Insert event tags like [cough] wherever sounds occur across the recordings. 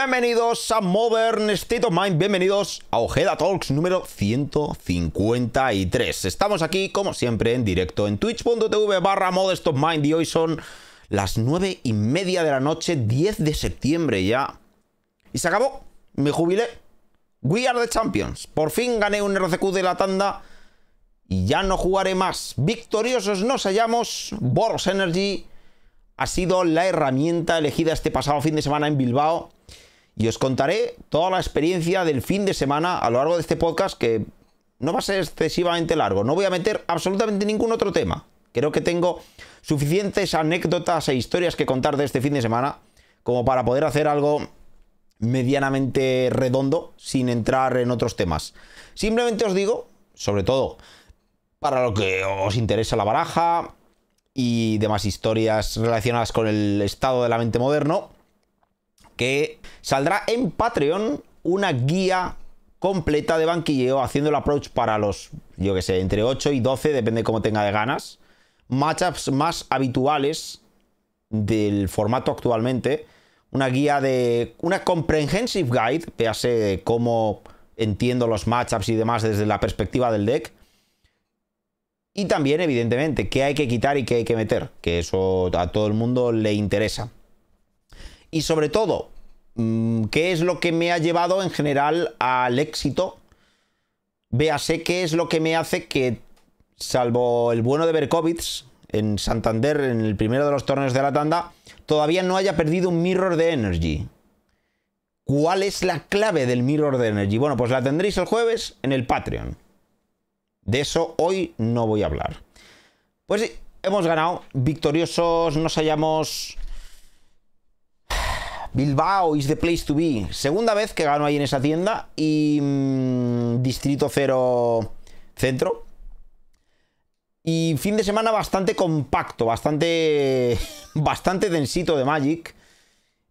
Bienvenidos a Modern State of Mind, bienvenidos a Ojeda Talks número 153. Estamos aquí, como siempre, en directo en twitch.tv barra Modest of Mind y hoy son las 9 y media de la noche, 10 de septiembre ya. Y se acabó, me jubilé. We are the champions. Por fin gané un RCQ de la tanda y ya no jugaré más. Victoriosos nos hallamos, Boros Energy ha sido la herramienta elegida este pasado fin de semana en Bilbao y os contaré toda la experiencia del fin de semana a lo largo de este podcast que no va a ser excesivamente largo. No voy a meter absolutamente ningún otro tema. Creo que tengo suficientes anécdotas e historias que contar de este fin de semana como para poder hacer algo medianamente redondo sin entrar en otros temas. Simplemente os digo, sobre todo para lo que os interesa la baraja y demás historias relacionadas con el estado de la mente moderno, que saldrá en Patreon una guía completa de banquilleo haciendo el approach para los, yo que sé, entre 8 y 12, depende de cómo tenga de ganas, matchups más habituales del formato actualmente, una guía de, una comprehensive guide, véase cómo entiendo los matchups y demás desde la perspectiva del deck, y también, evidentemente, qué hay que quitar y qué hay que meter, que eso a todo el mundo le interesa. Y sobre todo, mm, ¿qué es lo que me ha llevado en general al éxito? Véase qué es lo que me hace que, salvo el bueno de Berkovitz en Santander, en el primero de los torneos de la tanda, todavía no haya perdido un Mirror de Energy. ¿Cuál es la clave del Mirror de Energy? Bueno, pues la tendréis el jueves en el Patreon. De eso hoy no voy a hablar. Pues sí, hemos ganado. Victoriosos nos hallamos. Bilbao is the place to be. Segunda vez que gano ahí en esa tienda. Y. Mmm, Distrito 0 Centro. Y fin de semana bastante compacto, bastante. [laughs] bastante densito de Magic.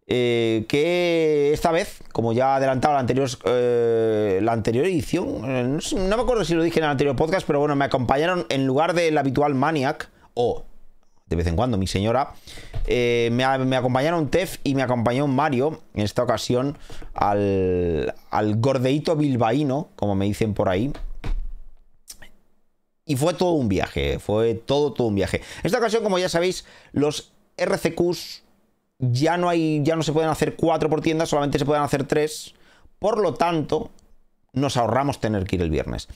Eh, que esta vez, como ya adelantaba la anterior, eh, la anterior edición, eh, no, no, me acuerdo si lo dije en el anterior podcast, pero bueno, me acompañaron en lugar del habitual Maniac, o de vez en cuando mi señora, eh, me, acompañaron Tef y me acompañó Mario, en esta ocasión, al, al gordeito bilbaíno, como me dicen por ahí. Y fue todo un viaje, fue todo, todo un viaje. En esta ocasión, como ya sabéis, los RCQs ya no hay, ya no se pueden hacer cuatro por tienda, solamente se pueden hacer tres. Por lo tanto, nos ahorramos tener que ir el viernes.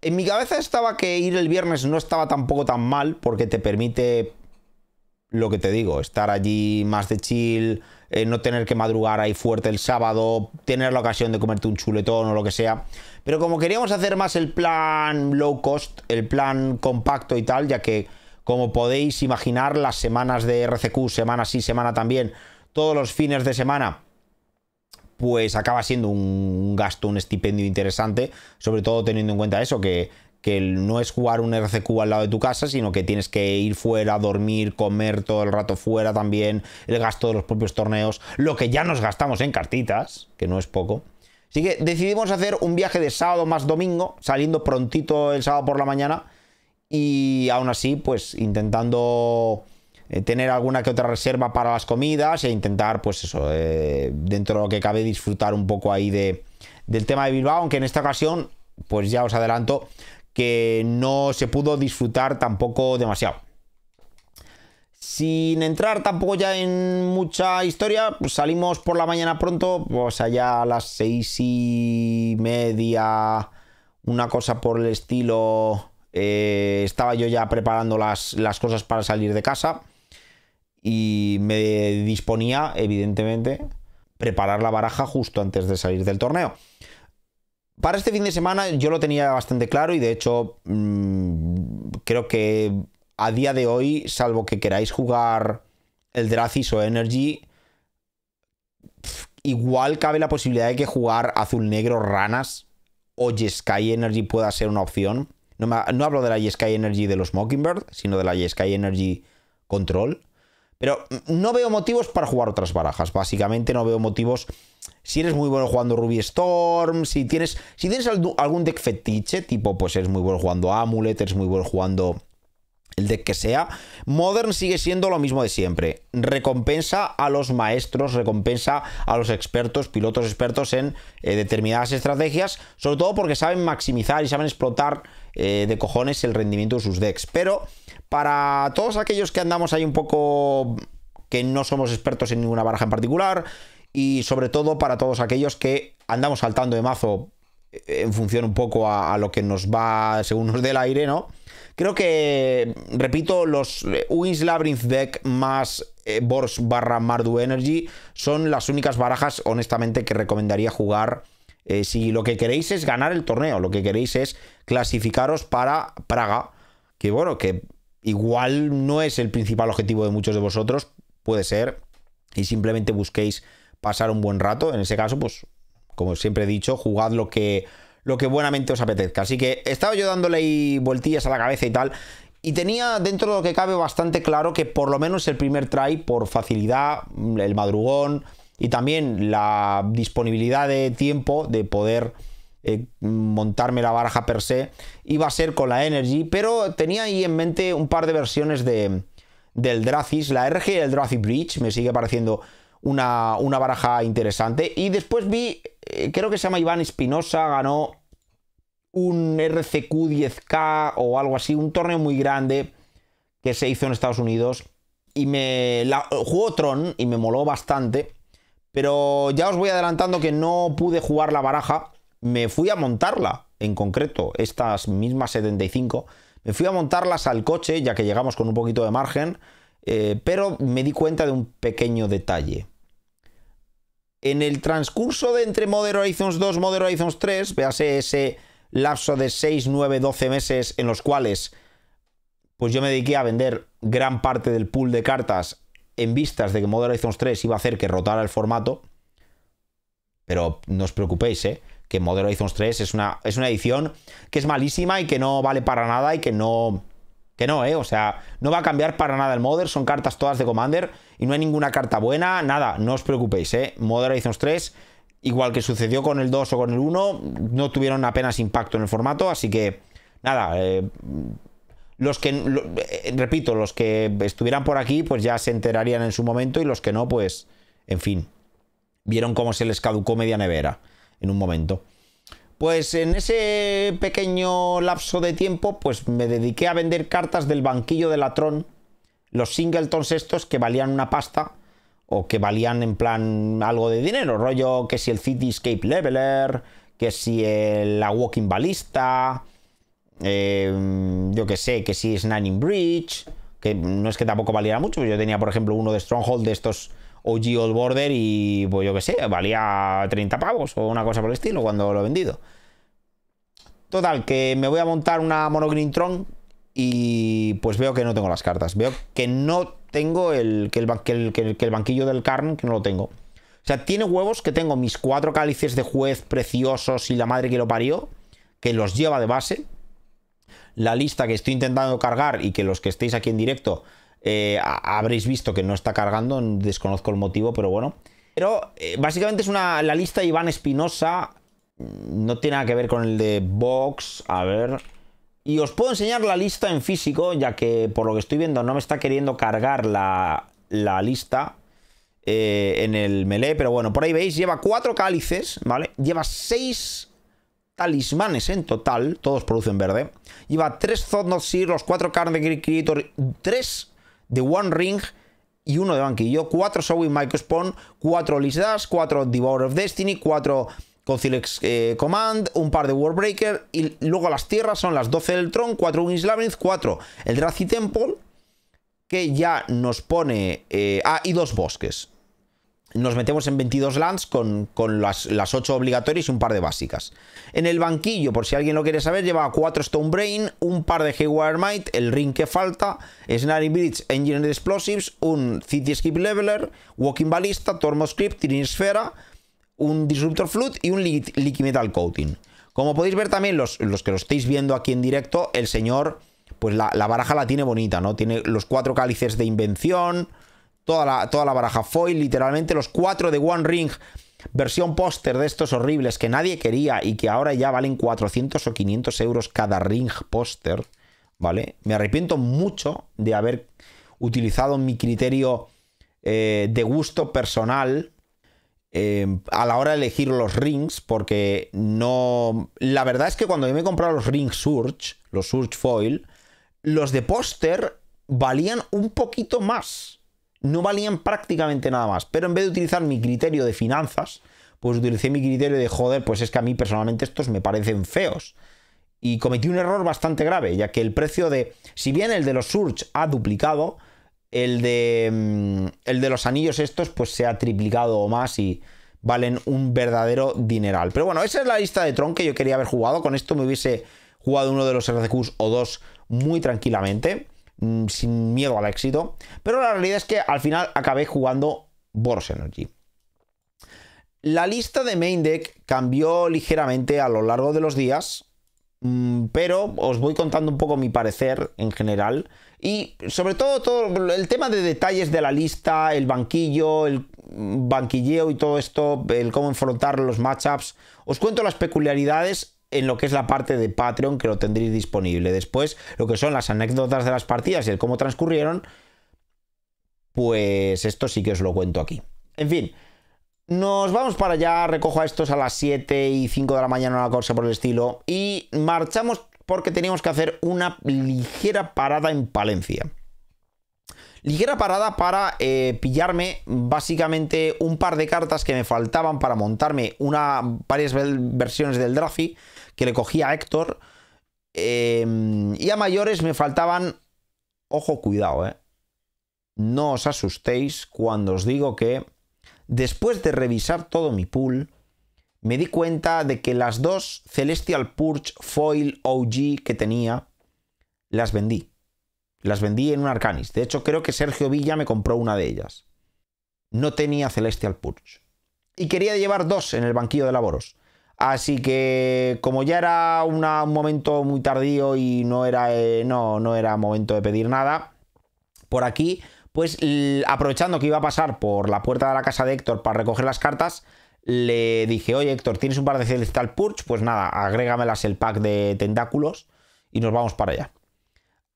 En mi cabeza estaba que ir el viernes no estaba tampoco tan mal, porque te permite lo que te digo, estar allí más de chill, eh, no tener que madrugar ahí fuerte el sábado, tener la ocasión de comerte un chuletón o lo que sea. Pero como queríamos hacer más el plan low cost, el plan compacto y tal, ya que como podéis imaginar, las semanas de RCQ, semana sí, semana también, todos los fines de semana, pues acaba siendo un gasto, un estipendio interesante, sobre todo teniendo en cuenta eso, que, que no es jugar un RCQ al lado de tu casa, sino que tienes que ir fuera, dormir, comer todo el rato fuera también, el gasto de los propios torneos, lo que ya nos gastamos en cartitas, que no es poco. Así que decidimos hacer un viaje de sábado más domingo, saliendo prontito el sábado por la mañana y aún así, pues intentando eh, tener alguna que otra reserva para las comidas e intentar, pues eso, eh, dentro de lo que cabe, disfrutar un poco ahí de, del tema de Bilbao, aunque en esta ocasión, pues ya os adelanto que no se pudo disfrutar tampoco demasiado. Sin entrar tampoco ya en mucha historia, pues salimos por la mañana pronto, pues allá a las seis y media, una cosa por el estilo eh, estaba yo ya preparando las, las, cosas para salir de casa y me disponía, evidentemente, preparar la baraja justo antes de salir del torneo. Para este fin de semana yo lo tenía bastante claro y de hecho mmm, creo que a día de hoy, salvo que queráis jugar el Dracis o Energy, igual cabe la posibilidad de que jugar azul negro ranas o Sky Energy pueda ser una opción. No, no, hablo de la Sky Energy de los Mockingbird, sino de la Sky Energy Control. Pero no veo motivos para jugar otras barajas. Básicamente no veo motivos. Si eres muy bueno jugando Ruby Storm, si tienes, si tienes algún deck fetiche, tipo, pues eres muy bueno jugando Amulet, eres muy bueno jugando el deck que sea, Modern sigue siendo lo mismo de siempre. Recompensa a los maestros, recompensa a los expertos, pilotos expertos en eh, determinadas estrategias, sobre todo porque saben maximizar y saben explotar eh, de cojones el rendimiento de sus decks. Pero para todos aquellos que andamos ahí un poco que no somos expertos en ninguna baraja en particular, y sobre todo para todos aquellos que andamos saltando de mazo eh, en función un poco a, lo que nos va según nos dé el aire, ¿no? Creo que, repito, los eh, Wings Labyrinth Deck más eh, Bors barra Mardu Energy son las únicas barajas, honestamente, que recomendaría jugar eh, si lo que queréis es ganar el torneo, lo que queréis es clasificaros para Praga, que bueno, que igual no es el principal objetivo de muchos de vosotros, puede ser, y simplemente busquéis pasar un buen rato, en ese caso, pues, como siempre he dicho, jugad lo que lo que buenamente os apetezca. Así que estaba yo dándole ahí vueltillas a la cabeza y tal. Y tenía dentro de lo que cabe bastante claro que por lo menos el primer try, por facilidad, el madrugón y también la disponibilidad de tiempo de poder eh, montarme la baraja per se, iba a ser con la Energy, pero tenía ahí en mente un par de versiones de, del Dracis. La RG y el Dracis Bridge me sigue pareciendo una, una baraja interesante. Y después vi, eh, creo que se llama Iván Espinosa, ganó un RCQ 10K o algo así, un torneo muy grande que se hizo en Estados Unidos. Y me la, jugó Tron y me moló bastante. Pero ya os voy adelantando que no pude jugar la baraja. Me fui a montarla, en concreto, estas mismas 75. Me fui a montarlas al coche, ya que llegamos con un poquito de margen. Eh, pero me di cuenta de un pequeño detalle. En el transcurso de entre Modern Horizons 2 y Modern Horizons 3, véase ese lapso de 6, 9, 12 meses en los cuales pues yo me dediqué a vender gran parte del pool de cartas en vistas de que Modern Horizons 3 iba a hacer que rotara el formato. Pero no os preocupéis, ¿eh? que Modern Horizons 3 es una, es una edición que es malísima y que no vale para nada y que no... Que no, ¿eh? O sea, no va a cambiar para nada el Modern, son cartas todas de Commander y no hay ninguna carta buena, nada, no os preocupéis, ¿eh? Modern Horizons 3 igual que sucedió con el 2 o con el 1, no tuvieron apenas impacto en el formato, así que nada, eh, los que, eh, repito, los que estuvieran por aquí, pues ya se enterarían en su momento y los que no, pues, en fin, vieron cómo se les caducó media nevera en un momento. Pues en ese pequeño lapso de tiempo, pues me dediqué a vender cartas del banquillo de Latrón, los singletons estos que valían una pasta, o que valían en plan algo de dinero, rollo que si el Cityscape Leveler, que si el, la Walking Ballista, eh, yo que sé, que si es Bridge, que no es que tampoco valiera mucho, yo tenía por ejemplo uno de Stronghold de estos OG Old Border y pues yo que sé, valía 30 pavos o una cosa por el estilo cuando lo he vendido. Total, que me voy a montar una Mono Green Tron y pues veo que no tengo las cartas. Veo que no tengo el, que, el, que, el, banquillo del Carn, que no lo tengo. O sea, tiene huevos que tengo mis cuatro cálices de juez preciosos y la madre que lo parió, que los lleva de base. La lista que estoy intentando cargar y que los que estéis aquí en directo eh, habréis visto que no está cargando, desconozco el motivo, pero bueno. Pero eh, básicamente es una, la lista Iván Espinosa, no tiene nada que ver con el de Vox, a ver... Y os puedo enseñar la lista en físico, ya que por lo que estoy viendo no me está queriendo cargar la, lista eh, en el melee. Pero bueno, por ahí veis, lleva cuatro cálices, ¿vale? Lleva seis talismanes en total, todos producen verde. Lleva tres Not Seer, los cuatro Carne Creator, tres de One Ring y uno de banquillo, cuatro Showing Microspawn, cuatro Lisdas, cuatro Devour of Destiny, cuatro con Silex eh, Command, un par de Warbreaker y luego las tierras son las 12 del Tron, 4 Wings Labyrinth, 4 el Drazi Temple, que ya nos pone... Eh, ah, y dos bosques. Nos metemos en 22 lands con, las, las, 8 obligatorias y un par de básicas. En el banquillo, por si alguien lo quiere saber, lleva 4 Stone Brain, un par de Haywire Might, el ring que falta, Snaring Bridge, Engineered Explosives, un City Skip Leveler, Walking Ballista, Tormos Script, Tinisfera un Disruptor Flood y un Liquid Metal Coating. Como podéis ver también, los, los, que lo estáis viendo aquí en directo, el señor, pues la, baraja la tiene bonita, ¿no? Tiene los cuatro cálices de invención, toda la, toda la baraja foil, literalmente, los cuatro de One Ring, versión póster de estos horribles que nadie quería y que ahora ya valen 400 o 500 euros cada ring póster. ¿vale? Me arrepiento mucho de haber utilizado mi criterio eh, de gusto personal eh, a la hora de elegir los rings, porque no... La verdad es que cuando yo me he comprado los rings Surge, los Surge Foil, los de póster valían un poquito más. No valían prácticamente nada más. Pero en vez de utilizar mi criterio de finanzas, pues utilicé mi criterio de joder, pues es que a mí personalmente estos me parecen feos. Y cometí un error bastante grave, ya que el precio de... Si bien el de los Surge ha duplicado, el de, mm, el de los anillos estos pues se ha triplicado o más y valen un verdadero dineral. Pero bueno, esa es la lista de Tron que yo quería haber jugado. Con esto me hubiese jugado uno de los RCQs o dos muy tranquilamente, mm, sin miedo al éxito. Pero la realidad es que al final acabé jugando Boros Energy. La lista de main deck cambió ligeramente a lo largo de los días, mm, pero os voy contando un poco mi parecer en general. Y sobre todo, todo el tema de detalles de la lista, el banquillo, el banquilleo y todo esto, el cómo enfrentar los matchups. Os cuento las peculiaridades en lo que es la parte de Patreon que lo tendréis disponible. Después, lo que son las anécdotas de las partidas y el cómo transcurrieron, pues esto sí que os lo cuento aquí. En fin, nos vamos para allá, recojo a estos a las 7 y 5 de la mañana a la cosa por el estilo y marchamos porque teníamos que hacer una ligera parada en Palencia. Ligera parada para eh, pillarme básicamente un par de cartas que me faltaban para montarme una, varias versiones del Drafi que le cogí a Héctor. Em, y a mayores me faltaban... Ojo, cuidado, eh. No os asustéis cuando os digo que después de revisar todo mi pool, me di cuenta de que las dos Celestial Purge Foil OG que tenía, las vendí. Las vendí en un Arcanis. De hecho, creo que Sergio Villa me compró una de ellas. No tenía Celestial Purge. Y quería llevar dos en el banquillo de laboros. Así que, como ya era un momento muy tardío y no era, eh, no, no era momento de pedir nada, por aquí, pues aprovechando que iba a pasar por la puerta de la casa de Héctor para recoger las cartas, le dije, oye Héctor, ¿tienes un par de Celestial Purge? Pues nada, agrégamelas el pack de tentáculos y nos vamos para allá.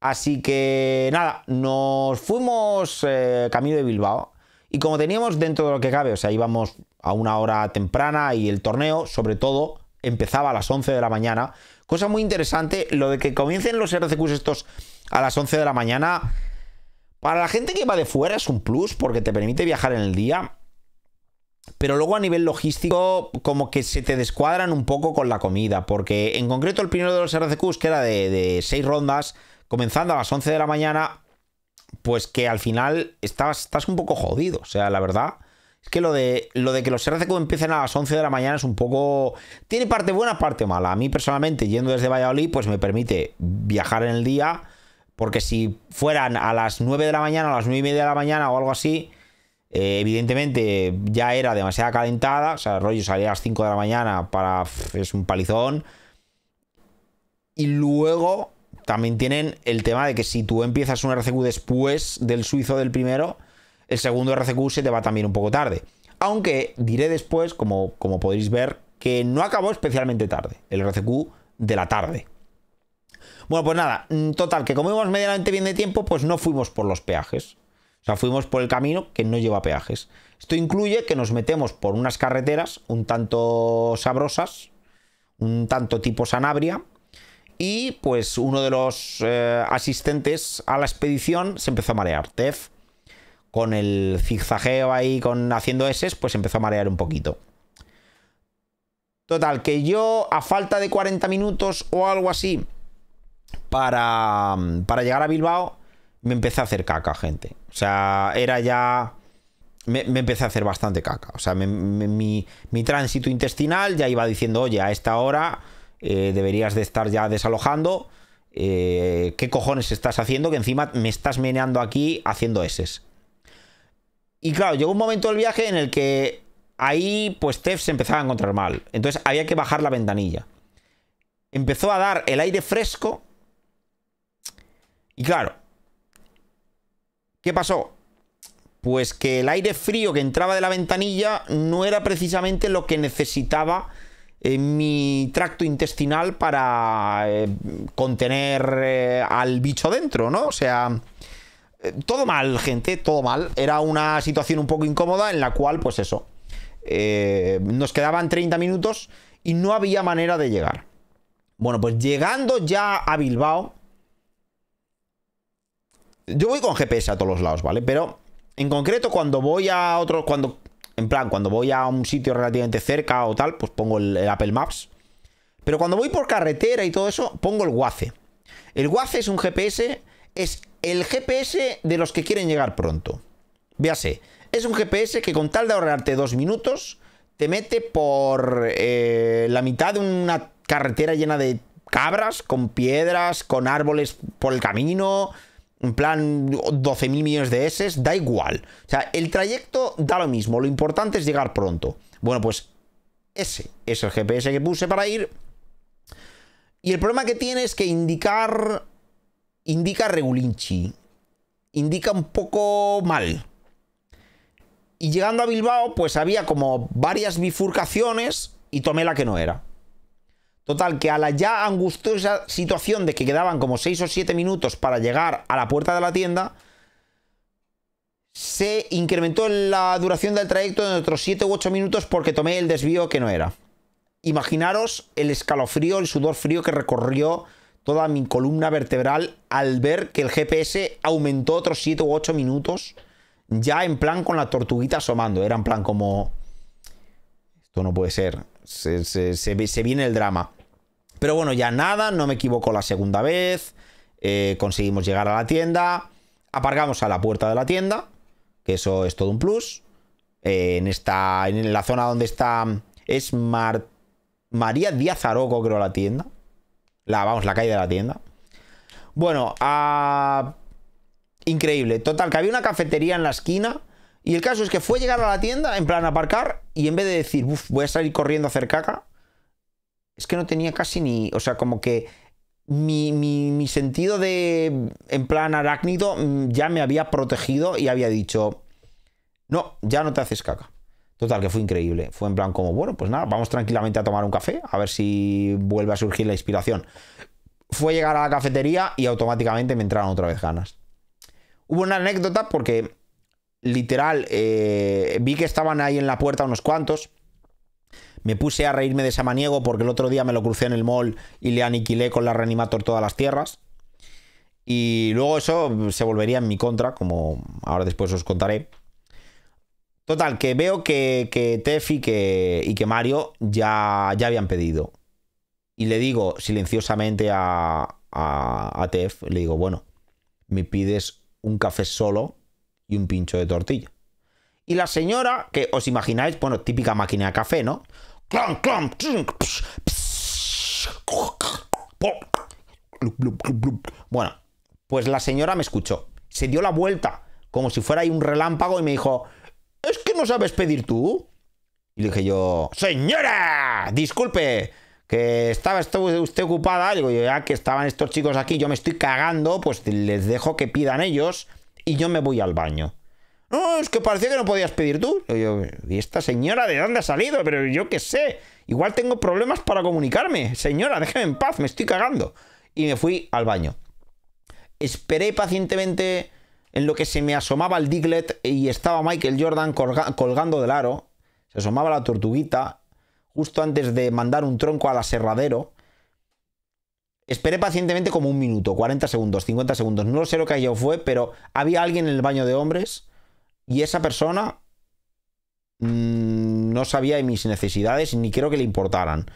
Así que nada, nos fuimos eh, camino de Bilbao. Y como teníamos dentro de lo que cabe, o sea, íbamos a una hora temprana y el torneo, sobre todo, empezaba a las 11 de la mañana. Cosa muy interesante, lo de que comiencen los RCQs estos a las 11 de la mañana, para la gente que va de fuera es un plus porque te permite viajar en el día. Pero luego a nivel logístico, como que se te descuadran un poco con la comida. Porque en concreto el primero de los RCQs, que era de, de 6 rondas, comenzando a las 11 de la mañana, pues que al final estás, estás un poco jodido. O sea, la verdad es que lo de, lo de que los RCQ empiecen a las 11 de la mañana es un poco... Tiene parte buena, parte mala. A mí personalmente, yendo desde Valladolid, pues me permite viajar en el día, porque si fueran a las 9 de la mañana, a las 9 y media de la mañana o algo así, eh, evidentemente ya era demasiado calentada. O sea, el rollo salía a las 5 de la mañana para... es un palizón. Y luego también tienen el tema de que si tú empiezas un RCQ después del suizo del primero, el segundo RCQ se te va también un poco tarde. Aunque diré después, como, como podéis ver, que no acabó especialmente tarde, el RCQ de la tarde. Bueno, pues nada, mm, total, que como íbamos medianamente bien de tiempo, pues no fuimos por los peajes. O sea, fuimos por el camino que no lleva peajes. Esto incluye que nos metemos por unas carreteras un tanto sabrosas, un tanto tipo Sanabria, y pues uno de los eh, asistentes a la expedición se empezó a marear. Tef, con el zigzagueo ahí, con haciendo S, pues empezó a marear un poquito. Total, que yo a falta de 40 minutos o algo así para, para llegar a Bilbao, me empecé a hacer caca, gente. O sea, era ya... Me, empecé a hacer bastante caca. O sea, mi, mi tránsito intestinal ya iba diciendo, oye, a esta hora eh, deberías de estar ya desalojando. Eh, ¿Qué cojones estás haciendo? Que encima me estás meneando aquí haciendo S. Y claro, llegó un momento del viaje en el que ahí, pues Tef se empezaba a encontrar mal. Entonces había que bajar la ventanilla. Empezó a dar el aire fresco. Y claro, ¿qué pasó? Pues que el aire frío que entraba de la ventanilla no era precisamente lo que necesitaba en mi tracto intestinal para eh, contener eh, al bicho dentro, ¿no? O sea, eh, todo mal, gente, todo mal. Era una situación un poco incómoda en la cual, pues eso, nos quedaban 30 minutos y no había manera de llegar. Bueno, pues llegando ya a Bilbao, yo voy con GPS a todos los lados, ¿vale? Pero en concreto cuando voy a otro, cuando en plan, cuando voy a un sitio relativamente cerca o tal, pues pongo el, Apple Maps. Pero cuando voy por carretera y todo eso, pongo el WACE. El WACE es un GPS, es el GPS de los que quieren llegar pronto. Véase, es un GPS que con tal de ahorrarte dos minutos, te mete por eh, la mitad de una carretera llena de cabras, con piedras, con árboles por el camino, en plan 12 mil millones de S, da igual. O sea, el trayecto da lo mismo, lo importante es llegar pronto. Bueno, pues ese es el GPS que puse para ir. Y el problema que tiene es que indicar... Indica regulinchi. Indica un poco mal. Y llegando a Bilbao, pues había como varias bifurcaciones y tomé la que no era. Total, que a la ya angustiosa situación de que quedaban como 6 o 7 minutos para llegar a la puerta de la tienda, se incrementó la duración del trayecto en otros 7 u 8 minutos porque tomé el desvío que no era. Imaginaros el escalofrío, el sudor frío que recorrió toda mi columna vertebral al ver que el GPS aumentó otros 7 u 8 minutos, ya en plan con la tortuguita asomando. Era en plan como... Esto no puede ser. Se, se, viene el drama. Pero bueno, ya nada, no me equivoco la segunda vez. Eh, conseguimos llegar a la tienda. Aparcamos a la puerta de la tienda. Que eso es todo un plus. Eh, en esta. En la zona donde está. Es María Díaz Aroco, creo, la tienda. La, vamos, la calle de la tienda. Bueno, increíble. Total, que había una cafetería en la esquina y el caso es que fue llegar a la tienda, en plan aparcar, y en vez de decir, uff, voy a salir corriendo a hacer caca, es que no tenía casi ni. O sea, como que mi, mi, sentido de. En plan arácnido mm, ya me había protegido y había dicho, no, ya no te haces caca. Total, que fue increíble. Fue en plan como, bueno, pues nada, vamos tranquilamente a tomar un café, a ver si vuelve a surgir la inspiración. Fue llegar a la cafetería y automáticamente me entraron otra vez ganas. Hubo una anécdota porque literal, eh, vi que estaban ahí en la puerta unos cuantos. Me puse a reírme de Samaniego porque el otro día me lo crucé en el mall y le aniquilé con la Reanimator todas las tierras. Y luego eso se volvería en mi contra, como ahora después os contaré. Total, que veo que, que Tef y que, y que Mario ya, ya habían pedido. Y le digo silenciosamente a, a, a Tef, le digo, bueno, me pides un café solo y un pincho de tortilla. Y la señora, que os imagináis, bueno, típica máquina de café, ¿no? Bueno, pues la señora me escuchó. Se dio la vuelta, como si fuera ahí un relámpago, y me dijo: ¿Es que no sabes pedir tú? Y le dije yo: ¡Señora! Disculpe, que estaba usted ocupada. Digo yo, ya que estaban estos chicos aquí, yo me estoy cagando, pues les dejo que pidan ellos y yo me voy al baño. No, es que parecía que no podías pedir tú. ¿y esta señora de dónde ha salido? Pero yo qué sé. Igual tengo problemas para comunicarme. Señora, déjeme en paz, me estoy cagando. Y me fui al baño. Esperé pacientemente en lo que se me asomaba el Diglett y estaba Michael Jordan colgando del aro. Se asomaba la tortuguita justo antes de mandar un tronco al aserradero. Esperé pacientemente como un minuto, 40 segundos, 50 segundos. No sé lo que yo fue, pero había alguien en el baño de hombres y esa persona mmm, no sabía de mis necesidades ni creo que le importaran.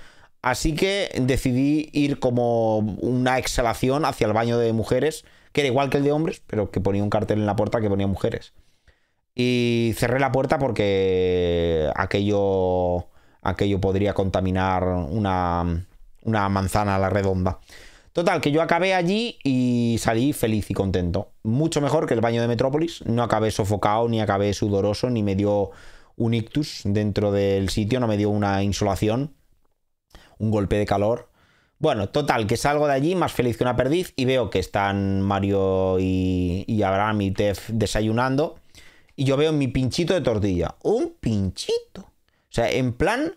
Así que decidí ir como una exhalación hacia el baño de mujeres, que era igual que el de hombres, pero que ponía un cartel en la puerta que ponía mujeres. Y cerré la puerta porque aquello, aquello podría contaminar una, una manzana a la redonda. Total, que yo acabé allí y salí feliz y contento. Mucho mejor que el baño de Metrópolis. No acabé sofocado, ni acabé sudoroso, ni me dio un ictus dentro del sitio, no me dio una insolación, un golpe de calor. Bueno, total, que salgo de allí más feliz que una perdiz y veo que están Mario y, Abraham y Tef desayunando. Y yo veo mi pinchito de tortilla. Un pinchito. O sea, en plan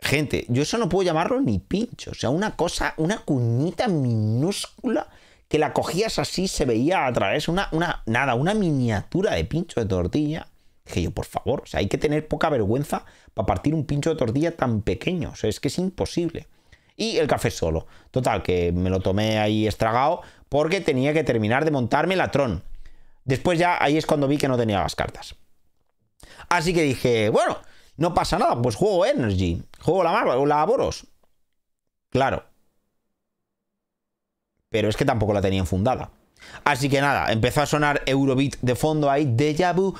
gente, yo eso no puedo llamarlo ni pincho. O sea, una cosa, una cuñita minúscula que la cogías así, se veía a través, una, una, nada, una miniatura de pincho de tortilla. Dije yo, por favor, o sea, hay que tener poca vergüenza para partir un pincho de tortilla tan pequeño. O sea, es que es imposible. Y el café solo. Total, que me lo tomé ahí estragado porque tenía que terminar de montarme la Tron. Después ya ahí es cuando vi que no tenía las cartas. Así que dije, bueno, no pasa nada, pues juego Energy, juego la Marvel, la Boros. Claro. Pero es que tampoco la tenía enfundada. Así que nada, empezó a sonar Eurobeat de fondo ahí, Deja Vu.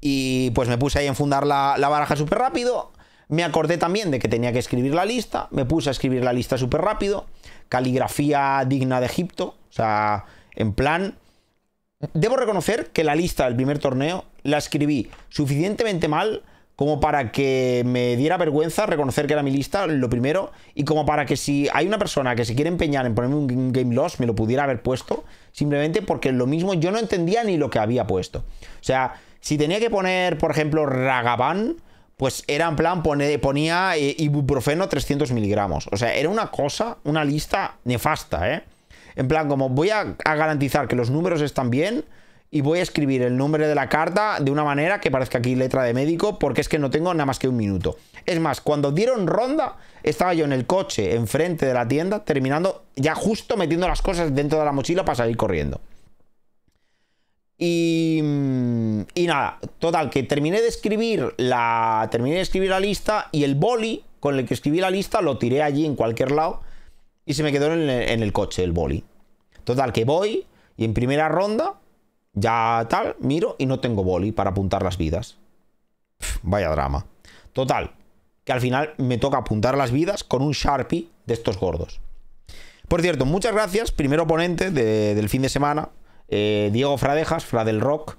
Y pues me puse ahí a enfundar la, baraja súper rápido. Me acordé también de que tenía que escribir la lista. Me puse a escribir la lista súper rápido. Caligrafía digna de Egipto. O sea, en plan... Debo reconocer que la lista del primer torneo la escribí suficientemente mal como para que me diera vergüenza reconocer que era mi lista, lo primero, y como para que si hay una persona que se quiere empeñar en ponerme un game loss, me lo pudiera haber puesto, simplemente porque lo mismo yo no entendía ni lo que había puesto. O sea, si tenía que poner, por ejemplo, Ragavan, pues era en plan, ponía eh, ibuprofeno 300 miligramos. O sea, era una cosa, una lista nefasta, ¿eh? En plan, como voy a garantizar que los números están bien y voy a escribir el nombre de la carta de una manera que parezca aquí letra de médico, porque es que no tengo nada más que un minuto. Es más, cuando dieron ronda, estaba yo en el coche enfrente de la tienda, terminando, ya justo metiendo las cosas dentro de la mochila para salir corriendo. Y, y nada, total, que terminé de escribir la. Terminé de escribir la lista y el boli con el que escribí la lista lo tiré allí en cualquier lado y se me quedó en el, en el coche el boli. Total, que voy y en primera ronda ya tal, miro y no tengo boli para apuntar las vidas. vaya drama. Total, que al final me toca apuntar las vidas con un Sharpie de estos gordos. Por cierto, muchas gracias, primer oponente del fin de semana, eh, Diego Fradejas, Fra del Rock,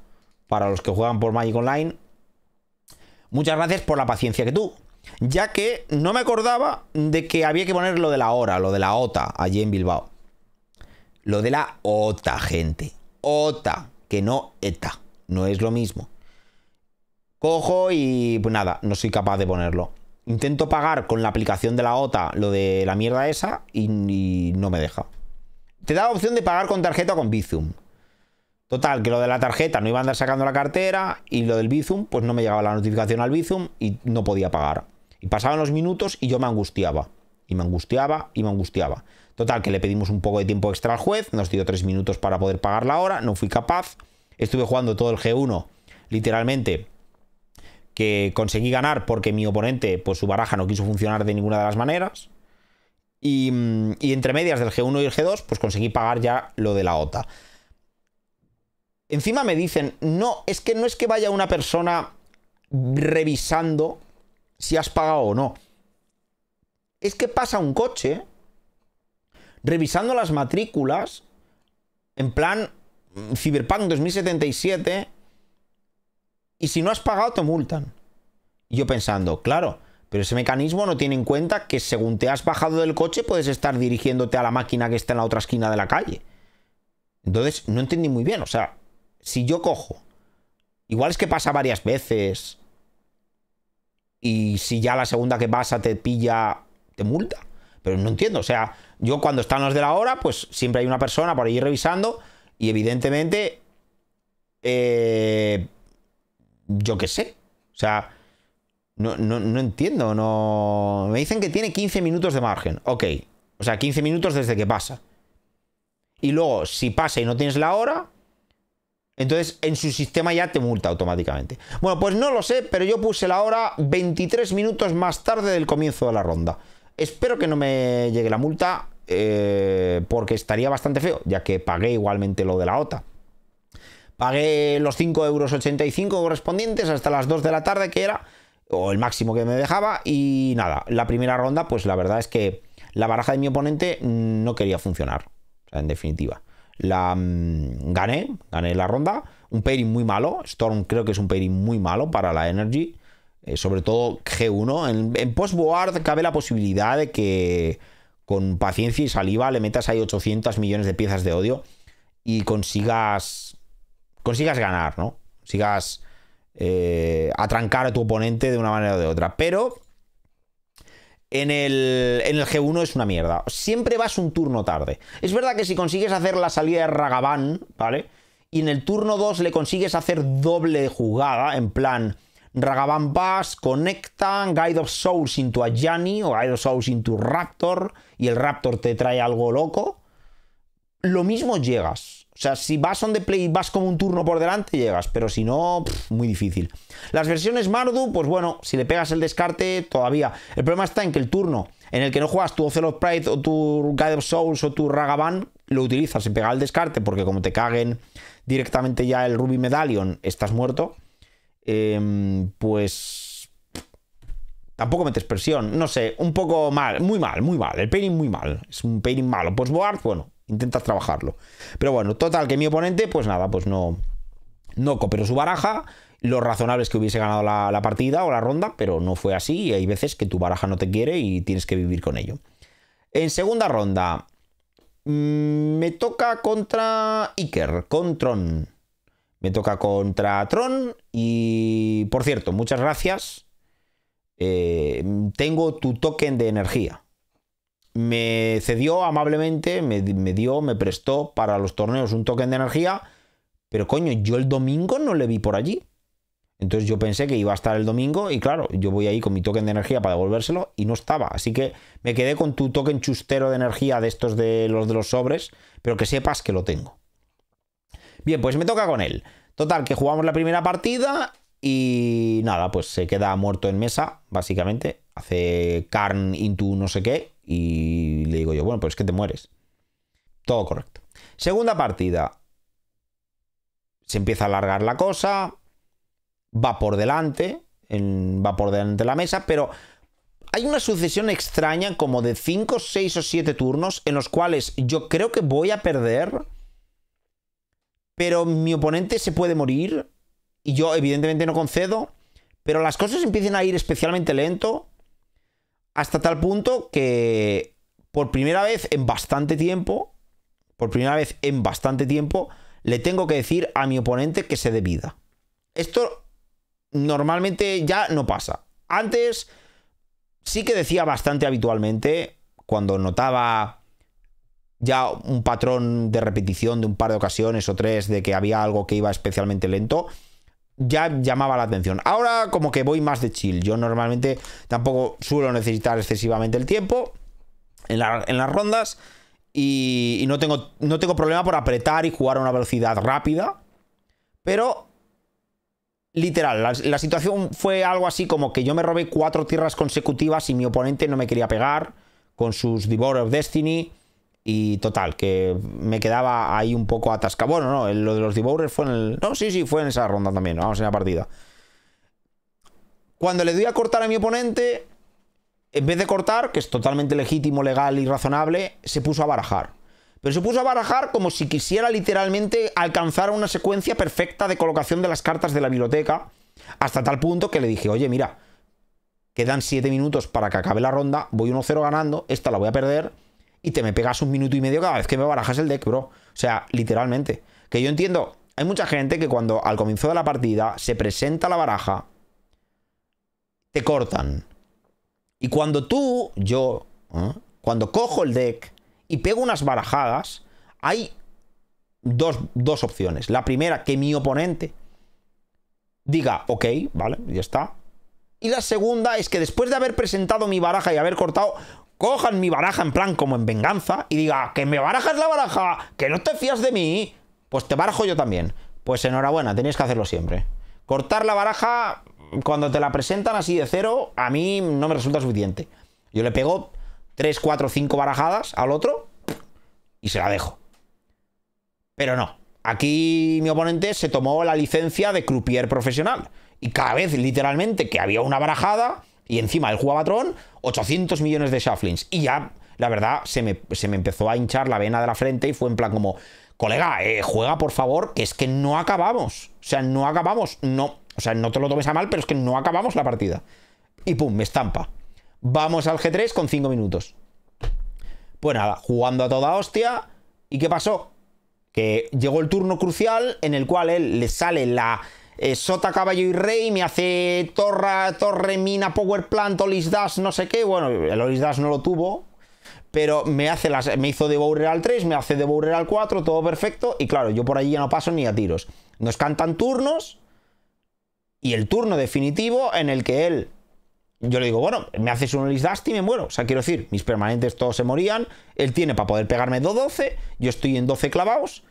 para los que juegan por Magic Online. Muchas gracias por la paciencia que tú. Ya que no me acordaba de que había que poner lo de la hora, lo de la OTA, allí en Bilbao. Lo de la OTA, gente. OTA que no ETA. No es lo mismo. Cojo y pues nada, no soy capaz de ponerlo. Intento pagar con la aplicación de la OTA lo de la mierda esa y, no me deja. Te da la opción de pagar con tarjeta o con Bizum. Total, que lo de la tarjeta no iba a andar sacando la cartera y lo del Bizum, pues no me llegaba la notificación al Bizum y no podía pagar. Y pasaban los minutos y yo me angustiaba. Y me angustiaba y me angustiaba. Total, que le pedimos un poco de tiempo extra al juez, nos dio tres minutos para poder pagar la hora, no fui capaz. Estuve jugando todo el G1, literalmente, que conseguí ganar porque mi oponente, pues su baraja no quiso funcionar de ninguna de las maneras. Y, mm, y entre medias del G1 y el G2, pues conseguí pagar ya lo de la OTA. Encima me dicen, no, es que no es que vaya una persona revisando si has pagado o no. Es que pasa un coche revisando las matrículas, en plan Cyberpunk 2077, y si no has pagado te multan. Y yo pensando, claro, pero ese mecanismo no tiene en cuenta que según te has bajado del coche puedes estar dirigiéndote a la máquina que está en la otra esquina de la calle. Entonces, no entendí muy bien, o sea, si yo cojo, igual es que pasa varias veces, y si ya la segunda que pasa te pilla, te multa. Pero no entiendo, o sea, yo cuando están los de la hora, pues siempre hay una persona por ahí revisando y evidentemente, eh, yo qué sé, o sea, no, no, entiendo, no... Me dicen que tiene 15 minutos de margen, ok, o sea, 15 minutos desde que pasa. Y luego, si pasa y no tienes la hora, entonces en su sistema ya te multa automáticamente. Bueno, pues no lo sé, pero yo puse la hora 23 minutos más tarde del comienzo de la ronda. Espero que no me llegue la multa eh, porque estaría bastante feo, ya que pagué igualmente lo de la OTA. Pagué los 5,85 euros correspondientes hasta las 2 de la tarde, que era, o el máximo que me dejaba, y nada, la primera ronda, pues la verdad es que la baraja de mi oponente no quería funcionar, en definitiva. La mm, gané, gané la ronda, un pairing muy malo, Storm creo que es un pairing muy malo para la Energy, eh, sobre todo G1. En, post-board cabe la posibilidad de que con paciencia y saliva le metas ahí 800 millones de piezas de odio y consigas consigas ganar, ¿no? Consigas eh, atrancar a tu oponente de una manera o de otra. Pero en el, en el G1 es una mierda. Siempre vas un turno tarde. Es verdad que si consigues hacer la salida de Ragavan, ¿vale? Y en el turno 2 le consigues hacer doble jugada, en plan Ragavan Bass, conectan Guide of Souls into a Yanni o Guide of Souls into Raptor y el Raptor te trae algo loco. Lo mismo llegas. O sea, si vas on the play y vas como un turno por delante, llegas. Pero si no, muy difícil. Las versiones Mardu, pues bueno, si le pegas el descarte, todavía. El problema está en que el turno en el que no juegas tu Ocelot Pride o tu Guide of Souls o tu Ragavan, lo utilizas en pegar el descarte, porque como te caguen directamente ya el Ruby Medallion, estás muerto. Em, pues tampoco metes presión. No sé, un poco mal, muy mal, muy mal. El pairing muy mal. Es un pairing malo. Postboard, bueno, intentas trabajarlo. Pero bueno, total, que mi oponente, pues nada, pues no, no cooperó su baraja. Lo razonable es que hubiese ganado la, partida o la ronda, pero no fue así. Y hay veces que tu baraja no te quiere y tienes que vivir con ello. En segunda ronda, mm, me toca contra Iker, con Tron. Me toca contra Tron y, por cierto, muchas gracias. Eh, tengo tu token de energía me cedió amablemente, me, dio, me prestó para los torneos un token de energía, pero coño, yo el domingo no le vi por allí. Entonces yo pensé que iba a estar el domingo y claro, yo voy ahí con mi token de energía para devolvérselo y no estaba. Así que me quedé con tu token chustero de energía de estos de los de los sobres, pero que sepas que lo tengo. Bien, pues me toca con él. Total, que jugamos la primera partida y nada, pues se queda muerto en mesa, básicamente. Hace carn into no sé qué y le digo yo, bueno, pues es que te mueres. Todo correcto. Segunda partida. Se empieza a alargar la cosa. Va por delante. va por delante de la mesa. Pero hay una sucesión extraña como de 5, 6 o 7 turnos en los cuales yo creo que voy a perder. Pero mi oponente se puede morir. Y yo evidentemente no concedo. Pero las cosas empiezan a ir especialmente lento. Hasta tal punto que por primera vez en bastante tiempo, por primera vez en bastante tiempo, le tengo que decir a mi oponente que se dé vida. Esto normalmente ya no pasa. Antes sí que decía bastante habitualmente, cuando notaba ya un patrón de repetición de un par de ocasiones o tres de que había algo que iba especialmente lento, ya llamaba la atención. Ahora como que voy más de chill. Yo normalmente tampoco suelo necesitar excesivamente el tiempo en, las rondas y, no, tengo, no tengo problema por apretar y jugar a una velocidad rápida. Pero literal, la, situación fue algo así como que yo me robé cuatro tierras consecutivas y mi oponente no me quería pegar con sus Devourer of Destiny. Y total, que me quedaba ahí un poco atascado. Bueno, no, lo de los Devourers fue en el. No, sí, sí, fue en esa ronda también. Vamos en la partida. Cuando le doy a cortar a mi oponente, en vez de cortar, que es totalmente legítimo, legal y razonable, se puso a barajar. Pero se puso a barajar como si quisiera literalmente alcanzar una secuencia perfecta de colocación de las cartas de la biblioteca. Hasta tal punto que le dije, oye, mira, quedan 7 minutos para que acabe la ronda, voy 1-0 ganando, esta la voy a perder y te me pegas un minuto y medio cada vez que me barajas el deck, bro. O sea, literalmente. Que yo entiendo, hay mucha gente que cuando al comienzo de la partida se presenta la baraja, te cortan. Y cuando tú, yo, ¿eh? cuando cojo el deck y pego unas barajadas, hay dos, dos opciones. La primera, que mi oponente diga, ok, vale, ya está. Y la segunda es que después de haber presentado mi baraja y haber cortado, cojan mi baraja en plan como en venganza y diga, que me barajas la baraja, que no te fías de mí, pues te barajo yo también. Pues enhorabuena, tenéis que hacerlo siempre. Cortar la baraja cuando te la presentan así de cero, a mí no me resulta suficiente. Yo le pego 3, 4, 5 barajadas al otro y se la dejo. Pero no. Aquí mi oponente se tomó la licencia de croupier profesional. Y cada vez, literalmente, que había una barajada, y encima él jugaba Tron, 800 millones de shufflings. Y ya, la verdad, se me, empezó a hinchar la vena de la frente y fue en plan como, colega, eh, juega por favor, que es que no acabamos. O sea, no acabamos. No, o sea, no te lo tomes a mal, pero es que no acabamos la partida. Y pum, me estampa. Vamos al G3 con 5 minutos. Pues nada, jugando a toda hostia. ¿Y qué pasó? Que llegó el turno crucial en el cual él le sale la eh, Sota, Caballo y Rey, me hace Torra, Torre, Mina, Power Plant, Olis Dash, no sé qué. Bueno, el Olis Dash no lo tuvo, pero me hace las, me hizo Devourer al 3, me hace Devourer al 4, todo perfecto. Y claro, yo por allí ya no paso ni a tiros. Nos cantan turnos y el turno definitivo en el que él yo le digo, bueno, me haces un list Dust y me muero. O sea, quiero decir, mis permanentes todos se morían. Él tiene para poder pegarme 2-12. Yo estoy en 12 clavados.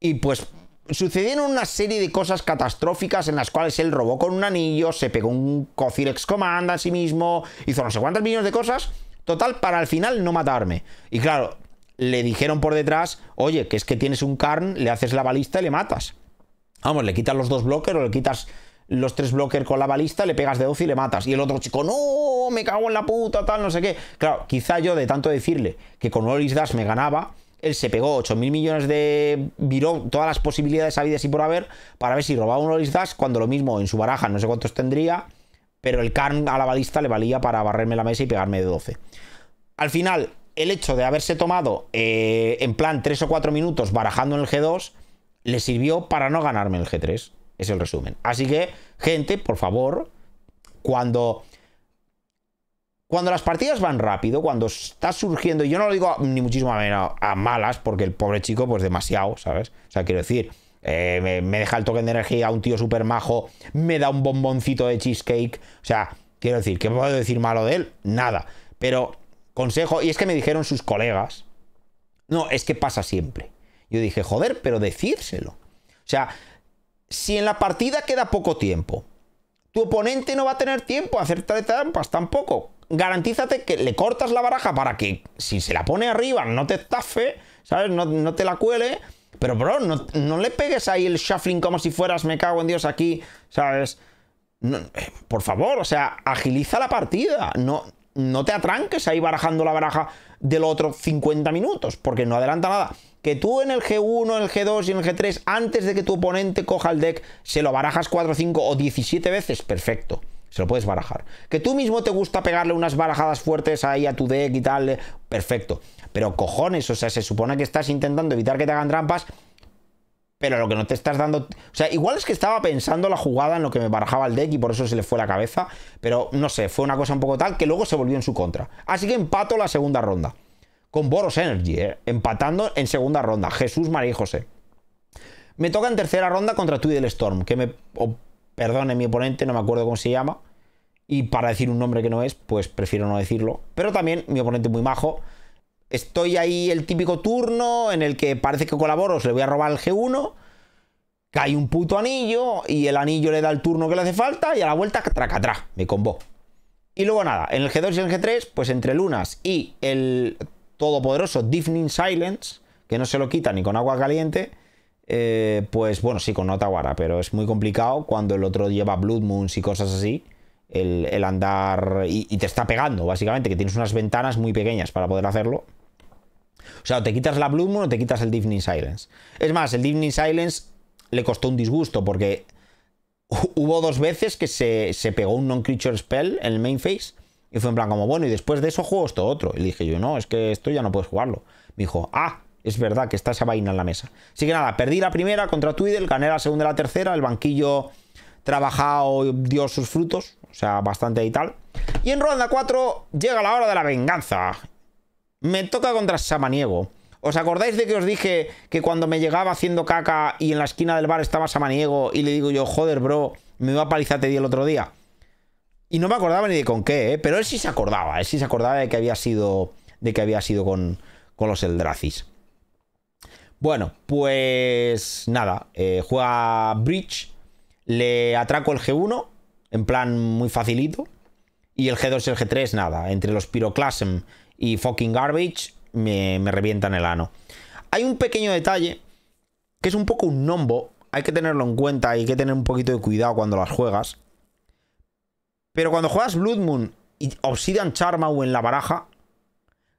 Y pues sucedieron una serie de cosas catastróficas en las cuales él robó con un anillo, se pegó un Cocirex Command a sí mismo, hizo no sé cuántas millones de cosas. Total, para al final no matarme. Y claro, le dijeron por detrás, oye, que es que tienes un Karn, le haces la balista y le matas. Vamos, le quitas los dos bloques o le quitas los tres blockers con la balista, le pegas de 12 y le matas. Y el otro chico, no, me cago en la puta, tal, no sé qué. Claro, quizá yo de tanto decirle que con Oris Dash me ganaba, él se pegó 8 mil millones de. viró todas las posibilidades habidas y por haber para ver si robaba un Oris Dash cuando lo mismo en su baraja no sé cuántos tendría, pero el Karn a la balista le valía para barrerme la mesa y pegarme de 12. Al final, el hecho de haberse tomado eh, en plan 3 o 4 minutos barajando en el G2 le sirvió para no ganarme el G3. Es el resumen. Así que, gente, por favor, cuando... Cuando las partidas van rápido, cuando está surgiendo, yo no lo digo ni muchísimo menos a malas, porque el pobre chico, pues demasiado, ¿sabes? O sea, quiero decir, eh, me, deja el token de energía, un tío súper majo, me da un bomboncito de cheesecake. O sea, quiero decir, ¿qué puedo decir malo de él? Nada. Pero, consejo, y es que me dijeron sus colegas, no, es que pasa siempre. Yo dije, joder, pero decírselo. O sea, si en la partida queda poco tiempo, tu oponente no va a tener tiempo a hacer trampas tampoco. Garantízate que le cortas la baraja para que si se la pone arriba no te estafe, ¿sabes? No, te la cuele. Pero, bro, no, le pegues ahí el shuffling como si fueras me cago en Dios aquí, ¿sabes? Eh, por favor, o sea, agiliza la partida. No, no te atranques ahí barajando la baraja del otro 50 minutos, porque no adelanta nada que tú en el G1, en el G2 y en el G3, antes de que tu oponente coja el deck, se lo barajas 4, 5 o 17 veces, perfecto. Se lo puedes barajar. Que tú mismo te gusta pegarle unas barajadas fuertes ahí a tu deck y tal, perfecto. Pero cojones, o sea, se supone que estás intentando evitar que te hagan trampas, pero lo que no te estás dando... O sea, igual es que estaba pensando la jugada en lo que me barajaba el deck y por eso se le fue la cabeza, pero no sé, fue una cosa un poco tal que luego se volvió en su contra. Así que empato la segunda ronda con Boros Energy, eh, empatando en segunda ronda. Jesús, María y José. Me toca en tercera ronda contra Tweedle Storm, que me. Perdone mi oponente, no me acuerdo cómo se llama. Y para decir un nombre que no es, pues prefiero no decirlo. Pero también mi oponente muy majo. Estoy ahí el típico turno en el que parece que con la Boros le voy a robar el G1. Cae un puto anillo y el anillo le da el turno que le hace falta y a la vuelta traca atrás, me combó. Y luego nada, en el G2 y el G3, pues entre lunas y el todopoderoso Deafening Silence, que no se lo quita ni con agua caliente, eh, pues bueno, sí, con Otawara, pero es muy complicado cuando el otro lleva Blood Moons y cosas así. El, andar y, te está pegando, básicamente, que tienes unas ventanas muy pequeñas para poder hacerlo. O sea, o te quitas la Blood Moon o te quitas el Deafening Silence. Es más, el Deafening Silence le costó un disgusto porque [laughs] hubo dos veces que se, se pegó un non-creature spell en el main phase y fue en plan como, bueno, y después de eso juego esto otro. Y le dije yo, no, es que esto ya no puedes jugarlo. Me dijo, ah, es verdad que está esa vaina en la mesa. Así que nada, perdí la primera contra Twiddle, gané la segunda y la tercera, el banquillo trabajado dio sus frutos, o sea, bastante y tal. Y en ronda 4 llega la hora de la venganza. Me toca contra Samaniego. ¿Os acordáis de que os dije que cuando me llegaba haciendo caca y en la esquina del bar estaba Samaniego y le digo yo, joder, bro, me iba a palizarte día el otro día? Y no me acordaba ni de con qué, ¿eh? pero él sí se acordaba, él sí se acordaba de que había sido, de que había sido con, los Eldracis. Bueno, pues nada, eh, juega Bridge, le atraco el G1, en plan muy facilito, y el G2 y el G3, nada, entre los Pyroclasm y fucking Garbage me, me revientan el ano. Hay un pequeño detalle, que es un poco un nombo, hay que tenerlo en cuenta, hay que tener un poquito de cuidado cuando las juegas. Pero cuando juegas Blood Moon y Obsidian Charmaw en la baraja,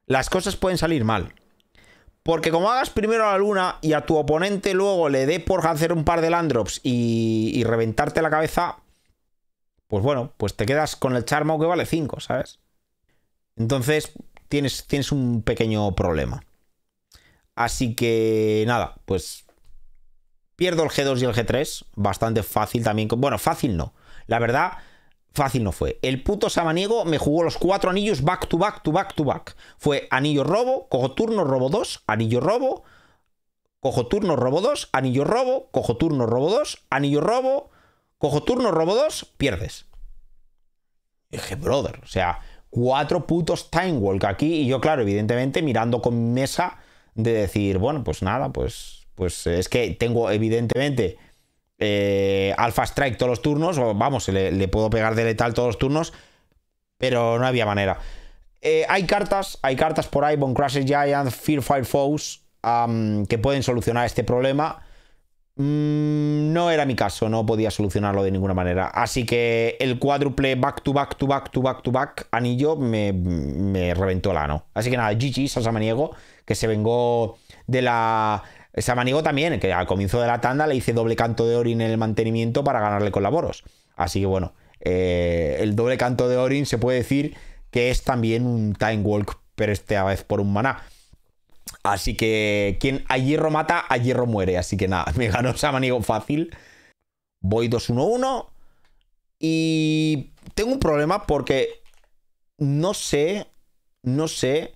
las cosas pueden salir mal. Porque como hagas primero a la luna y a tu oponente luego le dé por hacer un par de Landrops y, y reventarte la cabeza, pues bueno, pues te quedas con el Charmaw que vale 5, ¿sabes? Entonces tienes, tienes un pequeño problema. Así que nada, pues Pierdo el G2 y el G3. Bastante fácil también. Bueno, fácil no. La verdad, fácil no fue. El puto Samaniego me jugó los cuatro anillos back to back to back to back. Fue anillo robo, cojo turno, robo 2, anillo robo, cojo turno, robo 2, anillo robo, cojo turno, robo 2, anillo robo, cojo turno, robo 2, pierdes. dije, brother, o sea, cuatro putos time walk aquí. Y yo, claro, evidentemente, mirando con mesa de decir, bueno, pues nada, pues, pues es que tengo, evidentemente eh, Alpha Strike todos los turnos, o vamos, le, puedo pegar de letal todos los turnos, pero no había manera. Eh, hay cartas, hay cartas por ahí, Bone Crusher Giant, Fear Fire Foes, que pueden solucionar este problema. Mm, no era mi caso, no podía solucionarlo de ninguna manera. Así que el cuádruple back to back to back to back to back anillo me, me reventó el ano. Así que nada, GG, Samaniego, que se vengó de la Samaniego también, que al comienzo de la tanda le hice doble canto de Orin en el mantenimiento para ganarle con Boros. Así que bueno, eh, el doble canto de Orin se puede decir que es también un Time Walk, pero esta vez por un maná. Así que quien a hierro mata, a hierro muere. Así que nada, [laughs] me ganó Samaniego fácil. Voy 2-1-1. Y tengo un problema porque no sé, no sé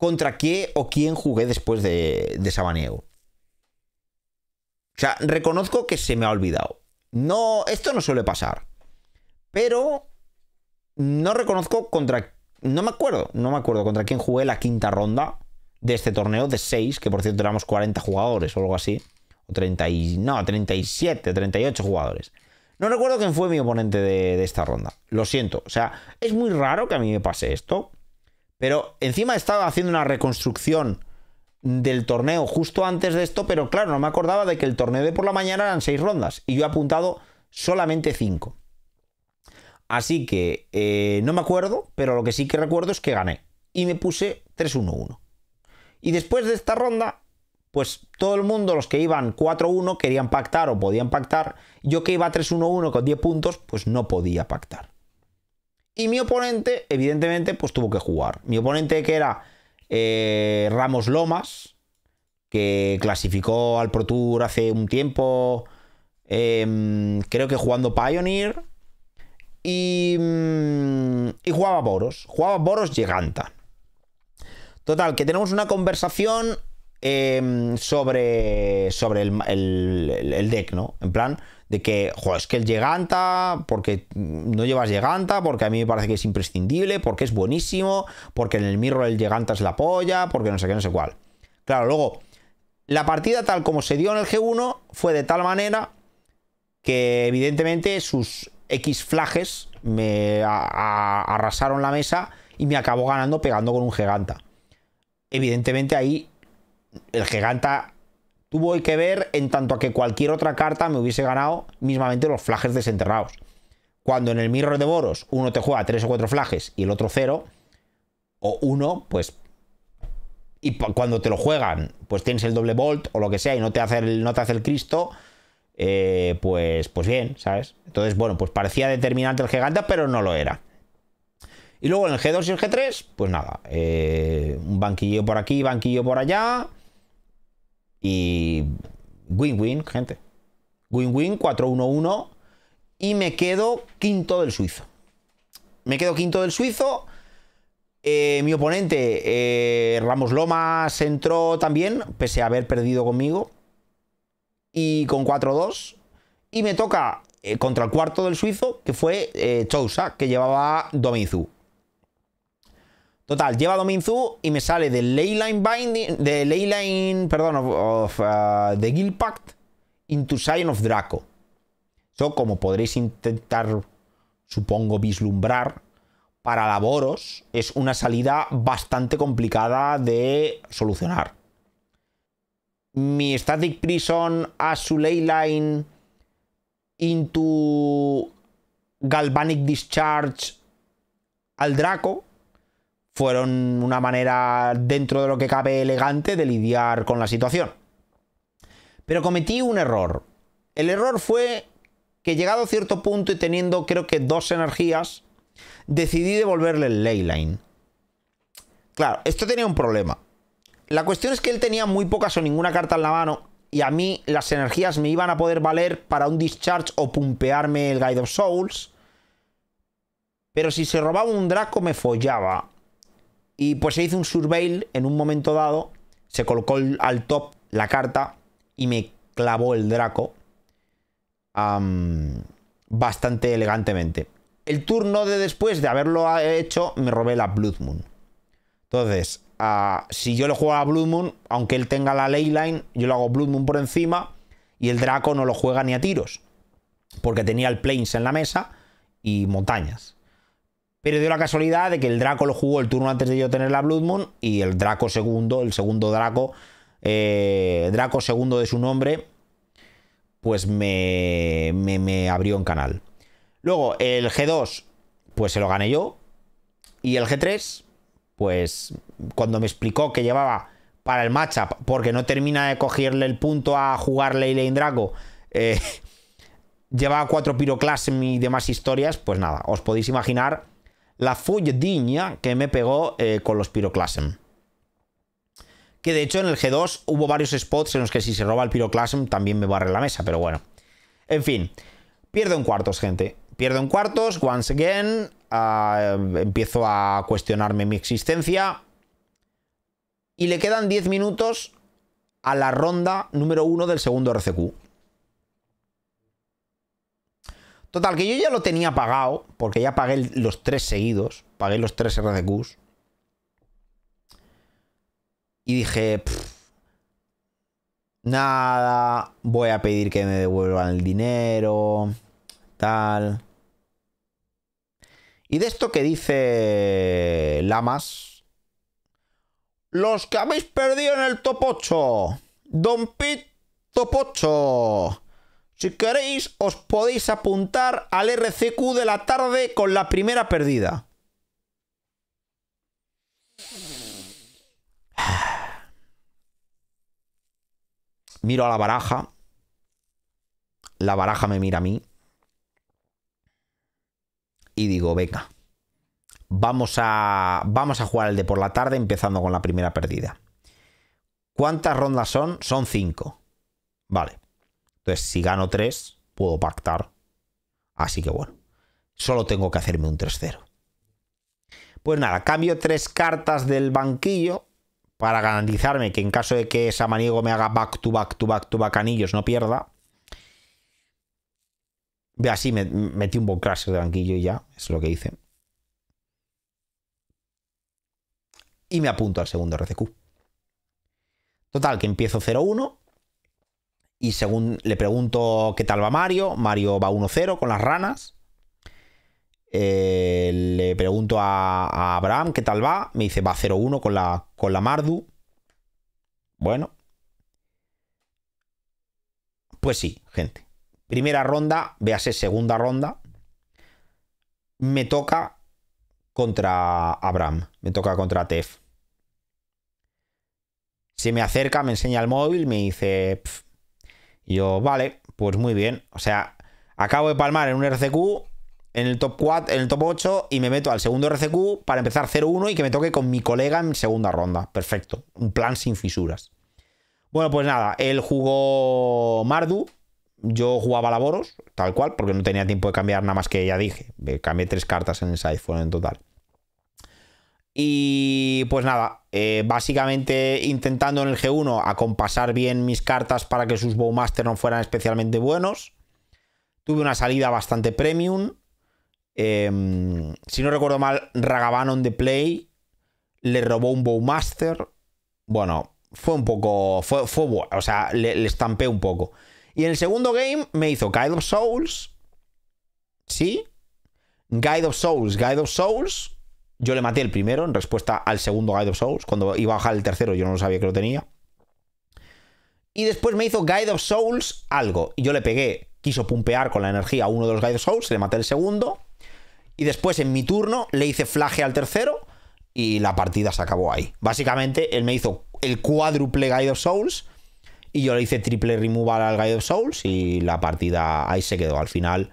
contra qué o quién jugué después de, de Sabaniego. O sea, reconozco que se me ha olvidado. No, esto no suele pasar. Pero no reconozco contra. No me acuerdo, no me acuerdo contra quién jugué la quinta ronda de este torneo de 6, que por cierto éramos 40 jugadores o algo así. O 30 y, no, 37, 38 jugadores. No recuerdo quién fue mi oponente de, de esta ronda. Lo siento. O sea, es muy raro que a mí me pase esto. Pero encima estaba haciendo una reconstrucción del torneo justo antes de esto, pero claro, no me acordaba de que el torneo de por la mañana eran seis rondas y yo he apuntado solamente cinco. Así que eh, no me acuerdo, pero lo que sí que recuerdo es que gané y me puse 3-1-1. Y después de esta ronda, pues todo el mundo, los que iban 4-1, querían pactar o podían pactar. Yo que iba 3-1-1 con 10 puntos, pues no podía pactar. Y mi oponente, evidentemente, pues tuvo que jugar. Mi oponente que era eh, Ramos Lomas, que clasificó al Pro Tour hace un tiempo, em, creo que jugando Pioneer, y, mm, y jugaba Boros, jugaba Boros Giganta. Total, que tenemos una conversación em, sobre, sobre el, el, deck, ¿no? En plan, de que, joder, es que el Giganta, porque no llevas Giganta, porque a mí me parece que es imprescindible, porque es buenísimo, porque en el mirror el Giganta es la polla, porque no sé qué, no sé cuál. Claro, luego, la partida tal como se dio en el G1 fue de tal manera que evidentemente sus X flages me arrasaron la mesa y me acabó ganando pegando con un Giganta. Evidentemente ahí el Giganta tuvo que ver en tanto a que cualquier otra carta me hubiese ganado mismamente los flajes desenterrados. Cuando en el Mirror de Boros uno te juega tres o cuatro flajes y el otro cero, o uno, pues. Y cuando te lo juegan, pues tienes el doble volt o lo que sea y no te hace el, no te hace el Cristo, eh, pues, pues bien, ¿sabes? Entonces, bueno, pues parecía determinante el gigante, pero no lo era. Y luego en el G2 y el G3, pues nada, eh, un banquillo por aquí, banquillo por allá. Y win-win, gente. Win-win, 4-1-1. Y me quedo quinto del suizo. Me quedo quinto del suizo. Eh, mi oponente, eh, Ramos Lomas, entró también, pese a haber perdido conmigo. Y con 4-2. Y me toca eh, contra el cuarto del suizo, que fue Chousa, que llevaba Dominzu. Total, lleva Dominzu y me sale de Leyline Binding, de Leyline, perdón, of, uh, de Guild Pact into Scion of Draco. Eso, como podréis intentar, supongo, vislumbrar, para Laboros es una salida bastante complicada de solucionar. Mi Static Prison a su Leyline into Galvanic Discharge al Draco fueron una manera dentro de lo que cabe elegante de lidiar con la situación. Pero cometí un error. El error fue que llegado a cierto punto y teniendo creo que dos energías, decidí devolverle el leyline. Claro, esto tenía un problema. La cuestión es que él tenía muy pocas o ninguna carta en la mano. Y a mí las energías me iban a poder valer para un discharge o pumpearme el Guide of Souls. Pero si se robaba un Draco me follaba. Y pues se hizo un surveil en un momento dado. Se colocó al top la carta y me clavó el Draco. bastante elegantemente. El turno de después de haberlo hecho, me robé la Blood Moon. Entonces, ah, si yo le juego a Blood Moon, aunque él tenga la Leyline, yo lo hago Blood Moon por encima y el Draco no lo juega ni a tiros. Porque tenía el Plains en la mesa y montañas. Pero dio la casualidad de que el Draco lo jugó el turno antes de yo tener la Blood Moon y el Draco segundo, el segundo Draco, eh, Draco segundo de su nombre, pues me, me, abrió en canal. Luego el G2, pues se lo gané yo. Y el G3, pues cuando me explicó que llevaba para el matchup, porque no termina de cogerle el punto a jugar Lane Draco, eh, [laughs] llevaba cuatro piroclasm y demás historias, pues nada, os podéis imaginar la folletiña que me pegó eh, con los Pyroclasm. Que de hecho en el G2 hubo varios spots en los que si se roba el Pyroclasm también me barre la mesa, pero bueno. En fin, pierdo en cuartos, gente. Pierdo en cuartos, once again. Ah, empiezo a cuestionarme mi existencia. Y le quedan 10 minutos a la ronda número 1 del segundo RCQ. Total, que yo ya lo tenía pagado, porque ya pagué los tres seguidos, pagué los tres RCQs. Y dije, nada, voy a pedir que me devuelvan el dinero, tal. Y de esto que dice Lamas, los que habéis perdido en el top 8, Don Pit top 8. Si queréis, os podéis apuntar al RCQ de la tarde con la primera perdida. [sighs] Miro a la baraja. La baraja me mira a mí. Y digo, venga. Vamos a, vamos a jugar el de por la tarde empezando con la primera perdida. ¿Cuántas rondas son? Son cinco. Vale. Entonces, si gano 3, puedo pactar. Así que bueno, solo tengo que hacerme un 3-0. Pues nada, cambio tres cartas del banquillo para garantizarme que en caso de que Samaniego me haga back to back to back to back anillos no pierda. Ve así, me, metí un buen crash de banquillo y ya, es lo que hice. Y me apunto al segundo RCQ. Total, que empiezo 0-1 y según le pregunto qué tal va Mario, Mario va 1-0 con las ranas. Eh, le pregunto a, Abraham qué tal va. Me dice va 0-1 con la, con la Mardu. Bueno. Pues sí, gente. Primera ronda, véase segunda ronda. Me toca contra Abraham. Me toca contra Tef. Se me acerca, me enseña el móvil, me dice... Yo, vale, pues muy bien. O sea, acabo de palmar en un RCQ, en el top 4, en el top 8, y me meto al segundo RCQ para empezar 0-1 y que me toque con mi colega en segunda ronda. Perfecto. Un plan sin fisuras. Bueno, pues nada, él jugó Mardu. Yo jugaba Laboros, tal cual, porque no tenía tiempo de cambiar nada más que ya dije. Cambié tres cartas en el iPhone en total. Y pues nada, eh, básicamente intentando en el G1 acompasar bien mis cartas para que sus Bowmaster no fueran especialmente buenos. Tuve una salida bastante premium. Em, si no recuerdo mal, Ragavan de play le robó un Bowmaster. Bueno, fue un poco. Fue, fue o sea, le estampé un poco. Y en el segundo game me hizo Guide of Souls. ¿Sí? Guide of Souls, Guide of Souls. Yo le maté el primero en respuesta al segundo Guide of Souls. Cuando iba a bajar el tercero, yo no sabía que lo tenía. Y después me hizo Guide of Souls algo. Y yo le pegué, quiso pumpear con la energía a uno de los Guide of Souls, le maté el segundo. Y después en mi turno le hice flage al tercero y la partida se acabó ahí. Básicamente él me hizo el cuádruple Guide of Souls y yo le hice triple removal al Guide of Souls y la partida ahí se quedó. Al final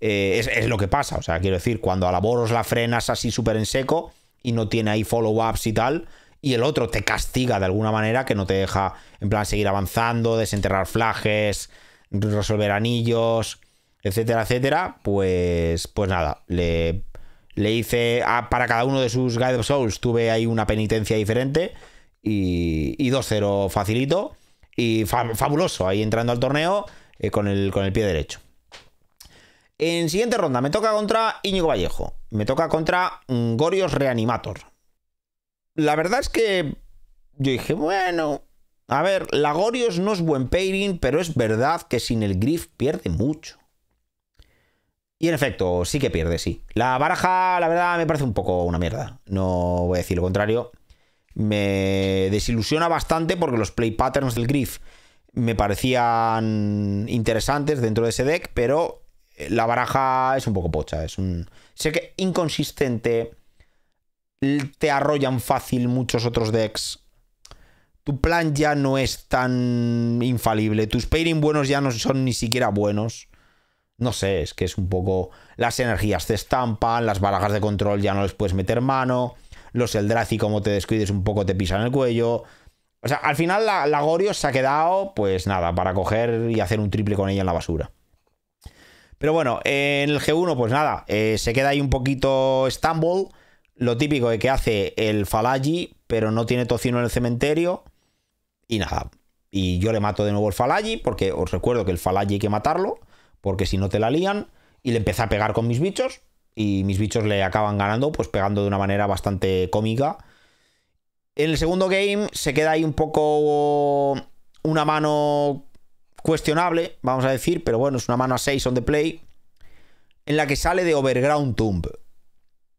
eh, es, lo que pasa. O sea, quiero decir, cuando a la Boros la frenas así súper en seco y no tiene ahí follow-ups y tal, y el otro te castiga de alguna manera que no te deja en plan seguir avanzando, desenterrar flages, resolver anillos, etcétera, etcétera, pues, pues nada, le, le hice para cada uno de sus Guide of Souls, tuve ahí una penitencia diferente y, y 2-0 facilito y fabuloso ahí entrando al torneo eh, con, el, con el pie derecho. En siguiente ronda me toca contra Íñigo Vallejo. Me toca contra Gorios Reanimator. La verdad es que yo dije, bueno, a ver, la Gorios no es buen pairing, pero es verdad que sin el Griff pierde mucho. Y en efecto, sí que pierde, sí. La baraja, la verdad, me parece un poco una mierda. No voy a decir lo contrario. Me desilusiona bastante porque los play patterns del Griff me parecían interesantes dentro de ese deck, pero la baraja es un poco pocha. Es un. Sé que inconsistente. Te arrollan fácil muchos otros decks. Tu plan ya no es tan infalible. Tus pairing buenos ya no son ni siquiera buenos. No sé, es que es un poco. Las energías te estampan, las barajas de control ya no les puedes meter mano. Los Eldrazi, como te descuides un poco, te pisan el cuello. O sea, al final la, la se ha quedado, pues nada, para coger y hacer un triple con ella en la basura. Pero bueno, en el G1, pues nada, eh, se queda ahí un poquito Stumble. Lo típico de que hace el Falagi, pero no tiene tocino en el cementerio. Y nada. Y yo le mato de nuevo el Falagi, porque os recuerdo que el Falagi hay que matarlo, porque si no te la lían. Y le empecé a pegar con mis bichos. Y mis bichos le acaban ganando, pues pegando de una manera bastante cómica. En el segundo game se queda ahí un poco una mano cuestionable, vamos a decir, pero bueno, es una mano a 6 on the play, en la que sale de Overground Tomb.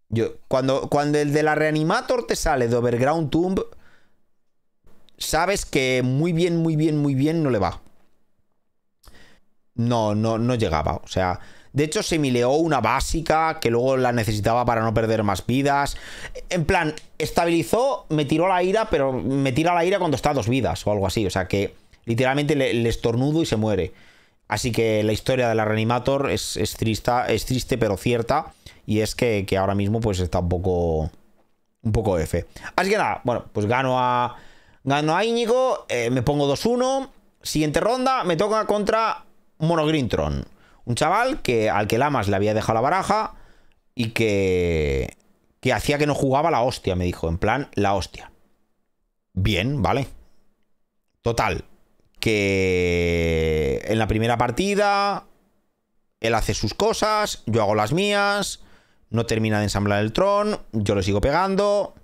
Yo, cuando, cuando el de la Reanimator te sale de Overground Tomb, sabes que muy bien, muy bien, muy bien no le va. No, no, no llegaba. O sea, de hecho se mileó una básica que luego la necesitaba para no perder más vidas. En plan, estabilizó, me tiró la ira, pero me tira la ira cuando está a dos vidas o algo así. O sea que Literalmente le, estornudo y se muere. Así que la historia de la Reanimator es, triste, es triste, pero cierta. Y es que, ahora mismo pues está un poco. Un poco F. Así que nada, bueno, pues gano a. Gano a Íñigo. Eh, me pongo 2-1. Siguiente ronda. Me toca contra Monogrintron. Un chaval que, al que Lamas le había dejado la baraja. Y que. Que hacía que no jugaba la hostia, me dijo. En plan, la hostia. Bien, vale. Total que en la primera partida él hace sus cosas, yo hago las mías, no termina de ensamblar el tron, yo le sigo pegando.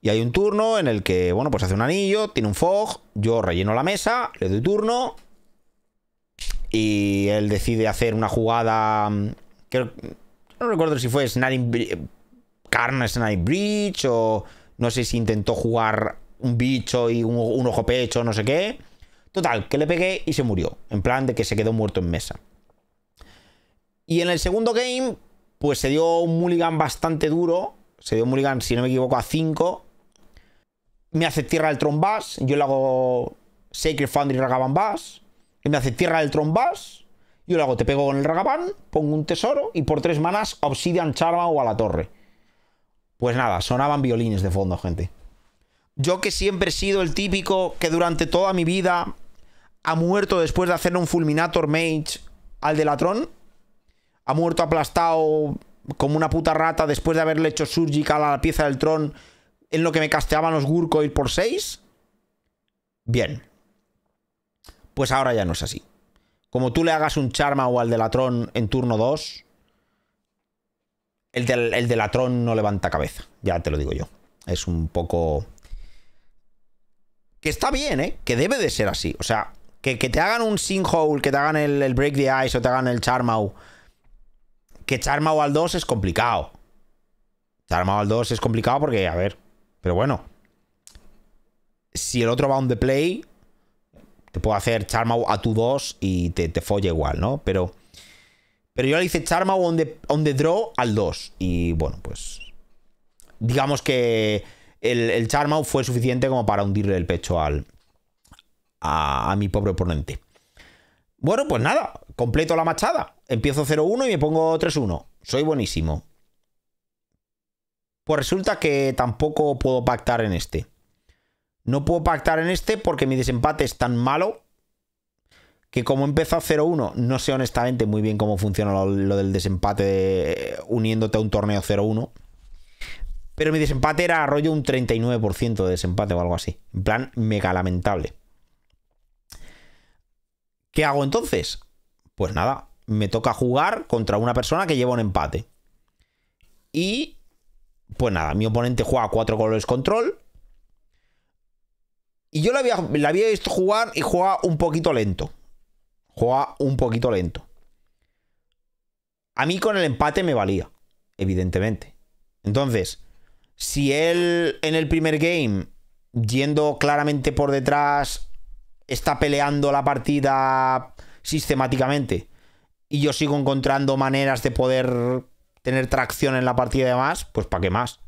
Y hay un turno en el que, bueno, pues hace un anillo, tiene un fog, yo relleno la mesa, le doy turno. Y él decide hacer una jugada. Mm, que, no recuerdo si fue Snaring. Carn Snaring Bridge o. No sé si intentó jugar un bicho y un, un ojo pecho, no sé qué. Total, que le pegué y se murió. En plan de que se quedó muerto en mesa. Y en el segundo game, pues se dio un mulligan bastante duro. Se dio un mulligan, si no me equivoco, a 5. Me hace tierra el trombas. Yo le hago Sacred Foundry Ragavan Bass. Me hace tierra el trombas. Yo le hago te pego con el Ragavan, pongo un tesoro y por tres manas Obsidian Charma o a la torre. Pues nada, sonaban violines de fondo, gente. Yo que siempre he sido el típico que durante toda mi vida ha muerto después de hacer un Fulminator Mage al Delatron. Ha muerto aplastado como una puta rata después de haberle hecho Surgical a la pieza del Tron en lo que me casteaban los Gurkoil por 6. Bien. Pues ahora ya no es así. Como tú le hagas un Charma o al Delatron en turno 2, el, del, el no levanta cabeza. Ya te lo digo yo. Es un poco... Que está bien, ¿eh? Que debe de ser así. O sea, que, te hagan un sinkhole, que te hagan el, break the ice o te hagan el charmau. Que charmau al 2 es complicado. Charmau al 2 es complicado porque, a ver. Pero bueno. Si el otro va on the play, te puedo hacer charmau a tu 2 y te, te folla igual, ¿no? Pero. Pero yo le hice the, on the draw al 2. Y bueno, pues. Digamos que el, el Charmau fue suficiente como para hundirle el pecho al, a, mi pobre oponente. Bueno, pues nada, completo la machada. Empiezo 0-1 y me pongo 3-1. Soy buenísimo. Pues resulta que tampoco puedo pactar en este. No puedo pactar en este porque mi desempate es tan malo que como empezó a 0-1, no sé honestamente muy bien cómo funciona lo, del desempate uniéndote a un torneo 0-1. Pero mi desempate era rollo un 39% de desempate o algo así. En plan, mega lamentable. ¿Qué hago entonces? Pues nada, me toca jugar contra una persona que lleva un empate. Y, pues nada, mi oponente juega cuatro colores control. Y yo la la había visto jugar y juega un poquito lento. Juega un poquito lento. A mí con el empate me valía, evidentemente. Entonces, si él en el primer game, yendo claramente por detrás, está peleando la partida sistemáticamente y yo sigo encontrando maneras de poder tener tracción en la partida y demás, pues ¿para qué más?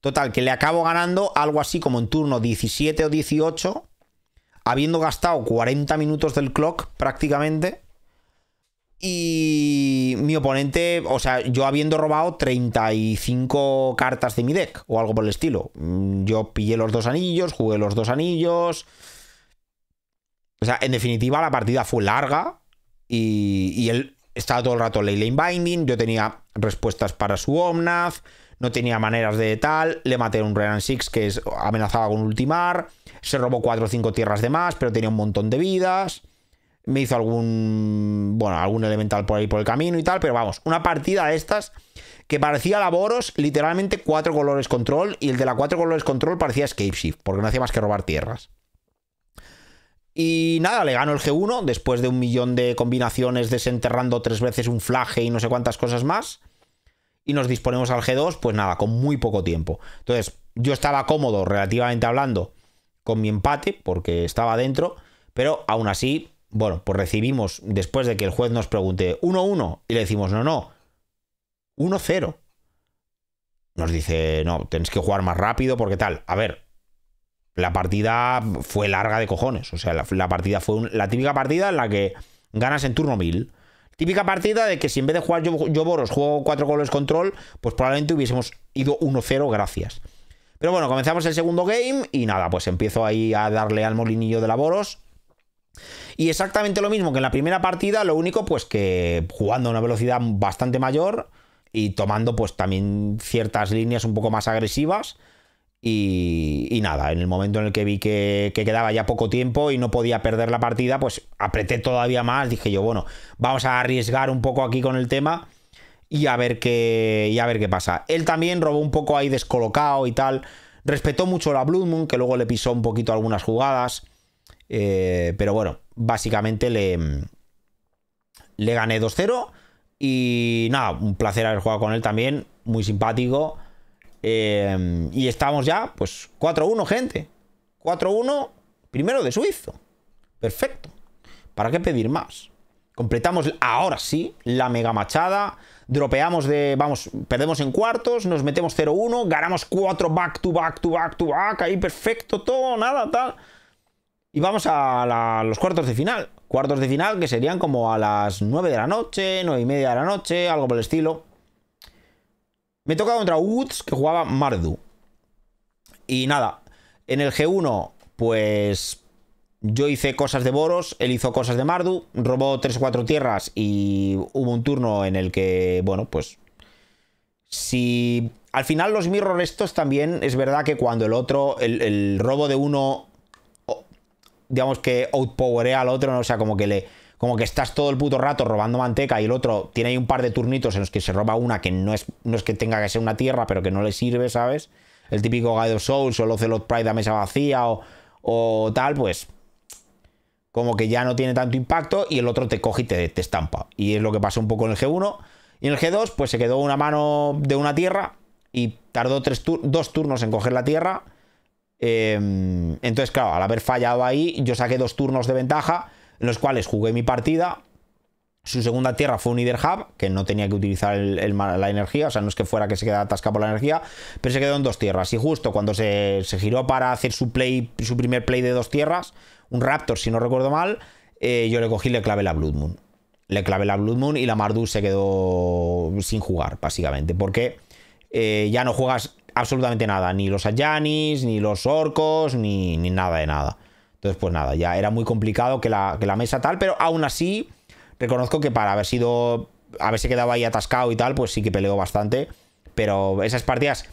Total, que le acabo ganando algo así como en turno 17 o 18 habiendo gastado 40 minutos del clock prácticamente. Y mi oponente, o sea, yo habiendo robado 35 cartas de mi deck o algo por el estilo. Mm, yo pillé los dos anillos, jugué los dos anillos. O sea, en definitiva la partida fue larga y, él estaba todo el rato lane binding, yo tenía respuestas para su Omnath, no tenía maneras de tal, le maté un Renan Six que amenazaba con ultimar. Se robó 4 o 5 tierras de más, pero tenía un montón de vidas. Me hizo algún. Bueno, algún elemental por ahí por el camino y tal. Pero vamos, una partida de estas que parecía la Boros, literalmente 4 colores control. Y el de la 4 colores control parecía Escape Shift, porque no hacía más que robar tierras. Y nada, le gano el G1 después de un millón de combinaciones, desenterrando tres veces un flage y no sé cuántas cosas más. Y nos disponemos al G2, pues nada, con muy poco tiempo. Entonces, yo estaba cómodo, relativamente hablando, con mi empate, porque estaba dentro, pero aún así, bueno, pues recibimos, después de que el juez nos pregunte 1-1, y le decimos, no, no, 1-0. Nos dice, no, tienes que jugar más rápido, porque tal. A ver, la partida fue larga de cojones. O sea, la, partida fue la típica partida en la que ganas en turno 1000. Típica partida de que si en vez de jugar yo, yo Boros juego 4 colores control, pues probablemente hubiésemos ido 1-0 gracias. Pero bueno, comenzamos el segundo game y nada, pues empiezo ahí a darle al molinillo de laboros. Y exactamente lo mismo que en la primera partida, lo único pues que jugando a una velocidad bastante mayor y tomando pues también ciertas líneas un poco más agresivas. Y, nada, en el momento en el que vi que, que, quedaba ya poco tiempo y no podía perder la partida, pues apreté todavía más. Dije yo, bueno, vamos a arriesgar un poco aquí con el tema y a ver qué, y a ver qué pasa. Él también robó un poco ahí descolocado y tal. Respetó mucho la Blood Moon, que luego le pisó un poquito algunas jugadas. Eh, pero bueno, básicamente le, le gané 2-0. Y nada, un placer haber jugado con él también. Muy simpático. Eh, y estamos ya, pues 4-1, gente. 4-1, primero de suizo. Perfecto. ¿Para qué pedir más? Completamos ahora sí la mega machada dropeamos de, vamos, perdemos en cuartos, nos metemos 0-1, ganamos 4 back to back to back to back, ahí perfecto, todo, nada, tal. Y vamos a los cuartos de final. Cuartos de final que serían como a las 9 de la noche, 9 y media de la noche, algo por el estilo. Me toca contra Woods que jugaba Mardu. Y nada, en el G1, pues yo hice cosas de Boros, él hizo cosas de Mardu, robó 3 o 4 tierras y hubo un turno en el que, bueno, pues... Si al final los mirror estos también es verdad que cuando el otro, el, robo de uno, digamos que outpowerea al otro, ¿no? o sea, como que le, como que estás todo el puto rato robando manteca y el otro tiene ahí un par de turnitos en los que se roba una que no es, no es que tenga que ser una tierra, pero que no le sirve, ¿sabes? El típico Guide of Souls o el Ocelot Pride a mesa vacía o, o tal, pues como que ya no tiene tanto impacto y el otro te coge y te, estampa. Y es lo que pasó un poco en el G1. Y en el G2, pues se quedó una mano de una tierra y tardó tres dos turnos en coger la tierra. Em, entonces, claro, al haber fallado ahí, yo saqué dos turnos de ventaja en los cuales jugué mi partida. Su segunda tierra fue un Either Hub, que no tenía que utilizar la energía, o sea, no es que fuera que se quedara atascado por la energía, pero se quedó en dos tierras. Y justo cuando se, se giró para hacer su play, su primer play de dos tierras, un Raptor, si no recuerdo mal, eh, yo le cogí y le clavé la Blood Moon. Le clavé la Blood Moon y la Mardu se quedó sin jugar, básicamente. Porque eh, ya no juegas absolutamente nada, ni los Ayanis, ni los orcos, ni, ni, nada de nada. Entonces, pues nada, ya era muy complicado que la, que la mesa tal, pero aún así reconozco que para haber sido, haberse quedado ahí atascado y tal, pues sí que peleó bastante. Pero esas partidas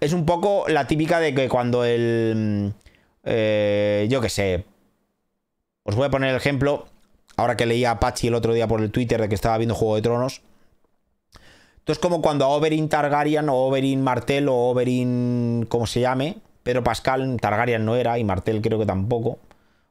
es un poco la típica de que cuando el, eh, yo qué sé, os voy a poner el ejemplo, ahora que leía a el otro día por el Twitter de que estaba viendo Juego de Tronos. Entonces, como cuando a Oberyn Targaryen o Oberyn Martel o Oberyn, como se llame, Pedro Pascal, Targaryen no era y Martel creo que tampoco.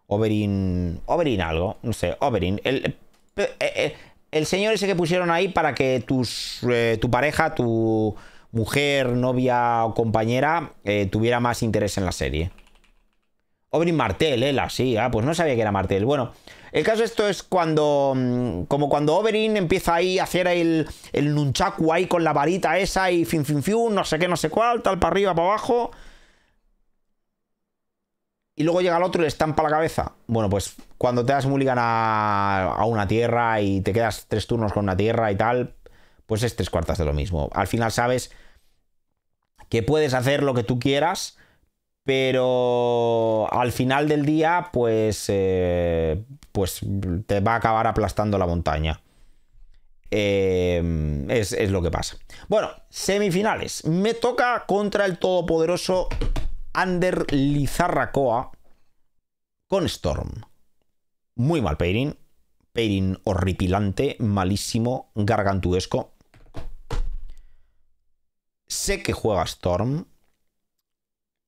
Oberyn, Oberyn algo, no sé, Oberyn. El, el, eh, eh, señor ese que pusieron ahí para que tus, tu pareja, tu mujer, novia o compañera tuviera más interés en la serie. Oberyn Martel, él así, ah, pues no sabía que era Martel. Bueno, el caso esto es cuando, mm, como cuando Oberyn empieza ahí a hacer el, el nunchaku ahí con la varita esa y fin, fin, fin, no sé qué, no sé cuál, tal para arriba, para abajo. Y luego llega el otro y le estampa la cabeza. Bueno, pues cuando te das mulligan a, una tierra y te quedas tres turnos con una tierra y tal, pues es tres cuartas de lo mismo. Al final sabes que puedes hacer lo que tú quieras pero al final del día, pues, eh, pues te va a acabar aplastando la montaña. Eh, es, es, lo que pasa. Bueno, semifinales. Me toca contra el todopoderoso Ander Lizarracoa con Storm. Muy mal pairing. Pairing horripilante, malísimo, gargantuesco. Sé que juega Storm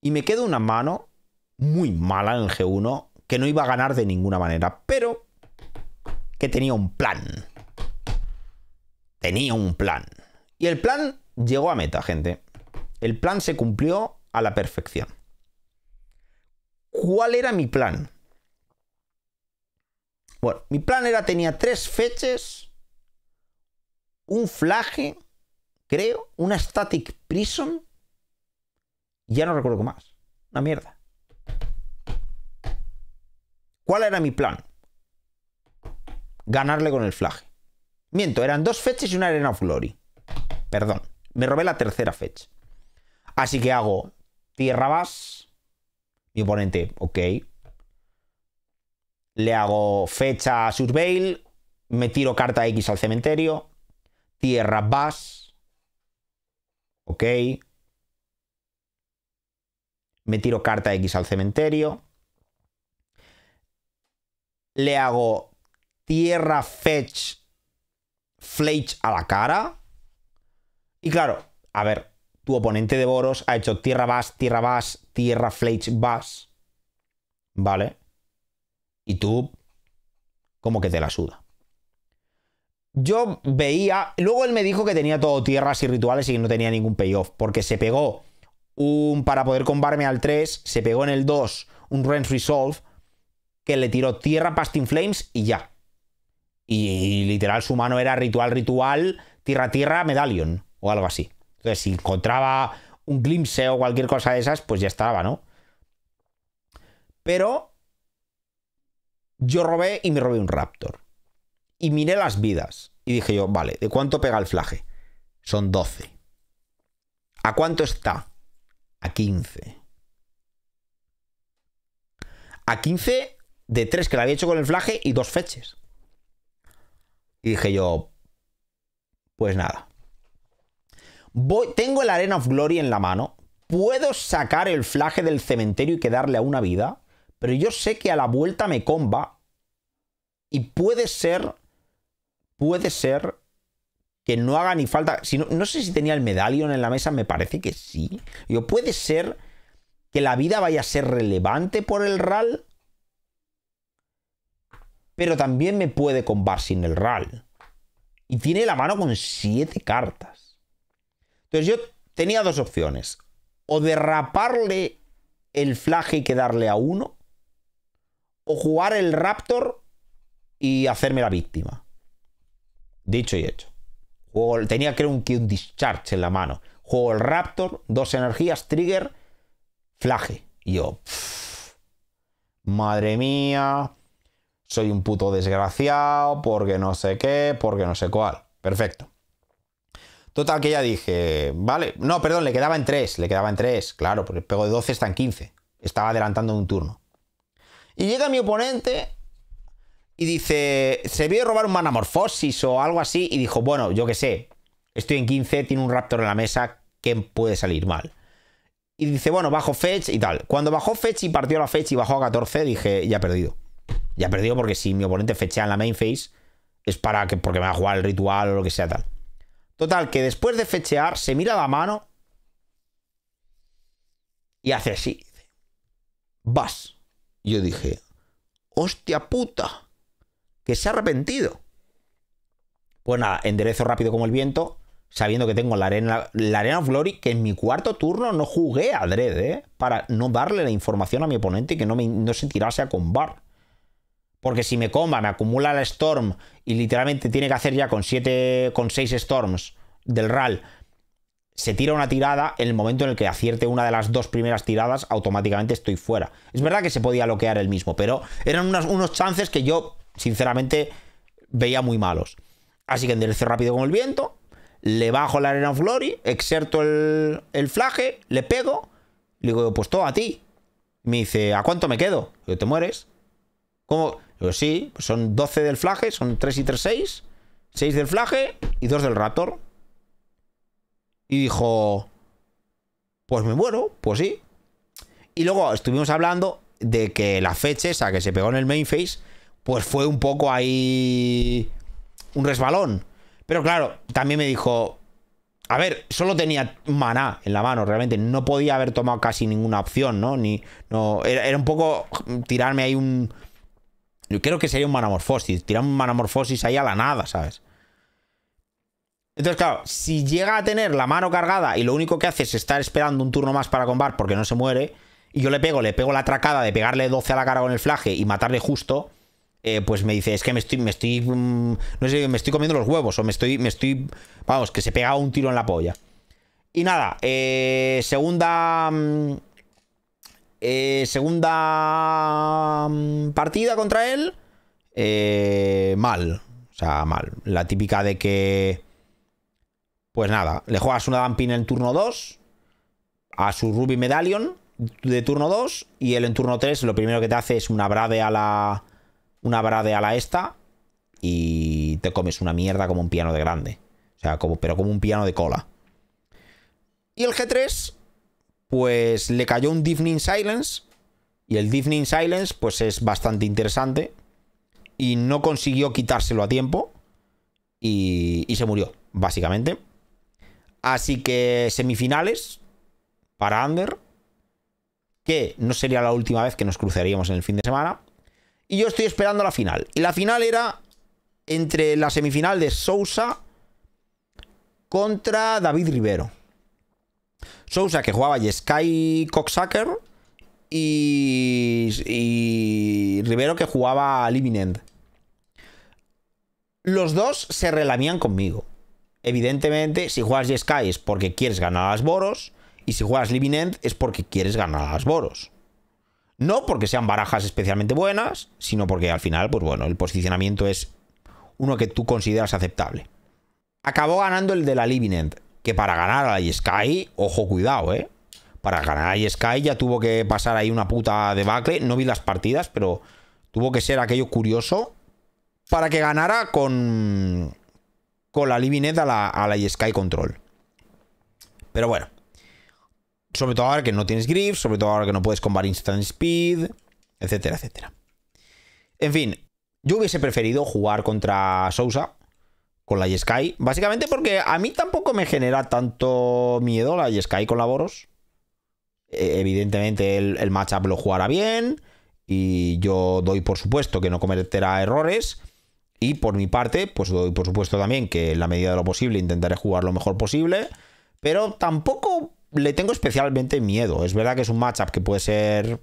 y me queda una mano muy mala en el G1 que no iba a ganar de ninguna manera, pero que tenía un plan. Tenía un plan. Y el plan llegó a meta, gente. El plan se cumplió a la perfección. ¿Cuál era mi plan? Bueno, mi plan era, tenía tres fechas, un flage, creo, una static prison ya no recuerdo más. Una mierda. ¿Cuál era mi plan? Ganarle con el flaje. Miento, eran dos fechas y una Arena of Glory. Perdón, me robé la tercera fecha. Así que hago tierra vas. Mi oponente, ok. Le hago fecha Surveil. Me tiro carta X al cementerio. Tierra vas. Ok me tiro carta X al cementerio, le hago tierra fetch fletch a la cara. Y claro, a ver, tu oponente de Boros ha hecho tierra vas, tierra vas, tierra fletch vas. ¿Vale? Y tú, como que te la suda. Yo veía. Luego él me dijo que tenía todo tierras y rituales y que no tenía ningún payoff. Porque se pegó un, para poder combarme al 3, se pegó en el 2 un Rens Resolve que le tiró tierra Pasting Flames y ya. Y, literal su mano era ritual, ritual, tierra, tierra, medallion o algo así. Entonces, si encontraba un glimpse o cualquier cosa de esas, pues ya estaba, ¿no? Pero yo robé y me robé un Raptor. Y miré las vidas. Y dije yo, vale, ¿de cuánto pega el flaje? Son 12. ¿A cuánto está? a 15. A 15 de 3 que la había hecho con el flaje y dos feches. Y dije yo, pues nada. Tengo el Arena of Glory en la mano. Puedo sacar el flaje del cementerio y quedarle a una vida. Pero yo sé que a la vuelta me comba. Y puede ser. Puede ser que no haga ni falta. No, sé si tenía el medallón en la mesa, me parece que sí. Yo, puede ser que la vida vaya a ser relevante por el RAL, pero también me puede combar sin el RAL. Y tiene la mano con siete cartas. Entonces yo tenía dos opciones. O derraparle el flaje y quedarle a uno. O jugar el Raptor y hacerme la víctima. Dicho y hecho tenía creo un, discharge en la mano. Juego el Raptor, dos energías, trigger, flage. Y yo, madre mía, soy un puto desgraciado, porque no sé qué, porque no sé cuál. Perfecto. Total, que ya dije, vale, no, perdón, le quedaba en 3, le quedaba en 3, claro, porque el pego de 12 está en 15. Estaba adelantando un turno. Y llega mi oponente y dice, se vio robar un manamorfosis o algo así, y dijo, bueno, yo qué sé, estoy en 15, tiene un raptor en la mesa, ¿qué puede salir mal? Y dice, bueno, bajo fetch y tal. Cuando bajó fetch y partió la fetch y bajó a 14, dije, ya he perdido. Ya he perdido porque si mi oponente fechea en la main phase, es para que, porque me va a jugar el ritual o lo que sea tal. Total, que después de fechear, se mira la mano y hace así. Vas. Yo dije, hostia puta, que se ha arrepentido. Pues nada, enderezo rápido como el viento, sabiendo que tengo la arena, la arena of Glory, que en mi cuarto turno no jugué a Dread, ¿eh? Para no darle la información a mi oponente y que no, me, no se tirase a combar. Porque si me comba, me acumula la Storm y literalmente tiene que hacer ya con 7, con 6 Storms del RAL, se tira una tirada, en el momento en el que acierte una de las dos primeras tiradas, automáticamente estoy fuera. Es verdad que se podía bloquear el mismo, pero eran unos chances que yo, sinceramente, veía muy malos. Así que enderezo rápido con el viento, le bajo la Arena of Glory, exerto el, el flaje, le pego, le digo, pues todo a ti. Me dice, ¿a cuánto me quedo? Yo, ¿te mueres? ¿Cómo? Pues sí, pues son 12 del flaje, son 3 y 3, 6. 6 del flaje y 2 del raptor. Y dijo, pues me muero, pues sí. Y luego estuvimos hablando de que la fecha esa que se pegó en el main face, pues fue un poco ahí un resbalón. Pero claro, también me dijo, a ver, solo tenía maná en la mano, realmente. No podía haber tomado casi ninguna opción, ¿no? Ni, no era, era un poco tirarme ahí un, yo creo que sería un manamorfosis. Tirar un manamorfosis ahí a la nada, ¿sabes? Entonces, claro, si llega a tener la mano cargada y lo único que hace es estar esperando un turno más para combar porque no se muere, y yo le pego, le pego la tracada de pegarle 12 a la cara con el flaje y matarle justo, eh, pues me dice, es que me estoy, me estoy, mm, no sé, me estoy comiendo los huevos o me estoy, me estoy, vamos, que se pega un tiro en la polla. Y nada, eh, segunda, mm, eh, segunda mm, partida contra él. Eh, mal. O sea, mal. La típica de que. Pues nada, le juegas una Dampin en turno 2. A su Ruby Medallion de turno 2. Y él en turno 3 lo primero que te hace es una Brade a la. Una Brade a la esta. Y te comes una mierda como un piano de grande. O sea, como, pero como un piano de cola. Y el G3 pues le cayó un Deafening Silence. Y el Deafening Silence, pues es bastante interesante. Y no consiguió quitárselo a tiempo. Y, y se murió, básicamente. Así que semifinales para Under. Que no sería la última vez que nos cruzaríamos en el fin de semana. Y yo estoy esperando la final. Y la final era entre la semifinal de Sousa contra David Rivero. Sousa que jugaba Sky Cocksucker y, y Rivero que jugaba Living End. Los dos se relamían conmigo. Evidentemente, si juegas Sky es porque quieres ganar a las Boros y si juegas Living End es porque quieres ganar a las Boros. No porque sean barajas especialmente buenas, sino porque al final, pues bueno, el posicionamiento es uno que tú consideras aceptable. Acabó ganando el de la Living End que para ganar a la Sky, ojo, cuidado, ¿eh? Para ganar a Sky ya tuvo que pasar ahí una puta debacle. No vi las partidas, pero tuvo que ser aquello curioso para que ganara con, con la Livinet a la, a la Sky Control. Pero bueno. Sobre todo ahora que no tienes grip, sobre todo ahora que no puedes combar instant speed, etcétera, etcétera. En fin, yo hubiese preferido jugar contra Sousa con la Sky. Básicamente porque a mí tampoco me genera tanto miedo la Sky con la Boros. E, evidentemente el, el, matchup lo jugará bien. Y yo doy por supuesto que no cometerá errores. Y por mi parte, pues doy por supuesto también que en la medida de lo posible intentaré jugar lo mejor posible. Pero tampoco le tengo especialmente miedo. Es verdad que es un matchup que puede ser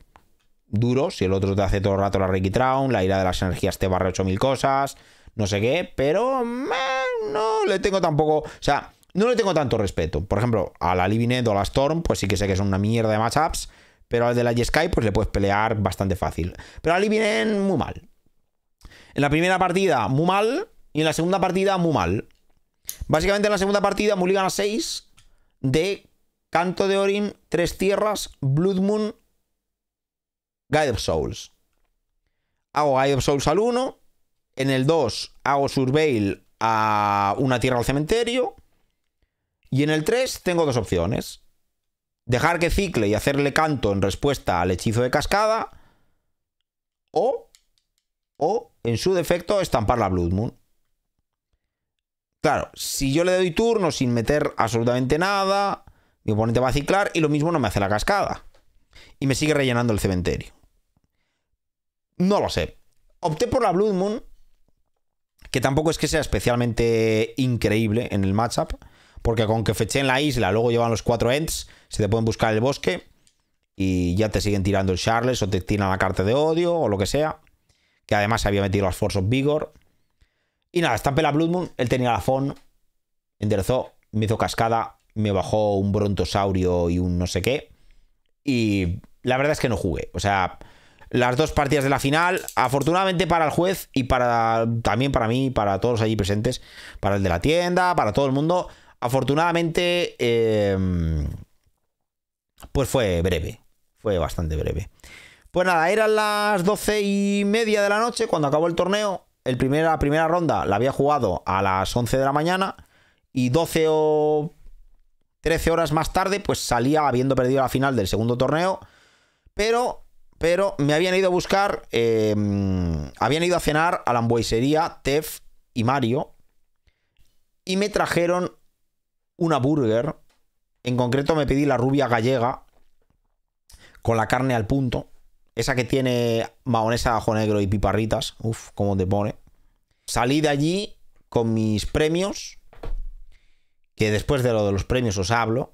duro. Si el otro te hace todo el rato la Reiki Traum, la ira de las energías te barre 8000 cosas no sé qué, pero no le tengo tampoco, o sea, no le tengo tanto respeto. Por ejemplo, a la Livinet o a la Storm, pues sí que sé que son una mierda de matchups, pero al de la Sky pues le puedes pelear bastante fácil. Pero a la Livinet, muy mal. En la primera partida, muy mal, y en la segunda partida, muy mal. Básicamente en la segunda partida, Mulligan a 6 de Canto de Orin, Tres Tierras, Blood Moon, Guide of Souls. Hago Guide of Souls al 1. En el 2 hago Surveil a una tierra al cementerio. Y en el 3 tengo dos opciones. Dejar que cicle y hacerle canto en respuesta al hechizo de cascada. O, o en su defecto, estampar la Blood Moon. Claro, si yo le doy turno sin meter absolutamente nada, mi oponente va a ciclar y lo mismo no me hace la cascada. Y me sigue rellenando el cementerio. No lo sé. Opté por la Blood Moon, que tampoco es que sea especialmente increíble en el matchup, porque con que feché en la isla, luego llevan los cuatro ends, se te pueden buscar el bosque y ya te siguen tirando el Charles o te tiran la carta de odio o lo que sea, que además había metido las Force of Vigor. Y nada, estampé la Blood Moon, él tenía la Fon, enderezó, me hizo cascada, me bajó un brontosaurio y un no sé qué. Y la verdad es que no jugué. O sea, las dos partidas de la final, afortunadamente para el juez y para también para mí, para todos allí presentes, para el de la tienda, para todo el mundo, afortunadamente, em, pues fue breve. Fue bastante breve. Pues nada, eran las doce y media de la noche cuando acabó el torneo. El la primera ronda la había jugado a las 11 de la mañana y 12 o 13 horas más tarde, pues salía habiendo perdido la final del segundo torneo. Pero, pero me habían ido a buscar, em, habían ido a cenar a la hamburguesería Tef y Mario. Y me trajeron una burger. En concreto me pedí la rubia gallega con la carne al punto. Esa que tiene mahonesa, ajo negro y piparritas. Uf, cómo te pone. Salí de allí con mis premios que después de lo de los premios os hablo.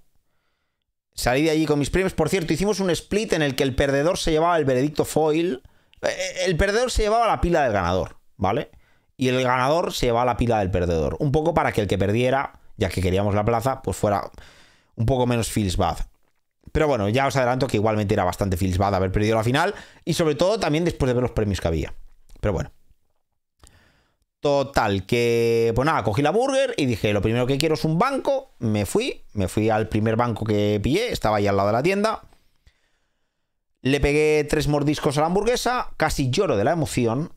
Salí de allí con mis premios. Por cierto, hicimos un split en el que el perdedor se llevaba el veredicto foil. Eh, el perdedor se llevaba la pila del ganador, ¿vale? Y el ganador se llevaba la pila del perdedor. Un poco para que el que perdiera, ya que queríamos la plaza, pues fuera un poco menos feels bad. Pero bueno, ya os adelanto que igualmente era bastante feels bad haber perdido la final. Y sobre todo también después de ver los premios que había. Pero bueno. Total, que pues nada, cogí la burger y dije, lo primero que quiero es un banco. Me fui, me fui al primer banco que pillé, estaba ahí al lado de la tienda. Le pegué tres mordiscos a la hamburguesa, casi lloro de la emoción.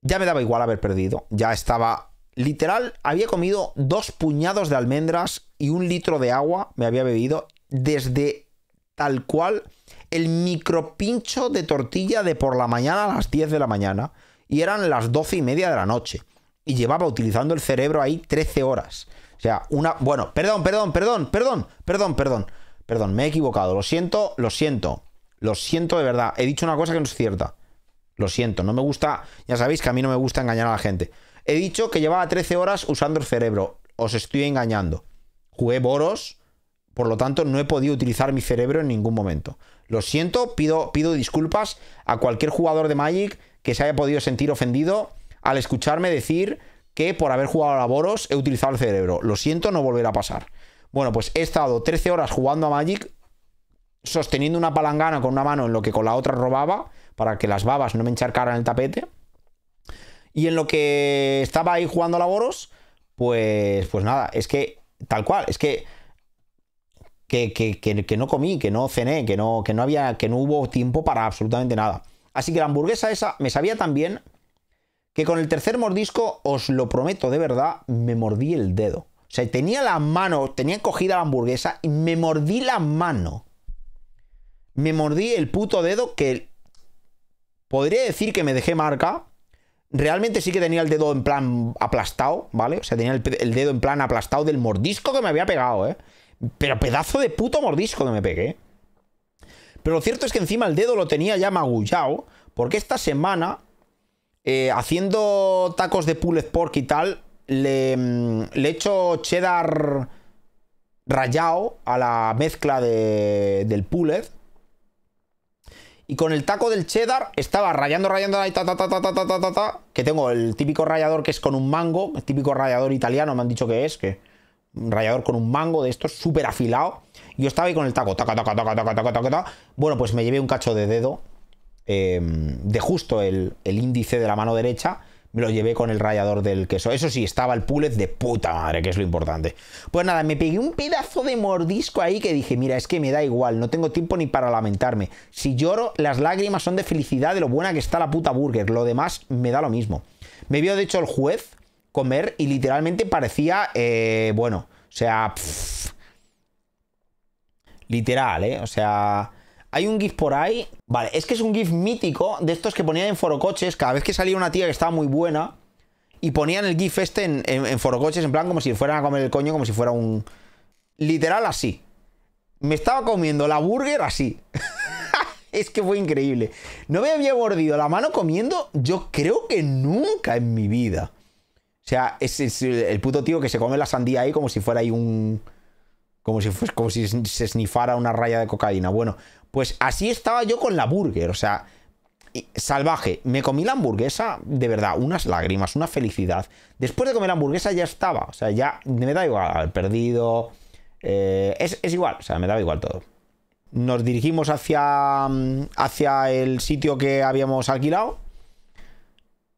Ya me daba igual haber perdido, ya estaba literal, había comido dos puñados de almendras y un litro de agua, me había bebido desde tal cual el micropincho de tortilla de por la mañana a las 10 de la mañana y eran las doce y media de la noche. Y llevaba utilizando el cerebro ahí 13 horas. O sea, una... Bueno, perdón, perdón, perdón, perdón, perdón, perdón. Perdón, me he equivocado. Lo siento, lo siento. Lo siento de verdad. He dicho una cosa que no es cierta. Lo siento, no me gusta... Ya sabéis que a mí no me gusta engañar a la gente. He dicho que llevaba 13 horas usando el cerebro. Os estoy engañando. Jugué Boros, por lo tanto no he podido utilizar mi cerebro en ningún momento. Lo siento, pido, pido disculpas a cualquier jugador de Magic que se haya podido sentir ofendido al escucharme decir que por haber jugado a Boros he utilizado el cerebro. Lo siento, no volverá a pasar. Bueno, pues he estado 13 horas jugando a Magic, sosteniendo una palangana con una mano en lo que con la otra robaba, para que las babas no me encharcaran el tapete. Y en lo que estaba ahí jugando a Boros, pues, pues nada, es que tal cual, es que que, que, que, no comí, que no cené, que no, que no había, que no hubo tiempo para absolutamente nada. Así que la hamburguesa esa me sabía tan bien que con el tercer mordisco, os lo prometo de verdad, me mordí el dedo. O sea, tenía la mano, tenía cogida la hamburguesa y me mordí la mano. Me mordí el puto dedo que podría decir que me dejé marca. Realmente sí que tenía el dedo en plan aplastado, ¿vale? O sea, tenía el, el dedo en plan aplastado del mordisco que me había pegado, ¿eh? Pero pedazo de puto mordisco que me pegué. Pero lo cierto es que encima el dedo lo tenía ya magullado, porque esta semana, eh, haciendo tacos de pulled pork y tal, le, mm, le hecho cheddar rayado a la mezcla de, del pulled. Y con el taco del cheddar estaba rayando, rayando, ta, que tengo el típico rallador que es con un mango, el típico rallador italiano, me han dicho que es, que un rallador con un mango de estos súper afilado. Yo estaba ahí con el taco, taca, taca, taca, taca, taca, taca, Bueno, pues me llevé un cacho de dedo em, de justo el, índice de la mano derecha. me lo llevé con el rallador del queso. Eso sí, estaba el pullet de puta madre, que es lo importante. Pues nada, me pegué un pedazo de mordisco ahí que dije, mira, es que me da igual, no tengo tiempo ni para lamentarme. Si lloro, las lágrimas son de felicidad de lo buena que está la puta burger. Lo demás me da lo mismo. Me vio, de hecho, el juez comer y literalmente parecía, eh, bueno, o sea... literal, ¿eh? O sea... Hay un GIF por ahí. Vale, es que es un GIF mítico de estos que ponían en forocoches. Cada vez que salía una tía que estaba muy buena. Y ponían el GIF este en, en, forocoches, en plan como si fueran a comer el coño, como si fuera un. Literal así. Me estaba comiendo la burger así. [laughs] es que fue increíble. No me había mordido la mano comiendo, yo creo que nunca en mi vida. O sea, es, el puto tío que se come la sandía ahí como si fuera ahí un. Como si, como si se snifara una raya de cocaína. Bueno, pues así estaba yo con la burger, o sea, salvaje. Me comí la hamburguesa, de verdad, unas lágrimas, una felicidad. Después de comer la hamburguesa ya estaba, o sea, ya me da igual haber perdido. Eh, es, igual, o sea, me da igual todo. Nos dirigimos hacia, hacia el sitio que habíamos alquilado.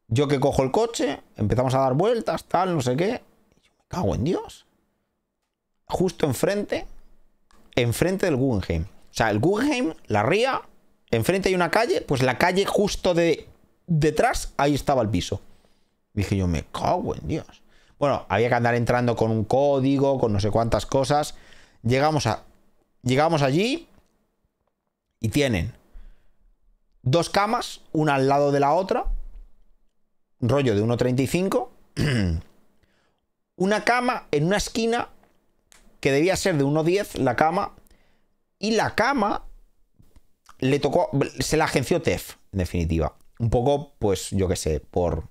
Yo que cojo el coche, empezamos a dar vueltas, tal, no sé qué. Yo me cago en Dios. Justo enfrente, enfrente del Guggenheim. O sea, el Guggenheim, la ría, enfrente hay una calle, pues la calle justo de detrás, ahí estaba el piso. Dije yo, me cago en Dios. Bueno, había que andar entrando con un código, con no sé cuántas cosas. Llegamos a. Llegamos allí. Y tienen dos camas, una al lado de la otra. Rollo de 1,35. [clears throat] una cama en una esquina que debía ser de 1,10 la cama y la cama le tocó, se la agenció TEF, en definitiva. Un poco, pues, yo qué sé, por,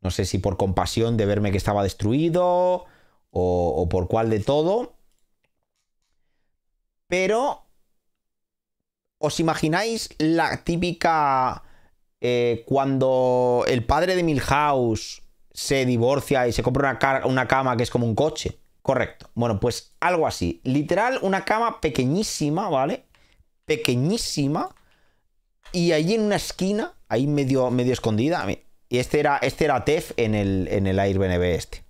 no sé si por compasión de verme que estaba destruido o, por cuál de todo. Pero, ¿os imagináis la típica eh, cuando el padre de Milhouse se divorcia y se compra una, una cama que es como un coche? Correcto. Bueno, pues algo así. Literal, una cama pequeñísima, ¿vale? Pequeñísima. Y allí en una esquina, ahí medio, medio escondida. Y este era, este era Tef en el, en el Airbnb este.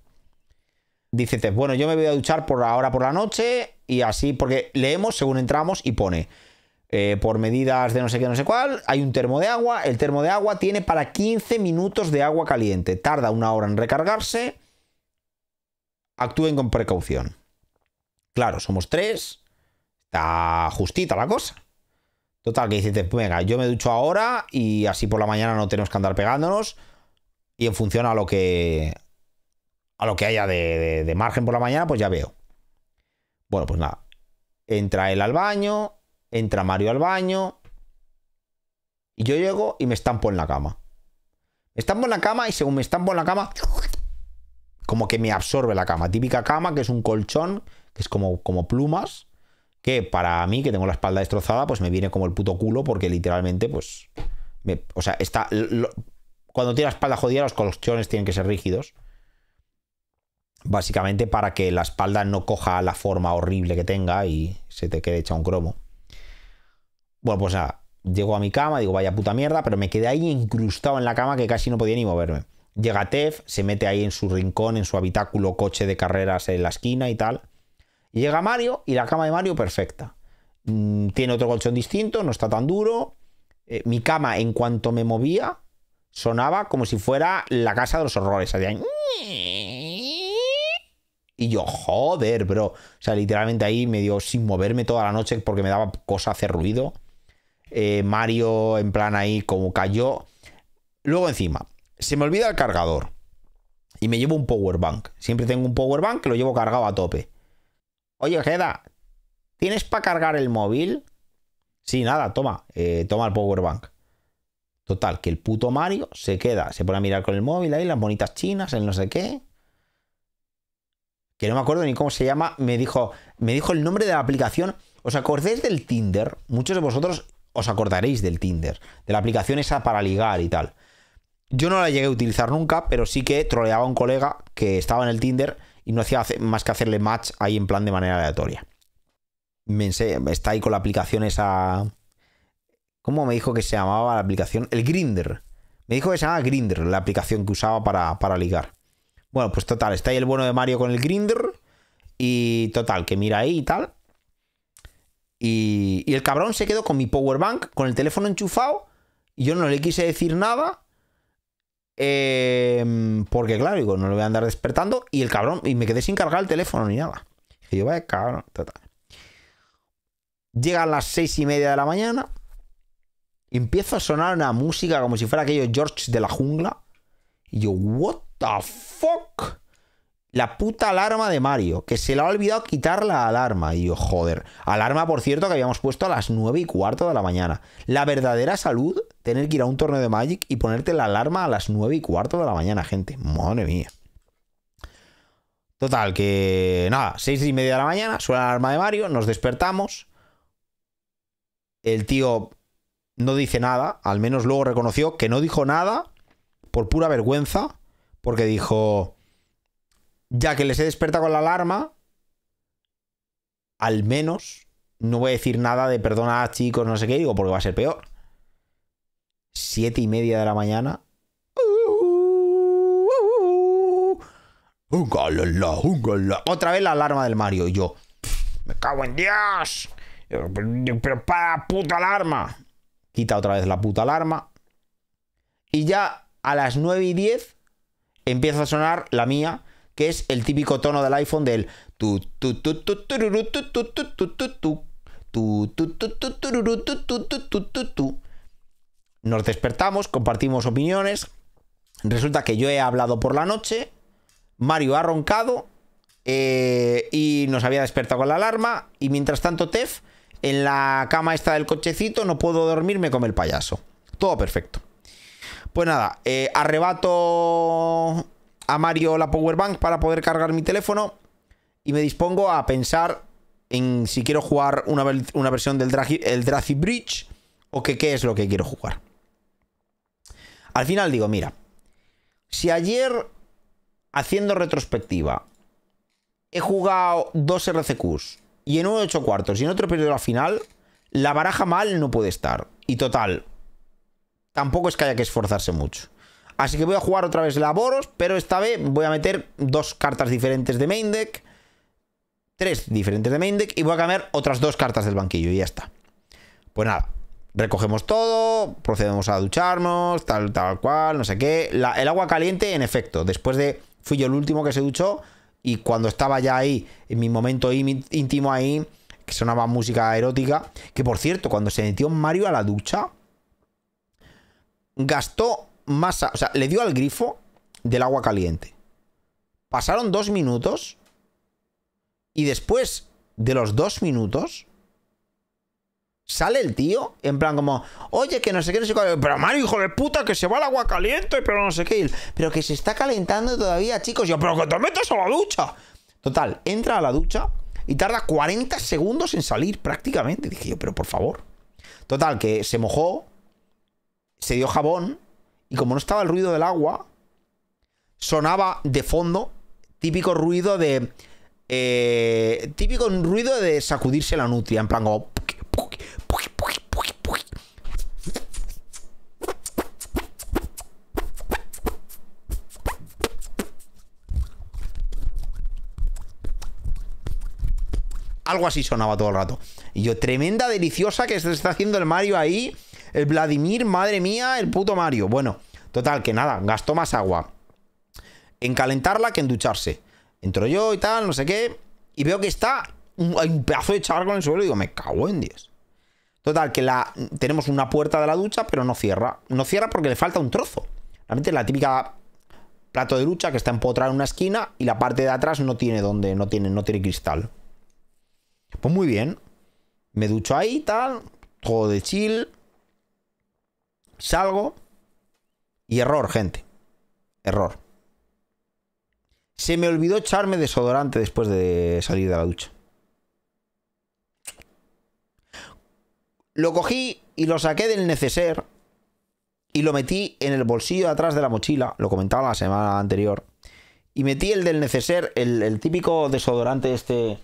Dice Tef, bueno, yo me voy a duchar por ahora por la noche. Y así, porque leemos según entramos y pone. Eh, por medidas de no sé qué, no sé cuál, hay un termo de agua. El termo de agua tiene para 15 minutos de agua caliente. Tarda una hora en recargarse actúen con precaución. Claro, somos tres. Está justita la cosa. Total, que dices, venga, yo me ducho ahora y así por la mañana no tenemos que andar pegándonos. Y en función a lo que. A lo que haya de, margen por la mañana, pues ya veo. Bueno, pues nada. Entra él al baño. Entra Mario al baño. Y yo llego y me estampo en la cama. Me estampo en la cama y según me estampo en la cama como que me absorbe la cama. Típica cama que es un colchón, que es como, como plumas, que para mí, que tengo la espalda destrozada, pues me viene como el puto culo porque literalmente, pues... o sea, está... cuando tiene la espalda jodida, los colchones tienen que ser rígidos. Básicamente para que la espalda no coja la forma horrible que tenga y se te quede hecha un cromo. Bueno, pues nada, llego a mi cama, digo, vaya puta mierda, pero me quedé ahí incrustado en la cama que casi no podía ni moverme. Llega Tef, se mete ahí en su rincón, en su habitáculo, coche de carreras en la esquina y tal. Llega Mario y la cama de Mario perfecta. Mm, tiene otro colchón distinto, no está tan duro. Eh, mi cama, en cuanto me movía, sonaba como si fuera la casa de los horrores. Y yo, joder, bro. O sea, literalmente ahí medio sin moverme toda la noche porque me daba cosa hacer ruido. Eh, Mario, en plan ahí, como cayó. Luego encima, se me olvida el cargador. Y me llevo un power bank. Siempre tengo un power bank que lo llevo cargado a tope. Oye, Geda, ¿tienes para cargar el móvil? Sí, nada, toma, eh, toma el power bank. Total, que el puto Mario se queda, se pone a mirar con el móvil ahí, las bonitas chinas, el no sé qué. Que no me acuerdo ni cómo se llama. Me dijo, me dijo el nombre de la aplicación. ¿Os acordáis del Tinder? Muchos de vosotros os acordaréis del Tinder, de la aplicación esa para ligar y tal. Yo no la llegué a utilizar nunca, pero sí que troleaba a un colega que estaba en el Tinder y no hacía más que hacerle match ahí en plan de manera aleatoria. Me está ahí con la aplicación esa. ¿Cómo me dijo que se llamaba la aplicación? El Grinder. Me dijo que se llama Grinder, la aplicación que usaba para, para ligar. Bueno, pues total, está ahí el bueno de Mario con el Grinder. Y total, que mira ahí y tal. Y, y el cabrón se quedó con mi powerbank, con el teléfono enchufado. Y yo no le quise decir nada. Em, porque claro, digo, no le voy a andar despertando. Y el cabrón, y me quedé sin cargar el teléfono ni nada. Y yo, vaya cabrón, total. Llegan las seis y media de la mañana. Empieza a sonar una música como si fuera aquello George de la jungla. Y yo, what the fuck? La puta alarma de Mario, que se le ha olvidado quitar la alarma. Y yo, joder. Alarma, por cierto, que habíamos puesto a las nueve y cuarto de la mañana. La verdadera salud, tener que ir a un torneo de Magic y ponerte la alarma a las nueve y cuarto de la mañana, gente. Madre mía. Total, que nada, seis y media de la mañana, suena la alarma de Mario, nos despertamos. El tío no dice nada, al menos luego reconoció que no dijo nada por pura vergüenza, porque dijo, ya que les he despertado con la alarma, al menos no voy a decir nada de perdona chicos, no sé qué, digo, porque va a ser peor. Siete y media de la mañana. Otra vez la alarma del Mario. Y yo, me cago en Dios. Pero para puta alarma. Quita otra vez la puta alarma. Y ya a las 9 y 10 empieza a sonar la mía, que es el típico tono del iPhone del tu tu tu tu tu tu tu tu tu. Nos despertamos, compartimos opiniones. Resulta que yo he hablado por la noche, Mario ha roncado eh, y nos había despertado con la alarma. Y mientras tanto, Tef, en la cama esta del cochecito, no puedo dormirme come el payaso. Todo perfecto. Pues nada, eh, arrebato a Mario la powerbank para poder cargar mi teléfono y me dispongo a pensar en si quiero jugar una, una versión del Drazi, el Drazi Bridge o que qué es lo que quiero jugar. Al final digo, mira, si ayer haciendo retrospectiva he jugado dos RCQs y en uno de 8 cuartos y en otro periodo la final, la baraja mal no puede estar. Y total, tampoco es que haya que esforzarse mucho. Así que voy a jugar otra vez la Boros, pero esta vez voy a meter dos cartas diferentes de main deck, tres diferentes de main deck y voy a cambiar otras dos cartas del banquillo y ya está. Pues nada, recogemos todo, procedemos a ducharnos, tal, tal cual, no sé qué. el agua caliente, en efecto, después de... Fui yo el último que se duchó y cuando estaba ya ahí, en mi momento íntimo ahí, que sonaba música erótica, que por cierto, cuando se metió Mario a la ducha, gastó masa, o sea, le dio al grifo del agua caliente. Pasaron dos minutos y después de los dos minutos sale el tío en plan como, oye, que no sé qué, no sé qué, pero Mario, hijo de puta, que se va el agua caliente, pero no sé qué, pero que se está calentando todavía, chicos. Yo, pero que te metas a la ducha. Total, entra a la ducha y tarda 40 segundos en salir prácticamente. Dije yo, pero por favor. Total, que se mojó, se dio jabón y como no estaba el ruido del agua, sonaba de fondo típico ruido de... Eh, típico ruido de sacudirse la nutria, en plan como... Algo así sonaba todo el rato. Y yo, tremenda deliciosa que se está haciendo el Mario ahí el Vladimir, madre mía, el puto Mario. Bueno, total, que nada, gastó más agua en calentarla que en ducharse. Entro yo y tal, no sé qué, y veo que está hay un pedazo de charco en el suelo y digo, me cago en 10. Total, que la, tenemos una puerta de la ducha, pero no cierra. No cierra porque le falta un trozo. Realmente la típica plato de ducha que está empotrado en una esquina y la parte de atrás no tiene donde, no tiene, no tiene cristal. Pues muy bien. Me ducho ahí, tal, todo de chill. Salgo y error, gente. Error. Se me olvidó echarme desodorante después de salir de la ducha. Lo cogí y lo saqué del neceser y lo metí en el bolsillo de atrás de la mochila. Lo comentaba la semana anterior. Y metí el del neceser, el, el típico desodorante este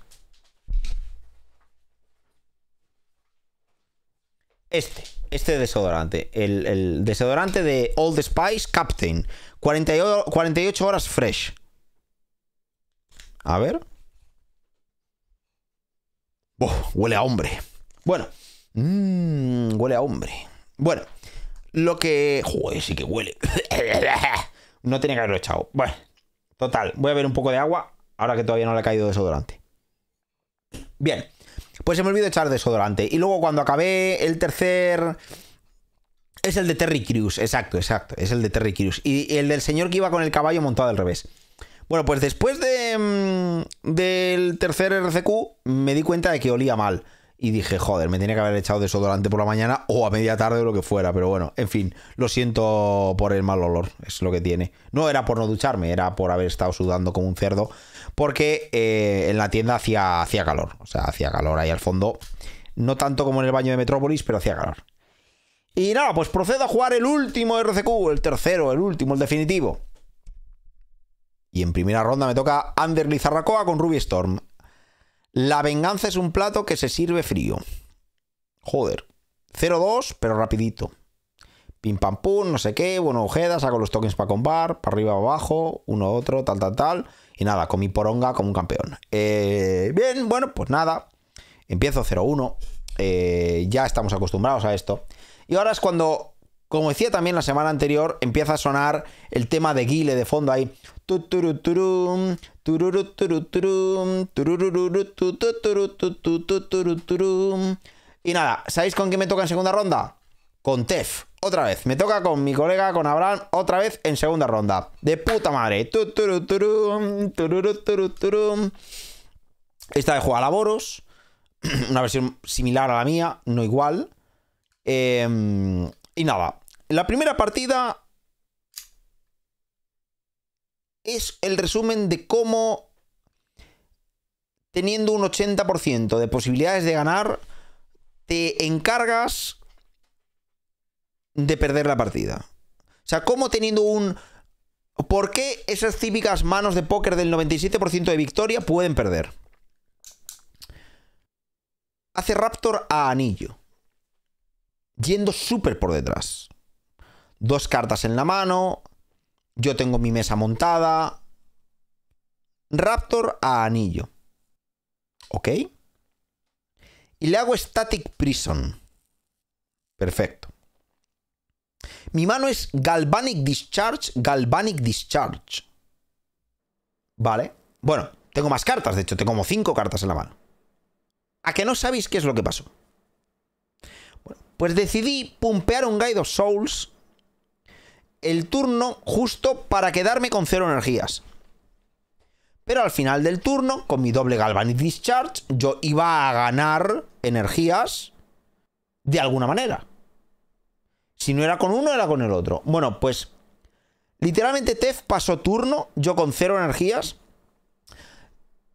Este, este desodorante. El, el desodorante de Old Spice Captain. 48 horas fresh. A ver. huele a hombre. Bueno. Mmm, huele a hombre. Bueno. Lo que... Joder, sí que huele. [laughs] no tenía que haberlo echado. Bueno. Total. Voy a ver un poco de agua. Ahora que todavía no le ha caído desodorante. Bien. Pues se me olvidó echar desodorante. Y luego cuando acabé el tercer... Es el de Terry Crews, exacto, exacto. Es el de Terry Crews. Y el del señor que iba con el caballo montado al revés. Bueno, pues después de, mm, del tercer RCQ me di cuenta de que olía mal. Y dije, joder, me tenía que haber echado desodorante por la mañana o a media tarde o lo que fuera. Pero bueno, en fin, lo siento por el mal olor, es lo que tiene. No era por no ducharme, era por haber estado sudando como un cerdo porque eh, en la tienda hacía, hacía calor. O sea, hacía calor ahí al fondo. No tanto como en el baño de Metrópolis, pero hacía calor. Y nada, pues procedo a jugar el último RCQ, el tercero, el último, el definitivo. Y en primera ronda me toca Ander Lizarracoa con Ruby Storm. La venganza es un plato que se sirve frío. Joder. 0-2, pero rapidito. Pim pam pum, no sé qué, bueno, Ojeda, saco los tokens para combar, para arriba, abajo, uno, otro, tal, tal, tal. Y nada, con mi poronga como un campeón. Eh, bien, bueno, pues nada. Empiezo 0-1. Eh, ya estamos acostumbrados a esto. Y ahora es cuando, como decía también la semana anterior, empieza a sonar el tema de Guile de fondo ahí. Y nada, ¿sabéis con qué me toca en segunda ronda? Con Tef. Otra vez, me toca con mi colega, con Abraham, otra vez en segunda ronda. De puta madre. Esta vez juega a Boros. [clears throat] Una versión similar a la mía, no igual. Em, y nada. La primera partida es el resumen de cómo, teniendo un 80% de posibilidades de ganar, te encargas de perder la partida. O sea, ¿cómo teniendo un... ¿Por qué esas típicas manos de póker del 97% de victoria pueden perder? Hace Raptor a anillo. Yendo súper por detrás. Dos cartas en la mano. Yo tengo mi mesa montada. Raptor a anillo. ¿Ok? Y le hago Static Prison. Perfecto. Mi mano es Galvanic Discharge, Galvanic Discharge. Vale. Bueno, tengo más cartas, de hecho, tengo como cinco cartas en la mano. ¿A que no sabéis qué es lo que pasó? Pues decidí pumpear un Guide of Souls el turno justo para quedarme con cero energías. Pero al final del turno, con mi doble Galvanic Discharge, yo iba a ganar energías de alguna manera. Si no era con uno, era con el otro. Bueno, pues literalmente Tef pasó turno, yo con cero energías.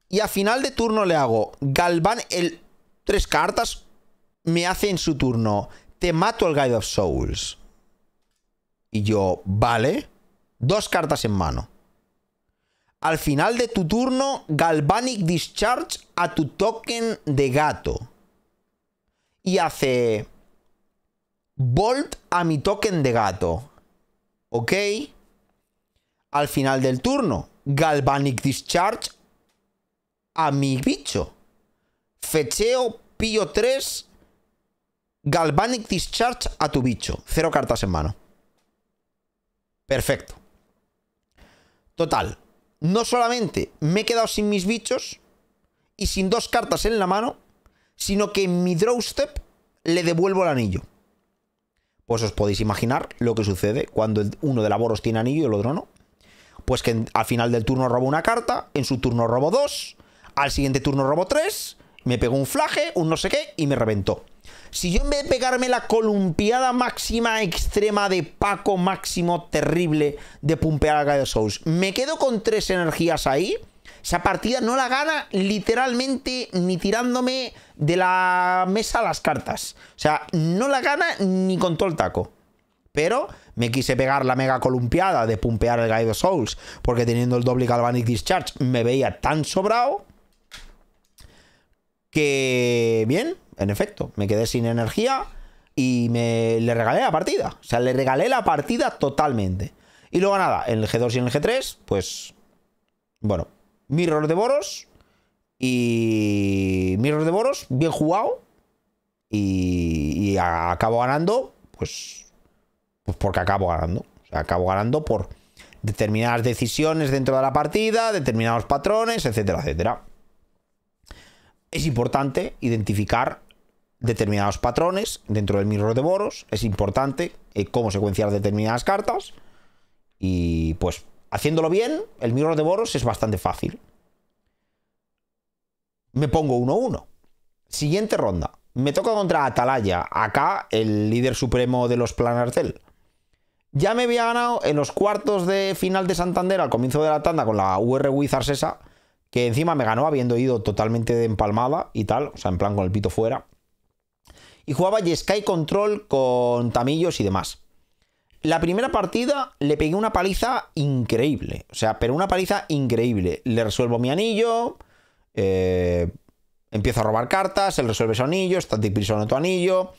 Y a final de turno le hago Galvan, el tres cartas, me hace en su turno, te mato el Guide of Souls. Y yo, vale, dos cartas en mano. Al final de tu turno, Galvanic Discharge a tu token de gato. Y hace Bolt a mi token de gato. ¿Ok? Al final del turno, Galvanic Discharge a mi bicho. Fecheo, pillo 3. Galvanic Discharge a tu bicho. Cero cartas en mano. Perfecto. Total. No solamente me he quedado sin mis bichos y sin dos cartas en la mano, sino que en mi draw step le devuelvo el anillo. Pues os podéis imaginar lo que sucede cuando uno de laboros tiene anillo y el otro no. Pues que al final del turno robo una carta, en su turno robo dos, al siguiente turno robo tres, me pegó un flaje, un no sé qué, y me reventó. Si yo en vez de pegarme la columpiada máxima extrema de Paco máximo terrible de pumpear a Gaia Souls, me quedo con tres energías ahí, esa partida no la gana literalmente ni tirándome de la mesa las cartas. O sea, no la gana ni con todo el taco. Pero me quise pegar la mega columpiada de pumpear el Guide of Souls, porque teniendo el doble Galvanic Discharge me veía tan sobrado que, bien, en efecto, me quedé sin energía. y me le regalé la partida. O sea, le regalé la partida totalmente. Y luego nada, en el G2 y en el G3, pues. Bueno, Mirror de Boros. Y. Mirror de Boros, bien jugado. Y, y acabo ganando, pues. Pues porque acabo ganando. O sea, acabo ganando por determinadas decisiones dentro de la partida, determinados patrones, etcétera, etcétera. Es importante identificar determinados patrones dentro del mirror de Boros. Es importante eh, cómo secuenciar determinadas cartas. Y pues haciéndolo bien, el mirror de Boros es bastante fácil. Me pongo 1-1. Siguiente ronda. Me toca contra Atalaya, acá el líder supremo de los Planartel. Ya me había ganado en los cuartos de final de Santander al comienzo de la tanda con la UR Wizards esa, que encima me ganó habiendo ido totalmente de empalmada y tal, o sea, en plan con el pito fuera. Y jugaba Sky Control con tamillos y demás. La primera partida le pegué una paliza increíble, o sea, pero una paliza increíble. Le resuelvo mi anillo, eh, empiezo a robar cartas, él resuelve su anillo, Static Prison otro anillo.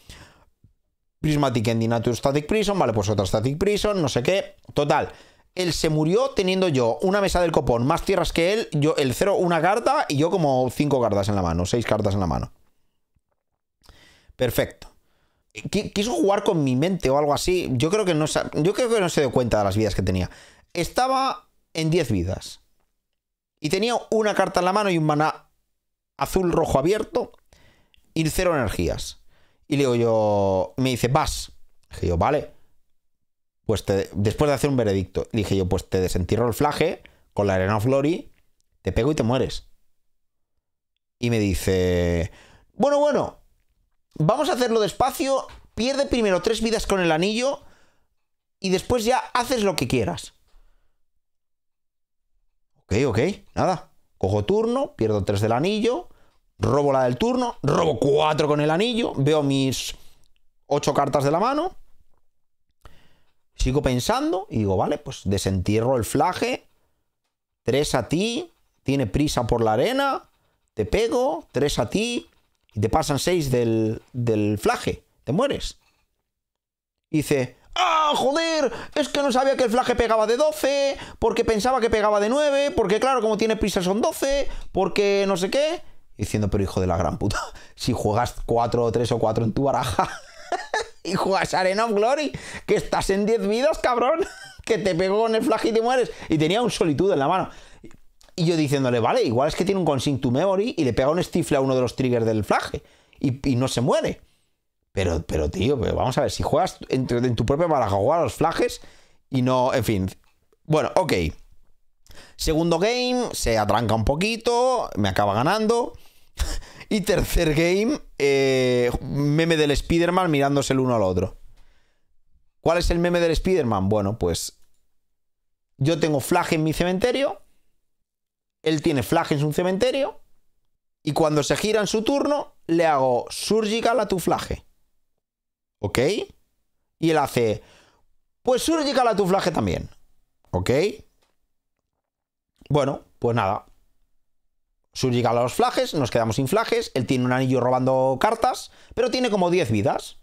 Prismatic Ending Nature Static Prison, vale, pues otra Static Prison, no sé qué. Total, él se murió teniendo yo una mesa del copón, más tierras que él, yo el cero una carta y yo como cinco cartas en la mano, seis cartas en la mano. Perfecto. Quiso jugar con mi mente o algo así. Yo creo que no, yo creo que no se dio cuenta de las vidas que tenía. Estaba en 10 vidas. Y tenía una carta en la mano y un maná azul rojo abierto y cero energías. Y le digo yo, me dice, vas. Dije yo, vale. Pues después de hacer un veredicto, dije yo, pues te desentierro el flaje con la arena of glory, te pego y te mueres. Y me dice, bueno, bueno, vamos a hacerlo despacio, pierde primero tres vidas con el anillo y después ya haces lo que quieras. Ok, ok, nada. Cojo turno, pierdo tres del anillo, robo la del turno, robo cuatro con el anillo, veo mis ocho cartas de la mano, sigo pensando y digo, vale, pues desentierro el flaje, tres a ti, tiene prisa por la arena, te pego, tres a ti, y te pasan seis del, del flaje, te mueres. Y dice, ¡Ah, joder! Es que no sabía que el flaje pegaba de 12, porque pensaba que pegaba de 9, porque claro, como tiene prisa son 12, porque no sé qué diciendo, pero hijo de la gran puta, [laughs] si juegas 4 o 3 o 4 en tu baraja [laughs] y juegas Arena of Glory, que estás en 10 vidas, cabrón, [laughs] que te pegó con el flag y te mueres. Y tenía un solitud en la mano. Y yo diciéndole, vale, igual es que tiene un Consign to Memory y le pega un stifle a uno de los triggers del flag y, no se muere. Pero, pero tío, vamos a ver, si juegas en, en tu propia baraja, juegas los flags y no, en fin. Bueno, ok. Segundo game, se atranca un poquito, me acaba ganando. [laughs] y tercer game, eh, meme del Spider-Man mirándose el uno al otro. ¿Cuál es el meme del Spider-Man? Bueno, pues yo tengo flag en mi cementerio, él tiene flag en su cementerio, y cuando se gira en su turno, le hago surgical a tu. ¿Ok? Y él hace, pues surgical a tu también. ¿Ok? Bueno, pues nada, a los flajes, nos quedamos sin flajes. Él tiene un anillo robando cartas, pero tiene como 10 vidas.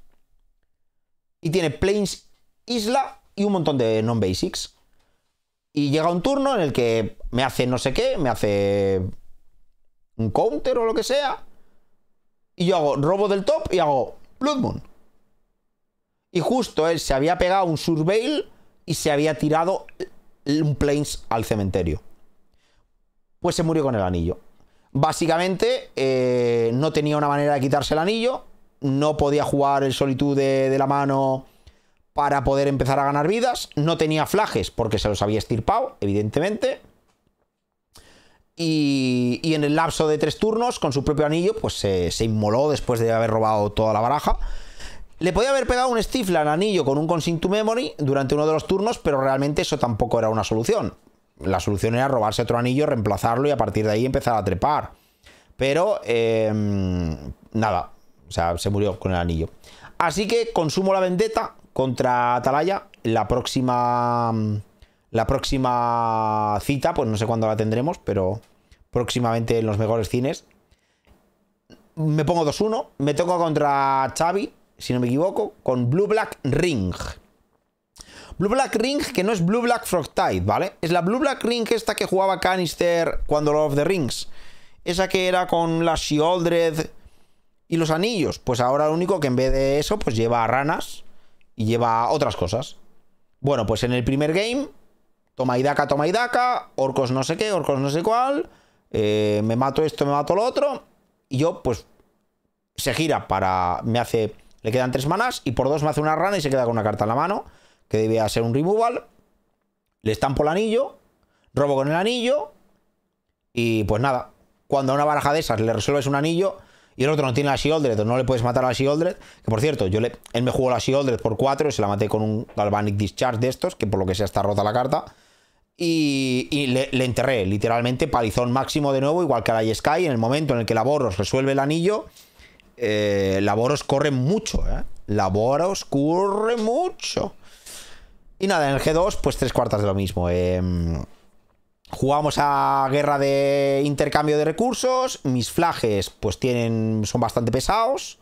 Y tiene Plains Isla y un montón de non-basics. Y llega un turno en el que me hace no sé qué, me hace un counter o lo que sea. Y yo hago robo del top y hago Blood Moon. Y justo él se había pegado un Surveil y se había tirado un Plains al cementerio. Pues se murió con el anillo. Básicamente, eh, no tenía una manera de quitarse el anillo, no podía jugar el solitud de, la mano para poder empezar a ganar vidas, no tenía flajes porque se los había estirpado, evidentemente. Y, en el lapso de tres turnos, con su propio anillo, pues se, se, inmoló después de haber robado toda la baraja. Le podía haber pegado un stifle al anillo con un Consign to Memory durante uno de los turnos, pero realmente eso tampoco era una solución la solución era robarse otro anillo, reemplazarlo y a partir de ahí empezar a trepar. Pero, em, nada, o sea, se murió con el anillo. Así que consumo la vendetta contra Atalaya. La próxima. La próxima cita, pues no sé cuándo la tendremos, pero próximamente en los mejores cines. Me pongo 2-1. Me toco contra Xavi. si no me equivoco, con Blue Black Ring. Blue Black Ring, que no es Blue Black Frostide, ¿vale? Es la Blue Black Ring esta que jugaba Canister cuando Lord of the Rings. Esa que era con la Shieldred y los anillos. Pues ahora lo único que en vez de eso, pues lleva ranas y lleva otras cosas. Bueno, pues en el primer game, toma y daca, toma y daca, orcos no sé qué, orcos no sé cuál, eh, me mato esto, me mato lo otro, y yo, pues, se gira para, me hace, le quedan tres manas, y por dos me hace una rana y se queda con una carta en la mano que debía ser un removal. Le estampo el anillo, robo con el anillo y pues nada. Cuando a una baraja de esas le resuelves un anillo y el otro no tiene la Shieldred o no le puedes matar a la Shieldred, que por cierto, yo le, él me jugó la Shieldred por 4 y se la maté con un Galvanic Discharge de estos, que por lo que sea está rota la carta. Y, le, enterré, literalmente, palizón máximo de nuevo, igual que a la Sky. En el momento en el que la Boros resuelve el anillo, eh, la Boros corre mucho, ¿eh? La Boros corre mucho. Y nada, en el G2, pues tres cuartas de lo mismo. Em, jugamos a guerra de intercambio de recursos. Mis flages, pues tienen. son bastante pesados.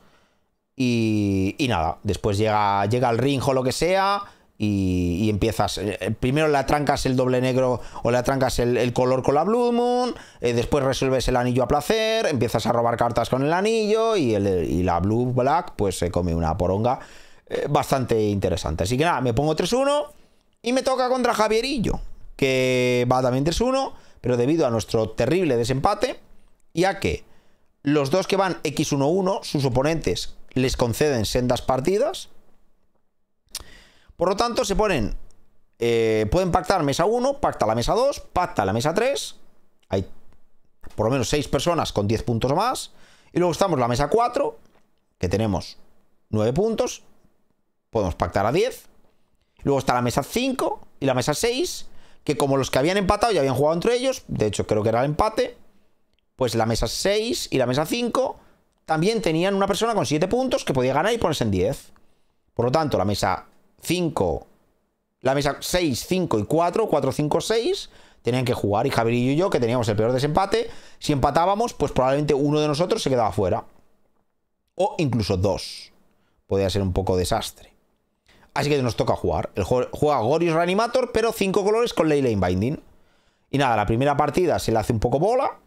Y, y nada, después llega, llega el ring o lo que sea. Y, empiezas. Eh, primero le atrancas el doble negro o le atrancas el, color con la Blue Moon. Eh, después resuelves el anillo a placer. Empiezas a robar cartas con el anillo. Y, el, y la Blue Black, pues se come una poronga. Eh, bastante interesante. Así que nada, me pongo 3-1 y me toca contra Javierillo, que va también 3-1, pero debido a nuestro terrible desempate y a que los dos que van X1-1, sus oponentes les conceden sendas partidas. Por lo tanto, se ponen. Eh, pueden pactar mesa 1, pacta la mesa 2, pacta la mesa 3. Hay por lo menos 6 personas con 10 puntos más. Y luego estamos la mesa 4, que tenemos 9 puntos podemos pactar a 10. Luego está la mesa 5 y la mesa 6, que como los que habían empatado ya habían jugado entre ellos, de hecho creo que era el empate, pues la mesa 6 y la mesa 5 también tenían una persona con 7 puntos que podía ganar y ponerse en 10. Por lo tanto, la mesa 5, la mesa 6, 5 y 4, 4, 5, 6, tenían que jugar. Y Javier y yo, que teníamos el peor desempate, si empatábamos, pues probablemente uno de nosotros se quedaba fuera. O incluso dos. Podría ser un poco desastre. Así que nos toca jugar. El juega Gorius Reanimator, pero 5 colores con Ley Lane Binding. Y nada, la primera partida se le hace un poco bola.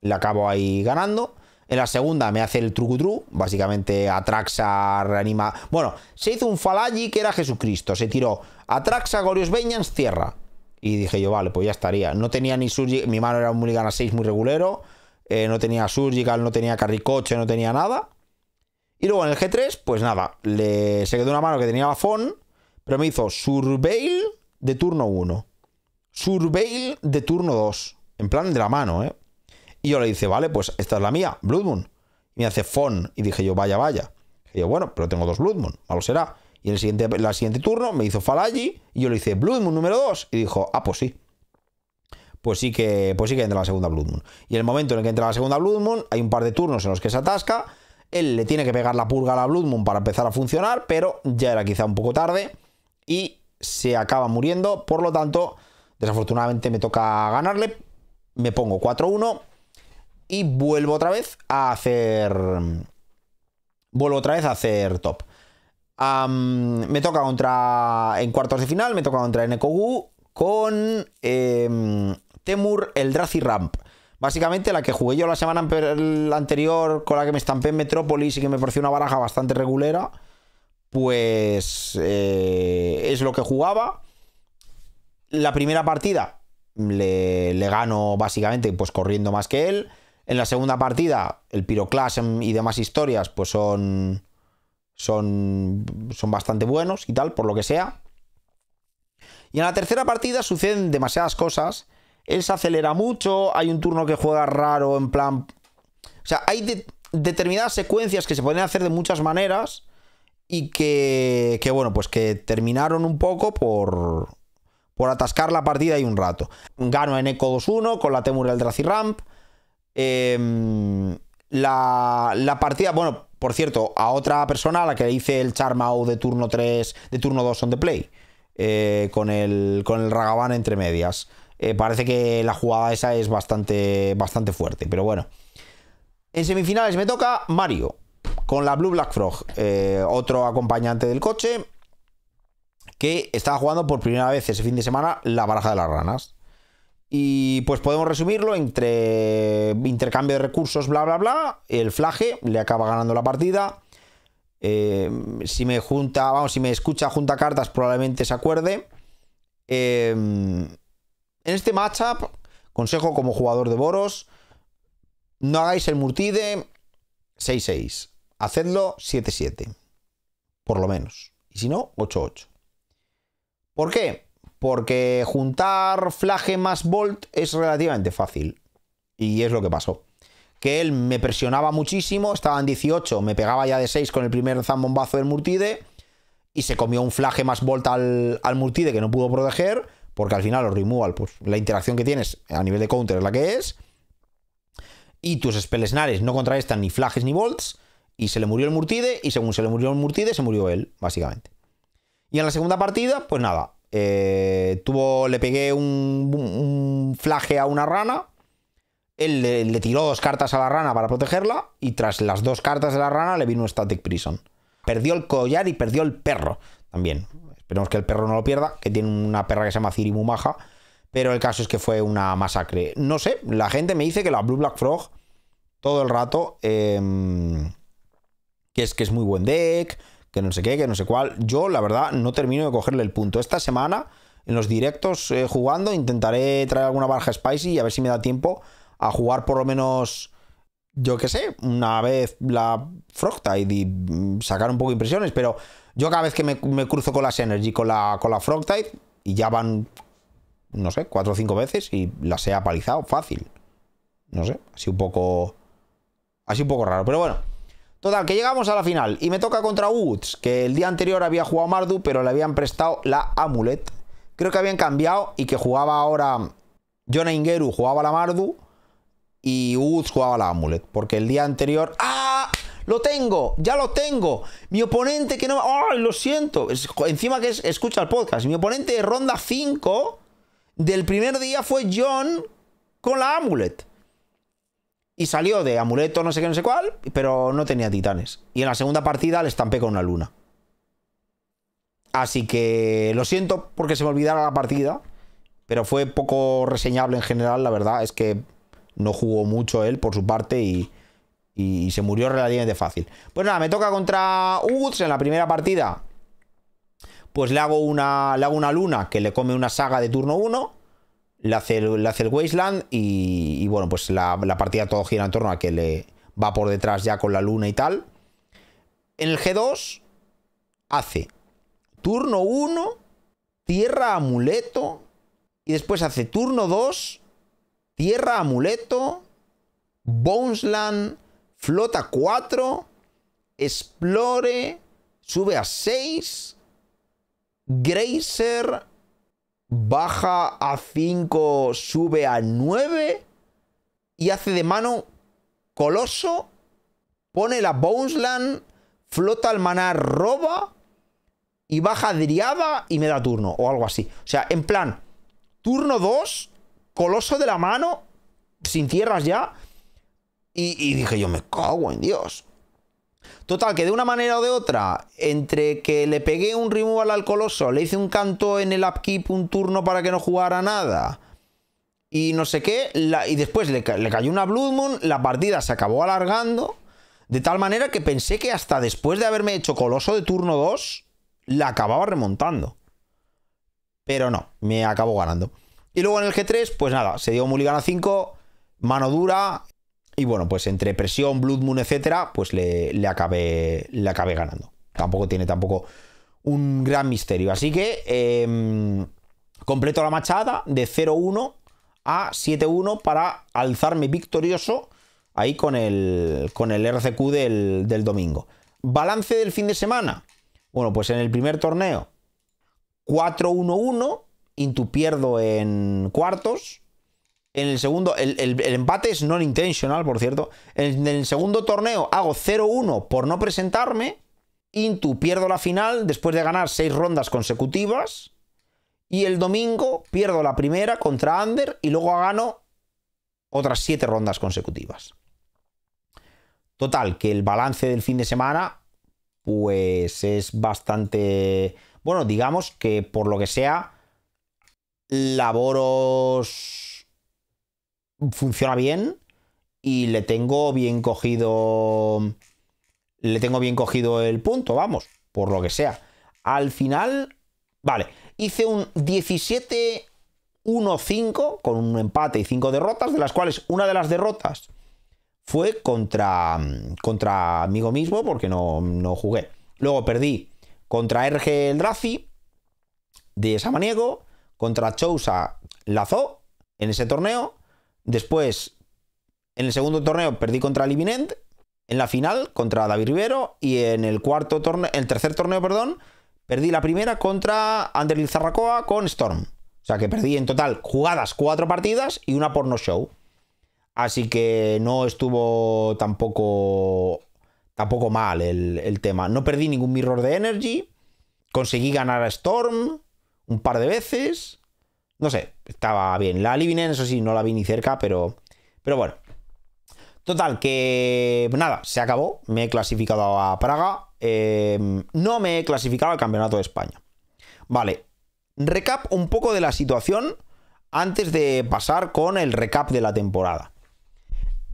Le acabo ahí ganando. En la segunda me hace el trucutru. Básicamente Atraxa reanima. Bueno, se hizo un Falagi que era Jesucristo. Se tiró Atraxa, Gorius Vengeance, tierra. Y dije yo, vale, pues ya estaría. No tenía ni Surgical. Mi mano era un Mulligan 6 muy regulero. Eh, no tenía Surgical, no tenía Carricoche, no tenía nada. Y luego en el G3, pues nada, le, se quedó una mano que tenía bafón, pero me hizo Surveil de turno 1. Surveil de turno 2. En plan de la mano, ¿eh? Y yo le dije, vale, pues esta es la mía, Blood Moon. Y me hace Fon. Y dije yo, vaya, vaya. Y yo, bueno, pero tengo dos Blood Moon, malo será. Y en el siguiente, siguiente turno me hizo Falagi. Y yo le hice Blood Moon número 2. Y dijo, ah, pues sí. Pues sí que, pues sí que entra la segunda Blood Moon. Y en el momento en el que entra la segunda Blood Moon, hay un par de turnos en los que se atasca él le tiene que pegar la purga a la Blood Moon para empezar a funcionar, pero ya era quizá un poco tarde y se acaba muriendo. Por lo tanto, desafortunadamente me toca ganarle. Me pongo 4-1 y vuelvo otra vez a hacer. Vuelvo otra vez a hacer top. me toca contra. En cuartos de final, me toca contra Nekogu con em, Temur el Drazi Ramp. Básicamente la que jugué yo la semana anterior con la que me estampé en Metrópolis y que me pareció una baraja bastante regulera, pues eh, es lo que jugaba. La primera partida le, gano básicamente pues corriendo más que él. En la segunda partida, el Pyroclash y demás historias, pues son, son, son bastante buenos y tal, por lo que sea. Y en la tercera partida suceden demasiadas cosas él se acelera mucho, hay un turno que juega raro en plan... O sea, hay determinadas secuencias que se pueden hacer de muchas maneras y que, que bueno, pues que terminaron un poco por, por atascar la partida y un rato. Gano en Eco 2-1 con la Temur del Draciramp. Eh, la, la, partida, bueno, por cierto, a otra persona a la que le hice el Charmau de turno 3, de turno 2 on the play, eh, con, el, con el Ragavan entre medias. Eh, parece que la jugada esa es bastante, bastante fuerte, pero bueno. En semifinales me toca Mario. con la Blue Black Frog, eh, otro acompañante del coche, que estaba jugando por primera vez ese fin de semana la baraja de las ranas. Y pues podemos resumirlo entre intercambio de recursos, bla, bla, bla. El flage le acaba ganando la partida. Eh, si me junta, vamos, si me escucha junta cartas, probablemente se acuerde. Eh, en este matchup, consejo como jugador de Boros, no hagáis el Murtide 6-6. Hacedlo 7-7. Por lo menos. Y si no, 8-8. ¿Por qué? Porque juntar flage más Bolt es relativamente fácil. Y es lo que pasó. Que él me presionaba muchísimo, estaba en 18, me pegaba ya de 6 con el primer zambombazo del Murtide. Y se comió un flage más Bolt al, al Murtide que no pudo proteger. Porque al final los removal, pues la interacción que tienes a nivel de counter es la que es. Y tus spellsnares no contrarrestan ni flages ni bolts. Y se le murió el Murtide. Y según se le murió el Murtide, se murió él, básicamente. Y en la segunda partida, pues nada, eh, tuvo, le pegué un, flaje a una rana. Él le, tiró dos cartas a la rana para protegerla. Y tras las dos cartas de la rana le vino un Static Prison. Perdió el collar y perdió el perro también. Esperemos que el perro no lo pierda. Que tiene una perra que se llama Ciri Mumaja. Pero el caso es que fue una masacre. No sé, la gente me dice que la Blue Black Frog todo el rato. Eh, que, es, que es muy buen deck que no sé qué, que no sé cuál. Yo, la verdad, no termino de cogerle el punto. Esta semana, en los directos eh, jugando, intentaré traer alguna baraja spicy y a ver si me da tiempo a jugar por lo menos, yo qué sé, una vez la Frogtide y mm, sacar un poco de impresiones. Pero yo cada vez que me, cruzo con las Energy, con la, con la Frogtide, y ya van, no sé, cuatro o cinco veces y las he apalizado fácil. No sé, así un poco... Así un poco raro, pero bueno. Total, que llegamos a la final y me toca contra Woods, que el día anterior había jugado Mardu, pero le habían prestado la Amulet. Creo que habían cambiado y que jugaba ahora Jonah Ingeru jugaba la Mardu y Woods jugaba la Amulet, porque el día anterior ¡Ah! Lo tengo, ya lo tengo. Mi oponente que no. ¡Ay, lo siento! encima que escucha el podcast. Mi oponente de ronda 5 del primer día fue John con la Amulet. Y salió de amuleto no sé qué, no sé cuál, pero no tenía titanes. Y en la segunda partida le estampé con una luna. Así que lo siento porque se me olvidara la partida. Pero fue poco reseñable en general, la verdad. Es que no jugó mucho él por su parte y, y se murió relativamente fácil. Pues nada, me toca contra Woods en la primera partida. Pues le hago una, le hago una luna que le come una saga de turno 1 le hace el, Wasteland y, bueno, pues la, partida todo gira en torno a que le va por detrás ya con la luna y tal. En el G2 hace turno 1, tierra amuleto, y después hace turno 2, tierra amuleto, Bonesland, flota 4, explore, sube a 6, Grazer, baja a 5, sube a 9 y hace de mano Coloso, pone la Bonesland, flota al maná, roba y baja Driada y me da turno o algo así. O sea, en plan, turno 2, Coloso de la mano, sin tierras ya. Y, dije yo, me cago en Dios. Total, que de una manera o de otra, entre que le pegué un removal al coloso, le hice un canto en el upkeep un turno para que no jugara nada, y no sé qué, y después le, le cayó una Blood Moon, la partida se acabó alargando, de tal manera que pensé que hasta después de haberme hecho coloso de turno 2, la acababa remontando. Pero no, me acabó ganando. Y luego en el G3, pues nada, se dio Mulligan a 5, mano dura, y bueno, pues entre presión, Blood Moon, etcétera, pues le, le, acabé, le ganando. Tampoco tiene tampoco un gran misterio. Así que em, completo la machada de 0-1 a 7-1 para alzarme victorioso ahí con el, con el RCQ del, del domingo. Balance del fin de semana. Bueno, pues en el primer torneo 4-1-1, Intu pierdo en cuartos, en el segundo, el, empate es non-intentional, por cierto. En, el segundo torneo hago 0-1 por no presentarme. Intu pierdo la final después de ganar 6 rondas consecutivas. Y el domingo pierdo la primera contra Ander y luego gano otras 7 rondas consecutivas. Total, que el balance del fin de semana, pues es bastante. Bueno, digamos que por lo que sea, Laboros funciona bien y le tengo bien cogido. Le tengo bien cogido el punto, vamos, por lo que sea. Al final, vale, hice un 17-1-5 con un empate y 5 derrotas, de las cuales una de las derrotas fue contra, contra amigo mismo porque no, no jugué. Luego perdí contra RG Eldrazi de Samaniego, contra Chousa Lazó en ese torneo. Después, en el segundo torneo, perdí contra Livinent. En la final, contra David Rivero. Y en el cuarto torneo, el tercer torneo, perdón, perdí la primera contra Anderlil Zarracoa con Storm. O sea que perdí en total jugadas cuatro partidas y una porno show. Así que no estuvo tampoco, tampoco mal el, tema. No perdí ningún Mirror de Energy. Conseguí ganar a Storm un par de veces. No sé, estaba bien. La Livinen, eso sí, no la vi ni cerca, pero, pero bueno. Total, que nada, se acabó. Me he clasificado a Praga. Em, no me he clasificado al Campeonato de España. Vale, recap un poco de la situación antes de pasar con el recap de la temporada.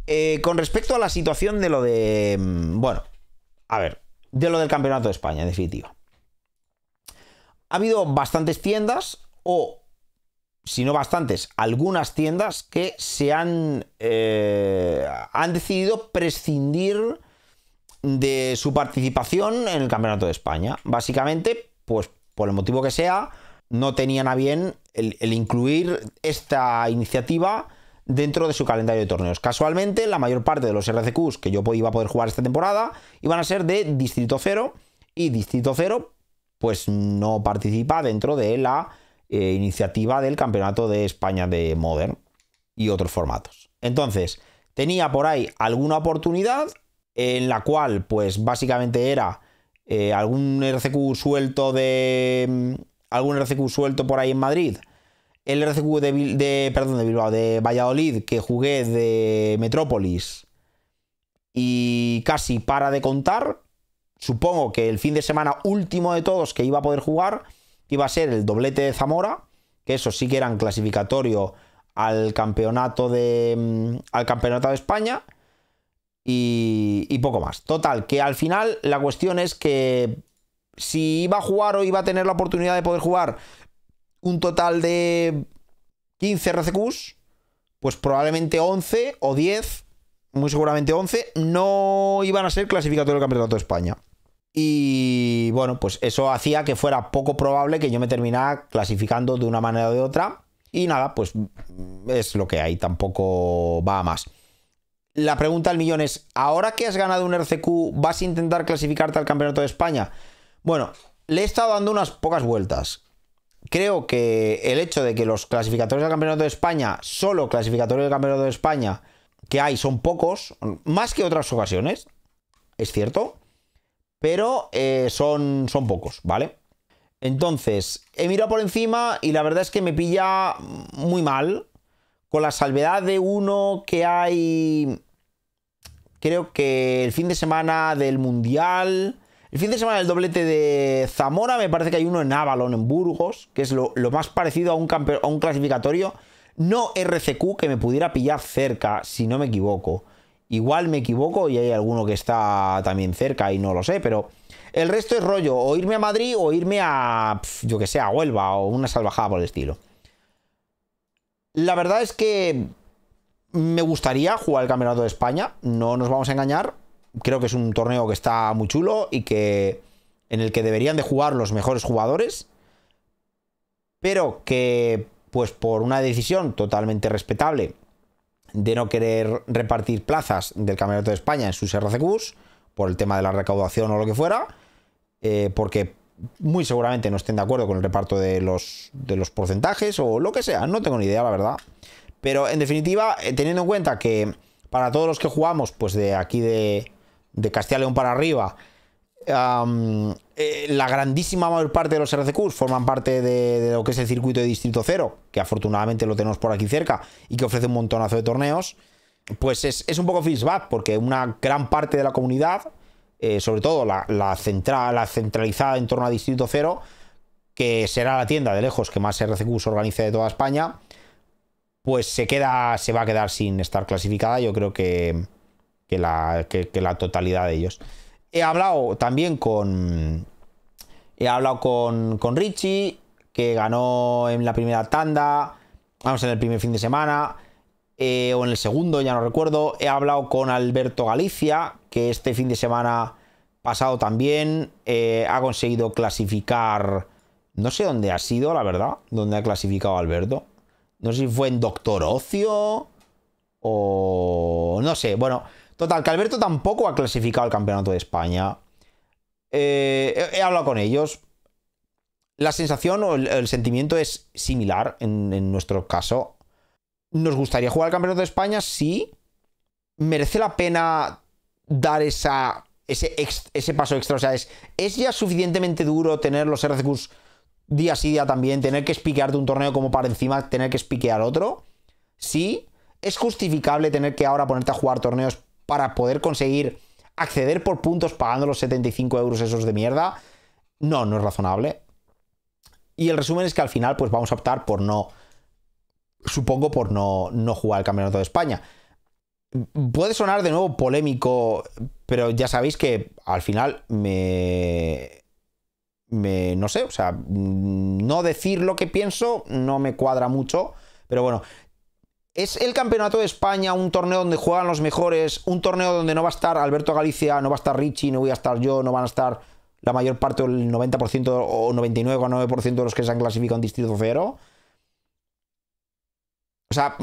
Eh, con respecto a la situación de lo de. Mm, bueno, a ver, de lo del Campeonato de España, en definitiva. Ha habido bastantes tiendas, o si no bastantes, algunas tiendas que se han, eh, han decidido prescindir de su participación en el Campeonato de España. Básicamente, pues por el motivo que sea, no tenían a bien el incluir esta iniciativa dentro de su calendario de torneos. Casualmente, la mayor parte de los RCQs que yo iba a poder jugar esta temporada iban a ser de Distrito 0 y Distrito 0 pues no participa dentro de la eh, iniciativa del Campeonato de España de Modern y otros formatos. Entonces, tenía por ahí alguna oportunidad en la cual pues básicamente era eh, algún RCQ suelto de... Mm, algún RCQ suelto por ahí en Madrid el RCQ de, perdón, de Bilbao, de Valladolid, que jugué de Metrópolis y casi para de contar. Supongo que el fin de semana último de todos que iba a poder jugar iba a ser el doblete de Zamora, que eso sí que eran clasificatorio al campeonato de mm, al campeonato de España y, y poco más. Total, que al final la cuestión es que si iba a jugar o iba a tener la oportunidad de poder jugar un total de 15 RCQs, pues probablemente 11 o 10, muy seguramente 11, no iban a ser clasificatorios del Campeonato de España. Y bueno, pues eso hacía que fuera poco probable que yo me terminara clasificando de una manera o de otra. Y nada, pues es lo que hay, tampoco va a más. La pregunta al millón es, ¿ahora que has ganado un RCQ, vas a intentar clasificarte al Campeonato de España? Bueno, le he estado dando unas pocas vueltas creo que el hecho de que los clasificatorios del Campeonato de España, solo clasificatorios del Campeonato de España que hay son pocos, más que otras ocasiones, es cierto, pero eh, son, son pocos, ¿vale? Entonces, he mirado por encima y la verdad es que me pilla muy mal, con la salvedad de uno que hay, creo que el fin de semana del Mundial el fin de semana del doblete de Zamora, me parece que hay uno en Avalon, en Burgos, que es lo, más parecido a un, a un clasificatorio. No RCQ que me pudiera pillar cerca, si no me equivoco. Igual me equivoco y hay alguno que está también cerca y no lo sé, pero el resto es rollo, o irme a Madrid o irme a, yo que sé, a Huelva o una salvajada por el estilo. La verdad es que me gustaría jugar el Campeonato de España, no nos vamos a engañar creo que es un torneo que está muy chulo y que en el que deberían de jugar los mejores jugadores, pero que pues por una decisión totalmente respetable de no querer repartir plazas del Campeonato de España en sus RCQs, por el tema de la recaudación o lo que fuera, eh, porque muy seguramente no estén de acuerdo con el reparto de los, de los porcentajes o lo que sea, no tengo ni idea, la verdad. Pero en definitiva, eh, teniendo en cuenta que para todos los que jugamos, pues de aquí de, de Castilla León para arriba, eh, la grandísima mayor parte de los RCQs forman parte de, lo que es el circuito de Distrito Cero, que afortunadamente lo tenemos por aquí cerca y que ofrece un montonazo de torneos. pues es, un poco feedback, porque una gran parte de la comunidad, eh, sobre todo la, central, la centralizada en torno a Distrito Cero, que será la tienda de lejos que más RCQ organice de toda España, pues se queda, se va a quedar sin estar clasificada. Yo creo que, que, la, que, la totalidad de ellos. He hablado también con. He hablado con, con Richie, que ganó en la primera tanda. Vamos, en el primer fin de semana. Eh, o en el segundo, ya no recuerdo. He hablado con Alberto Galicia, que este fin de semana pasado también eh, ha conseguido clasificar. No sé dónde ha sido, la verdad, dónde ha clasificado Alberto. No sé si fue en Doctor Ocio o. No sé, bueno. Total, que Alberto tampoco ha clasificado al Campeonato de España. Eh, he, hablado con ellos. La sensación o el, sentimiento es similar en nuestro caso. ¿Nos gustaría jugar al Campeonato de España? Sí. ¿Merece la pena dar esa, ese, paso extra? O sea, ¿es, ¿es ya suficientemente duro tener los RCQs día sí día también? ¿Tener que espiquear de un torneo como para encima tener que espiquear otro? Sí. ¿Es justificable tener que ahora ponerte a jugar torneos para poder conseguir acceder por puntos pagando los 75 euros esos de mierda? No, no es razonable. Y el resumen es que al final, pues vamos a optar por no supongo por no, no jugar el Campeonato de España. Puede sonar de nuevo polémico, pero ya sabéis que al final me... me no sé, o sea, no decir lo que pienso no me cuadra mucho, pero bueno, ¿Es el campeonato de España un torneo donde juegan los mejores? Un torneo donde no va a estar Alberto Galicia, no va a estar Richie, no voy a estar yo, no van a estar la mayor parte, el 90% o 99,9% de los que se han clasificado en Distrito Cero. O sea,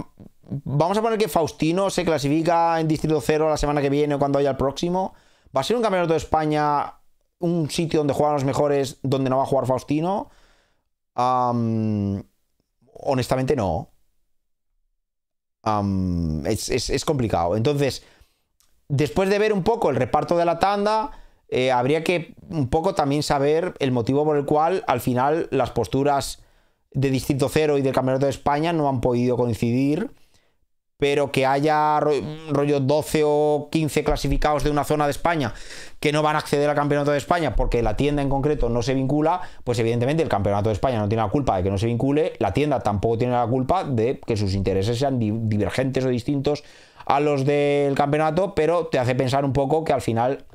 vamos a poner que Faustino se clasifica en Distrito Cero la semana que viene o cuando haya el próximo. ¿Va a ser un campeonato de España un sitio donde juegan los mejores, donde no va a jugar Faustino? honestamente no. Es, complicado. Entonces, después de ver un poco el reparto de la tanda, eh, habría que un poco también saber el motivo por el cual al final las posturas de Distrito Cero y del Campeonato de España no han podido coincidir, pero que haya rollo 12 o 15 clasificados de una zona de España que no van a acceder al Campeonato de España porque la tienda en concreto no se vincula, pues evidentemente el Campeonato de España no tiene la culpa de que no se vincule, la tienda tampoco tiene la culpa de que sus intereses sean divergentes o distintos a los del campeonato, pero te hace pensar un poco que al final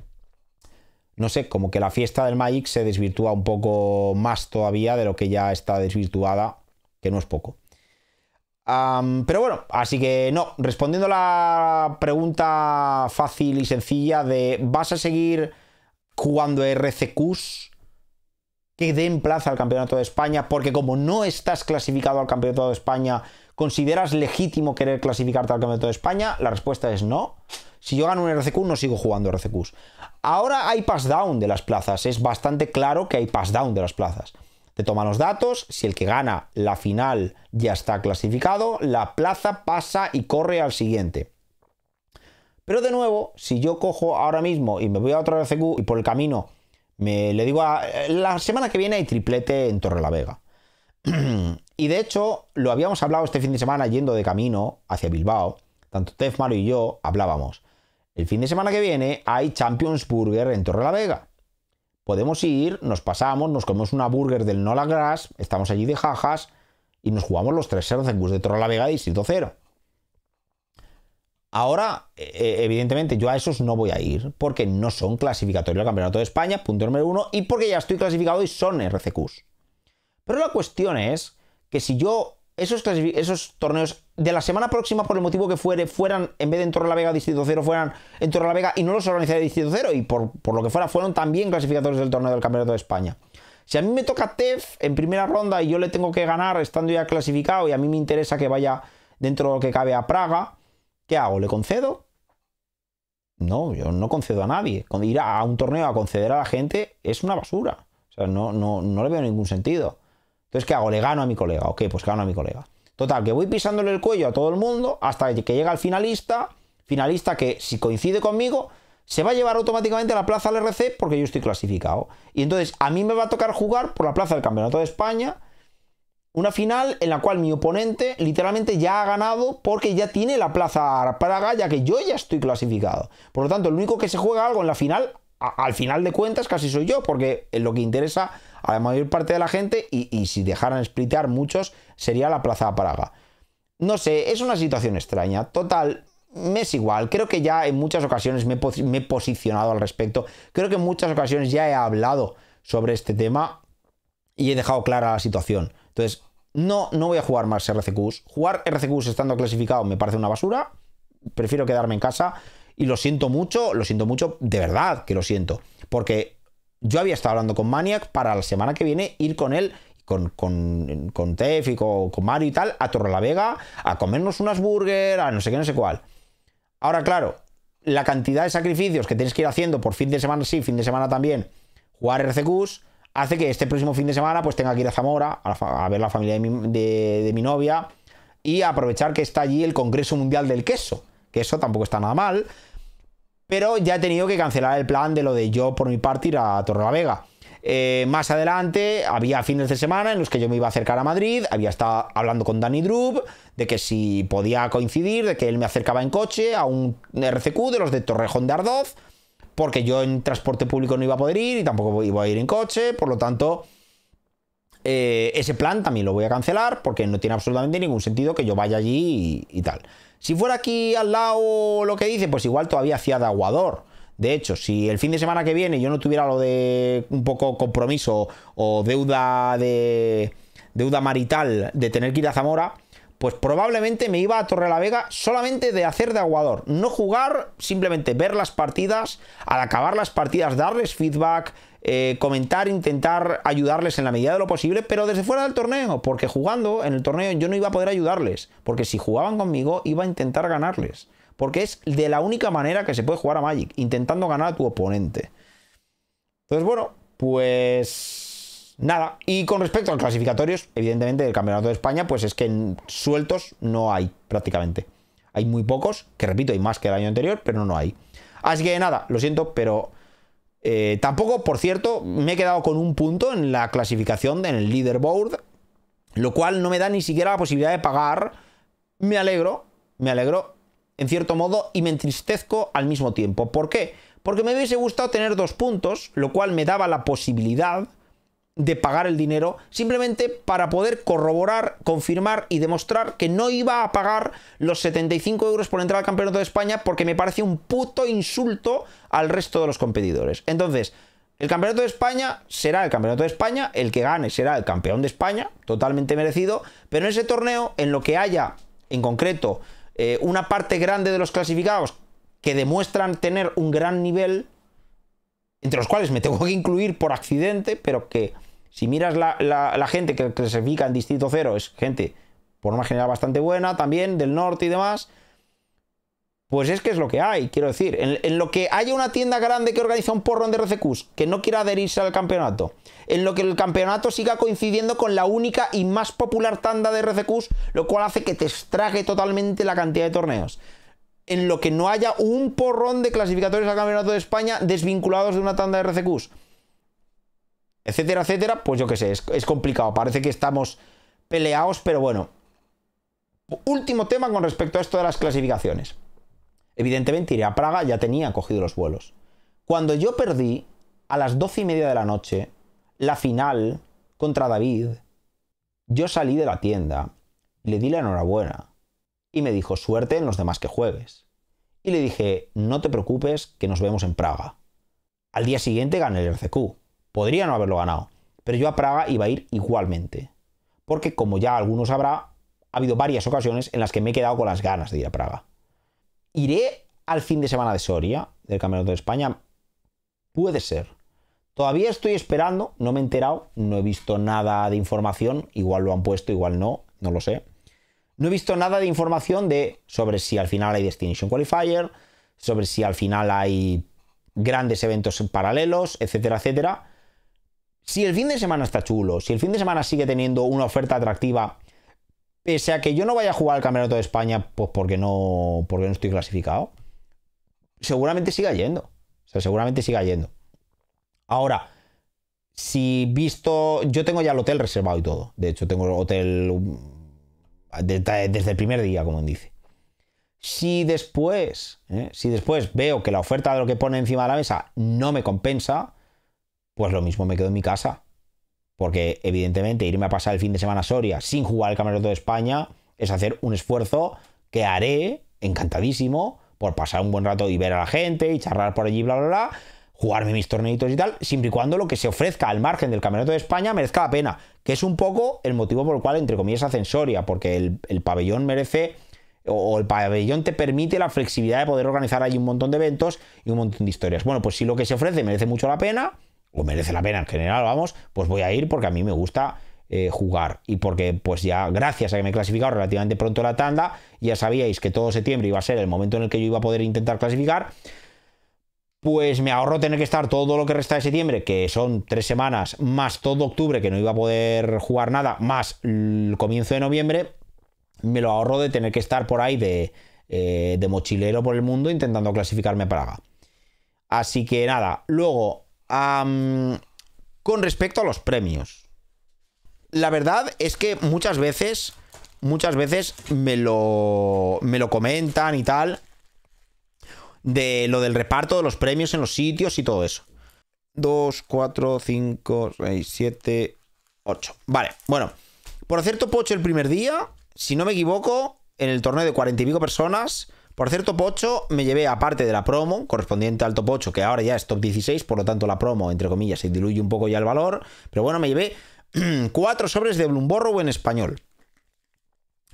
no sé, como que la fiesta del Magic se desvirtúa un poco más todavía de lo que ya está desvirtuada, que no es poco. Pero bueno, así que no, respondiendo a la pregunta fácil y sencilla de ¿vas a seguir jugando RCQs que den plaza al Campeonato de España? Porque como no estás clasificado al Campeonato de España, ¿consideras legítimo querer clasificarte al Campeonato de España? La respuesta es no. Si yo gano un RCQ, no sigo jugando RCQs. Ahora hay pass down de las plazas. Es bastante claro que hay pass down de las plazas. Te toman los datos, si el que gana la final ya está clasificado, la plaza pasa y corre al siguiente. Pero de nuevo, si yo cojo ahora mismo y me voy a otro RCQ y por el camino me le digo a, la semana que viene hay triplete en Torre la Vega. [clears throat] y de hecho, lo habíamos hablado este fin de semana yendo de camino hacia Bilbao. Tanto Tef Mario y yo hablábamos. El fin de semana que viene hay Champions Burger en Torre la Vega. Podemos ir, nos pasamos, nos comemos una burger del Nola Grass, estamos allí de jajas y nos jugamos los tres bus de Torre la Vega Distrito Cero. Ahora, e, e, evidentemente, yo a esos no voy a ir porque no son clasificatorios del Campeonato de España, punto número uno, y porque ya estoy clasificado y son RCQs. Pero la cuestión es que si yo esos, torneos de la semana próxima, por el motivo que fuere, fueran, en vez de en Torre la Vega, Distrito Cero, fueran en Torre la Vega y no los organizaría Distrito Cero, y por, lo que fuera, fueron también clasificadores del torneo del Campeonato de España. Si a mí me toca TEF en primera ronda y yo le tengo que ganar estando ya clasificado y a mí me interesa que vaya dentro de lo que cabe a Praga, ¿qué hago? ¿Le concedo? No, yo no concedo a nadie. Ir a un torneo a conceder a la gente es una basura. O sea, no, no, no le veo ningún sentido. Entonces, ¿qué hago? Le gano a mi colega. Ok, pues gano a mi colega. Total, que voy pisándole el cuello a todo el mundo hasta que llega el finalista. Finalista que, si coincide conmigo, se va a llevar automáticamente a la plaza del RC porque yo estoy clasificado. Y entonces a mí me va a tocar jugar por la plaza del Campeonato de España Una final en la cual mi oponente literalmente ya ha ganado porque ya tiene la plaza Praga, ya que yo ya estoy clasificado. Por lo tanto, el único que se juega algo en la final, al final de cuentas, casi soy yo, porque lo que interesa a la mayor parte de la gente, y, si dejaran splitear muchos, sería la plaza Praga. No sé, es una situación extraña. Total, me es igual. Creo que ya en muchas ocasiones me he, posicionado al respecto. Creo que en muchas ocasiones ya he hablado sobre este tema y he dejado clara la situación. Entonces, no, no voy a jugar más RCQs. Jugar RCQs estando clasificado me parece una basura. Prefiero quedarme en casa. Y lo siento mucho, lo siento mucho, de verdad que lo siento. Porque yo había estado hablando con Maniac para la semana que viene ir con él con, con, con Tef y con, con, Mario y tal, a Torre la Vega, a comernos unas burger, a no sé qué, no sé cuál. Ahora, claro, la cantidad de sacrificios que tienes que ir haciendo por fin de semana sí, fin de semana también, jugar RCQs, hace que este próximo fin de semana pues tenga que ir a Zamora a, ver la familia de mi, de mi, novia y aprovechar que está allí el Congreso Mundial del Queso, eso tampoco está nada mal, pero ya he tenido que cancelar el plan de lo de yo por mi parte ir a Torre la Vega. Eh, más adelante había fines de semana en los que yo me iba a acercar a Madrid, había estado hablando con Danny Drub de que si podía coincidir, de que él me acercaba en coche a un RCQ de los de Torrejón de Ardoz, porque yo en transporte público no iba a poder ir y tampoco iba a ir en coche, por lo tanto, eh, ese plan también lo voy a cancelar porque no tiene absolutamente ningún sentido que yo vaya allí y tal. Si fuera aquí al lado lo que dice, pues igual todavía hacía de aguador. De hecho, si el fin de semana que viene yo no tuviera lo de un poco compromiso o deuda de deuda marital de tener que ir a Zamora, pues probablemente me iba a Torre la Vega solamente de hacer de aguador, no jugar, simplemente ver las partidas, al acabar las partidas darles feedback, eh, comentar, intentar ayudarles en la medida de lo posible, pero desde fuera del torneo, porque jugando en el torneo yo no iba a poder ayudarles, porque si jugaban conmigo iba a intentar ganarles. Porque es de la única manera que se puede jugar a Magic, intentando ganar a tu oponente. Entonces, bueno, pues nada. Y con respecto a los clasificatorios, evidentemente del Campeonato de España, pues es que sueltos no hay prácticamente. Hay muy pocos, que repito, hay más que el año anterior, pero no hay. Así que nada, lo siento, pero eh, tampoco, por cierto, me he quedado con un punto en la clasificación, en el leaderboard, lo cual no me da ni siquiera la posibilidad de pagar. Me alegro, me alegro en cierto modo, y me entristezco al mismo tiempo. ¿Por qué? Porque me hubiese gustado tener dos puntos, lo cual me daba la posibilidad de pagar el dinero simplemente para poder corroborar, confirmar y demostrar que no iba a pagar los 75 euros por entrar al Campeonato de España porque me parece un puto insulto al resto de los competidores. Entonces, el Campeonato de España será el Campeonato de España, el que gane será el campeón de España, totalmente merecido, pero en ese torneo, en lo que haya en concreto eh, una parte grande de los clasificados que demuestran tener un gran nivel, entre los cuales me tengo que incluir por accidente, pero que si miras la, gente que clasifica en Distrito Cero, es gente por una general bastante buena también, del norte y demás, pues es que es lo que hay, quiero decir. En, lo que haya una tienda grande que organiza un porrón de RCQs que no quiera adherirse al campeonato, en lo que el campeonato siga coincidiendo con la única y más popular tanda de RCQs, lo cual hace que te estrague totalmente la cantidad de torneos. En lo que no haya un porrón de clasificatorios al campeonato de España desvinculados de una tanda de RCQs, etcétera, etcétera, pues yo qué sé, es complicado. Parece que estamos peleados, pero bueno. Último tema con respecto a esto de las clasificaciones. Evidentemente iré a Praga, ya tenía cogido los vuelos. Cuando yo perdí, a las doce y media de la noche, la final contra David, yo salí de la tienda, le di la enhorabuena y me dijo suerte en los demás que juegues. Y le dije, no te preocupes, que nos vemos en Praga. Al día siguiente gané el RCQ. Podría no haberlo ganado, pero yo a Praga iba a ir igualmente. Porque como ya algunos sabrá, ha habido varias ocasiones en las que me he quedado con las ganas de ir a Praga. ¿Iré al fin de semana de Soria, del Campeonato de España? Puede ser. Todavía estoy esperando, no me he enterado, no he visto nada de información, igual lo han puesto, igual no, no lo sé. No he visto nada de información de sobre si al final hay Destination Qualifier, sobre si al final hay grandes eventos paralelos, etcétera, etcétera. Si el fin de semana está chulo, si el fin de semana sigue teniendo una oferta atractiva pese a que yo no vaya a jugar al Campeonato de España, pues porque no, porque no estoy clasificado, seguramente siga yendo. O sea, seguramente siga yendo. Ahora, Si visto, yo tengo ya el hotel reservado y todo. De hecho, tengo el hotel um, desde el primer día, como dice. Si después, ¿eh? si después veo que la oferta de lo que pone encima de la mesa no me compensa, pues lo mismo me quedo en mi casa. Porque evidentemente irme a pasar el fin de semana a Soria sin jugar el Campeonato de España es hacer un esfuerzo que haré encantadísimo por pasar un buen rato y ver a la gente y charlar por allí, bla, bla, bla, jugarme mis torneitos y tal, siempre y cuando lo que se ofrezca al margen del Campeonato de España merezca la pena, que es un poco el motivo por el cual, entre comillas, hacen Soria, porque el, pabellón merece o el pabellón te permite la flexibilidad de poder organizar ahí un montón de eventos y un montón de historias. Bueno, pues si lo que se ofrece merece mucho la pena, o merece la pena en general, vamos, pues voy a ir porque a mí me gusta eh, jugar. Y porque, pues ya, gracias a que me he clasificado relativamente pronto la tanda, ya sabíais que todo septiembre iba a ser el momento en el que yo iba a poder intentar clasificar. Pues me ahorro tener que estar todo lo que resta de septiembre, que son tres semanas, más todo octubre, que no iba a poder jugar nada, más el comienzo de noviembre, me lo ahorro de tener que estar por ahí de, eh, de mochilero por el mundo intentando clasificarme a Praga. Así que nada, luego, con respecto a los premios la verdad es que muchas veces, muchas veces me lo, me lo comentan y tal. De lo del reparto de los premios en los sitios y todo eso. 2, 4, 5, 6, 7, 8. Vale, bueno. Por cierto, Pocho el primer día, si no me equivoco, en el torneo de 40 y pico personas, por cierto, Pocho me llevé, aparte de la promo, correspondiente al top 8, que ahora ya es top 16, por lo tanto la promo, entre comillas, se diluye un poco ya el valor. Pero bueno, me llevé [clears throat] cuatro sobres de Bloomborrow en español.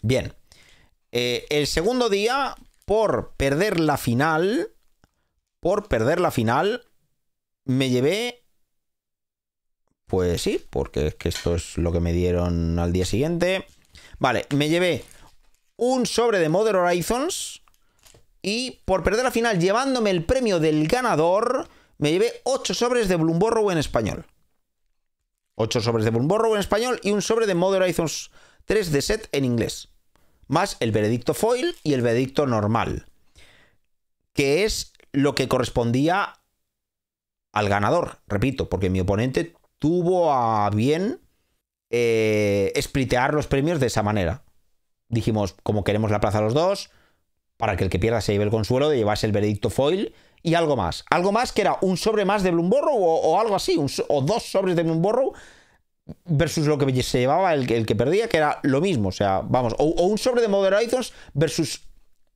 Bien. Eh, el segundo día, por perder la final, por perder la final, me llevé... Pues sí, porque es que esto es lo que me dieron al día siguiente. Vale, me llevé un sobre de Modern Horizons y por perder la final, llevándome el premio del ganador, me llevé 8 sobres de Bloomborrow en español. 8 sobres de Borrow en español y un sobre de Modern Horizons 3 de set en inglés. Más el veredicto foil y el veredicto normal. Que es lo que correspondía al ganador, repito, porque mi oponente tuvo a bien eh, splitear los premios de esa manera. Dijimos, como queremos la plaza los dos, para que el que pierda se lleve el consuelo de llevarse el veredicto foil y algo más. Algo más que era un sobre más de Bloomborrow o, o algo así, o dos sobres de Bloomborrow versus lo que se llevaba el, que perdía, que era lo mismo. O sea, vamos, o, un sobre de Modern versus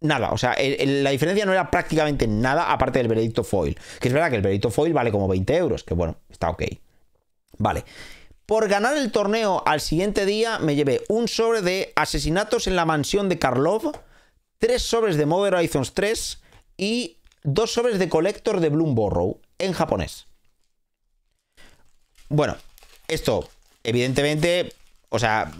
nada. O sea, la diferencia no era prácticamente nada aparte del veredicto foil. Que es verdad que el veredicto foil vale como 20 euros, que bueno, está ok. Vale. Por ganar el torneo al siguiente día me llevé un sobre de asesinatos en la mansión de Karlov, tres sobres de Modern Horizons 3 y dos sobres de Collector de Bloomborrow en japonés. Bueno, esto, evidentemente, o sea,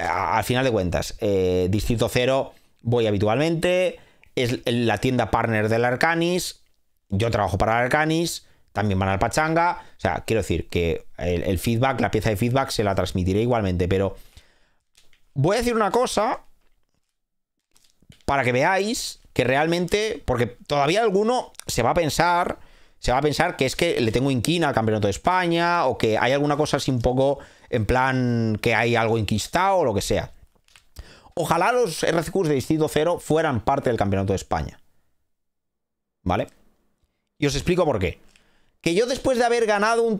al final de cuentas, eh, Distrito Cero voy habitualmente, es la tienda partner del Arcanis, yo trabajo para el Arcanis, también van al Pachanga, o sea, quiero decir que el, el feedback, la pieza de feedback se la transmitiré igualmente, pero voy a decir una cosa para que veáis que realmente, porque todavía alguno se va a pensar, se va a pensar que es que le tengo inquina al campeonato de España o que hay alguna cosa así un poco en plan que hay algo inquistado o lo que sea. Ojalá los RCQs de Distrito Cero fueran parte del campeonato de España. ¿Vale? Y os explico por qué. Que yo después de haber ganado un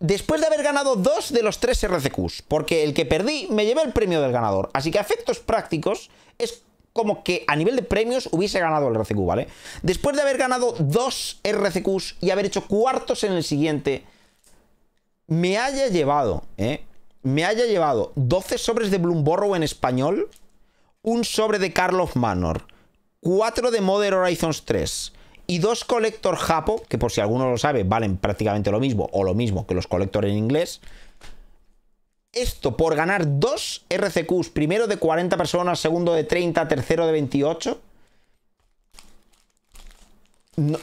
Después de haber ganado dos de los tres RCQs, porque el que perdí me llevé el premio del ganador. Así que a efectos prácticos es como que a nivel de premios hubiese ganado el RCQ, ¿vale? Después de haber ganado dos RCQs y haber hecho cuartos en el siguiente, me haya llevado, ¿eh? Me haya llevado 12 sobres de Bloomborrow en español, un sobre de Carlos Manor, 4 de Modern Horizons 3 y dos Collector Japo, que por si alguno lo sabe, valen prácticamente lo mismo o lo mismo que los Collector en inglés esto por ganar dos RCQs, primero de 40 personas, segundo de 30, tercero de 28,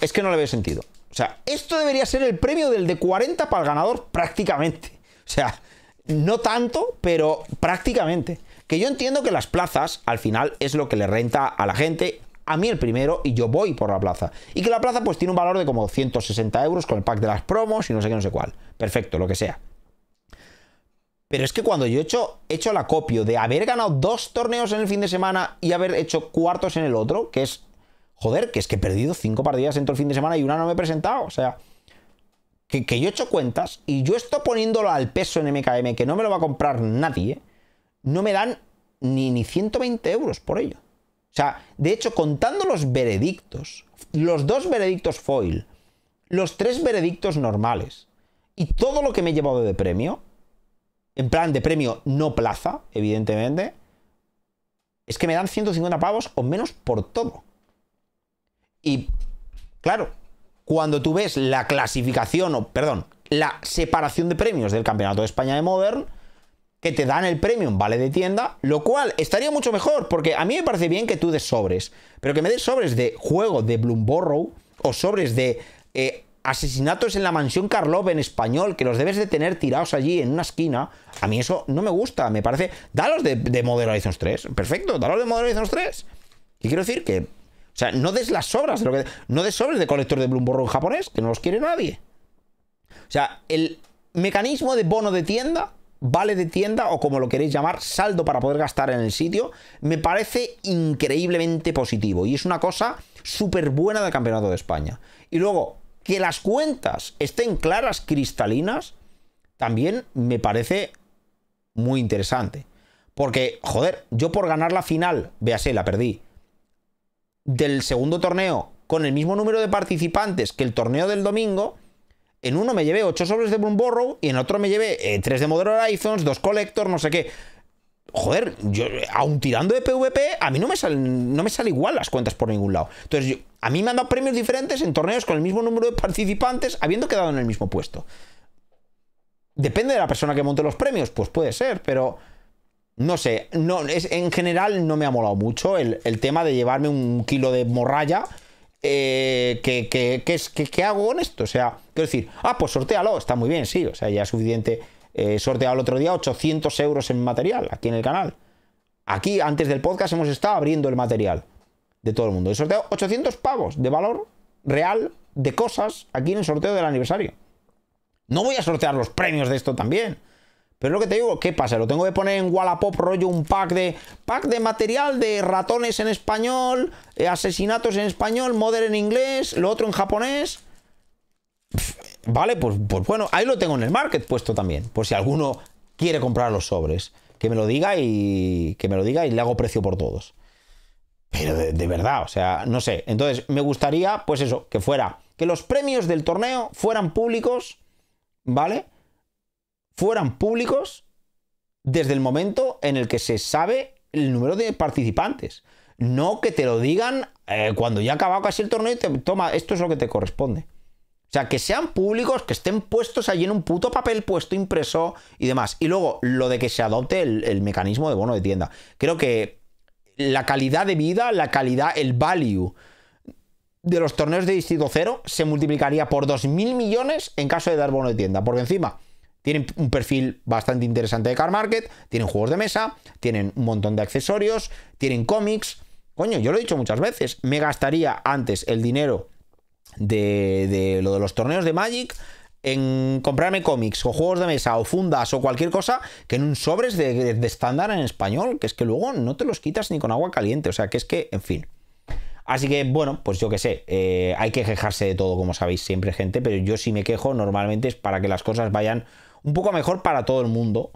es que no le veo sentido. O sea, esto debería ser el premio del de 40 para el ganador prácticamente. O sea, no tanto, pero prácticamente. Que yo entiendo que las plazas, al final, es lo que le renta a la gente. A mí el primero, y yo voy por la plaza. Y que la plaza pues tiene un valor de como 160 euros con el pack de las promos y no sé qué, no sé cuál. Perfecto, lo que sea. Pero es que cuando yo he hecho, he hecho el acopio de haber ganado dos torneos en el fin de semana y haber hecho cuartos en el otro, que es. Joder, que es que he perdido cinco partidas en todo el fin de semana y una no me he presentado. O sea. Que, yo he hecho cuentas y yo estoy poniéndolo al peso en MKM, que no me lo va a comprar nadie. No me dan ni, ni 120 euros por ello. O sea, de hecho, contando los veredictos, los dos veredictos foil, los tres veredictos normales y todo lo que me he llevado de premio, en plan de premio no plaza, evidentemente, es que me dan 150 pavos o menos por todo. Y, claro, cuando tú ves la clasificación, o perdón, la separación de premios del Campeonato de España de Modern, que te dan el premium vale de tienda, lo cual estaría mucho mejor, porque a mí me parece bien que tú des sobres, pero que me des sobres de juego de Bloomborrow o sobres de eh, asesinatos en la mansión Karlov en español, que los debes de tener tirados allí en una esquina, a mí eso no me gusta, me parece... Dalos de, de Modern Horizons 3, perfecto, dalos de Modern Horizons 3. Y quiero decir que... O sea, no des las sobras de lo que... No des sobres de colector de Bloomborrow japonés, que no los quiere nadie. O sea, el mecanismo de bono de tienda vale de tienda o como lo queréis llamar, saldo para poder gastar en el sitio, me parece increíblemente positivo y es una cosa súper buena del Campeonato de España. Y luego, que las cuentas estén claras, cristalinas, también me parece muy interesante. Porque, joder, yo por ganar la final, véase, la perdí, del segundo torneo con el mismo número de participantes que el torneo del domingo, en uno me llevé 8 sobres de Bloomborrow y en otro me llevé 3 eh, de Modern Horizons, 2 Collector, no sé qué joder, yo, aún tirando de PvP, a mí no me, salen, no me sale igual las cuentas por ningún lado. Entonces, a mí me han dado premios diferentes en torneos con el mismo número de participantes, habiendo quedado en el mismo puesto. Depende de la persona que monte los premios, pues puede ser, pero no sé, no, es, en general no me ha molado mucho el, tema de llevarme un kilo de morralla. Eh, que, que, que, hago con esto? O sea, quiero decir, ah, pues sortealo, está muy bien, sí, o sea, ya es suficiente he sorteado el otro día 800 euros en material aquí en el canal. Aquí, antes del podcast, hemos estado abriendo el material de todo el mundo. He sorteado 800 pavos de valor real de cosas aquí en el sorteo del aniversario. No voy a sortear los premios de esto también. Pero lo que te digo, ¿qué pasa? Lo tengo que poner en Wallapop rollo un pack de pack de material de ratones en español, eh, asesinatos en español, modern en inglés, lo otro en japonés. Vale, pues, pues, bueno, ahí lo tengo en el market puesto también. Por si alguno quiere comprar los sobres. Que me lo diga y. Que me lo diga y le hago precio por todos. Pero de, verdad, o sea, no sé. Entonces, me gustaría, pues eso, que fuera. Que los premios del torneo fueran públicos. ¿Vale? Fueran públicos desde el momento en el que se sabe el número de participantes. No que te lo digan eh, cuando ya ha acabado casi el torneo y te toma, esto es lo que te corresponde. O sea, que sean públicos, que estén puestos allí en un puto papel puesto impreso y demás. Y luego, lo de que se adopte el, mecanismo de bono de tienda. Creo que la calidad de vida, la calidad, el value de los torneos de Distrito Cero se multiplicaría por 2.000 millones en caso de dar bono de tienda. Porque encima tienen un perfil bastante interesante de car market, tienen juegos de mesa, tienen un montón de accesorios, tienen cómics. Coño, yo lo he dicho muchas veces, me gastaría antes el dinero de, lo de los torneos de Magic en comprarme cómics o juegos de mesa o fundas o cualquier cosa que en un sobres de estándar en español, que es que luego no te los quitas ni con agua caliente, o sea que es que, en fin. Así que, bueno, pues yo qué sé, eh, hay que quejarse de todo, como sabéis siempre, gente, pero yo si me quejo normalmente es para que las cosas vayan un poco mejor para todo el mundo.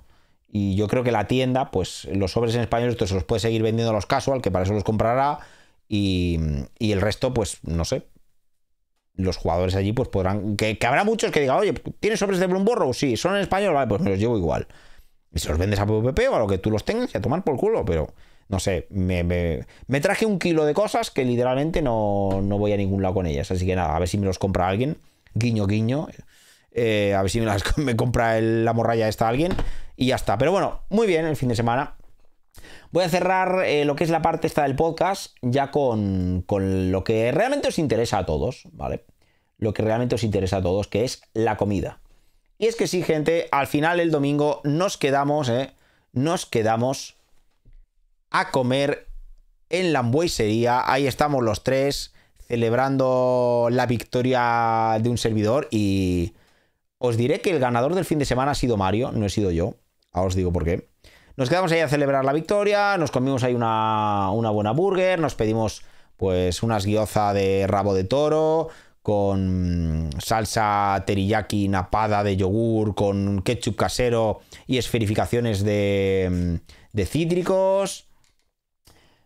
Y yo creo que la tienda, pues los sobres en español, esto se los puede seguir vendiendo a los casual, que para eso los comprará. Y el resto, pues no sé, los jugadores allí pues podrán. Que, habrá muchos que digan, oye, ¿tienes sobres de Bloomborrow? Sí, son en español, vale, pues me los llevo igual. Y se los vendes a PvP o a lo que tú los tengas y a tomar por culo, pero no sé, me, me, traje un kilo de cosas que literalmente no, no, voy a ningún lado con ellas. Así que nada, a ver si me los compra alguien. Guiño, guiño. Eh, a ver si me, las, [laughs] me compra la morralla esta alguien. Y ya está. Pero bueno, muy bien el fin de semana. Voy a cerrar eh, lo que es la parte esta del podcast ya con, con, lo que realmente os interesa a todos, ¿vale? Lo que realmente os interesa a todos, que es la comida. Y es que sí, gente, al final el domingo nos quedamos, ¿eh? Nos quedamos a comer en la hamburguesería. Ahí estamos los tres celebrando la victoria de un servidor y os diré que el ganador del fin de semana ha sido Mario, no he sido yo. Ahora os digo por qué. Nos quedamos ahí a celebrar la victoria, nos comimos ahí una, una buena burger, nos pedimos pues unas guioza de rabo de toro, con salsa teriyaki napada de yogur, con ketchup casero y esferificaciones de, de cítricos.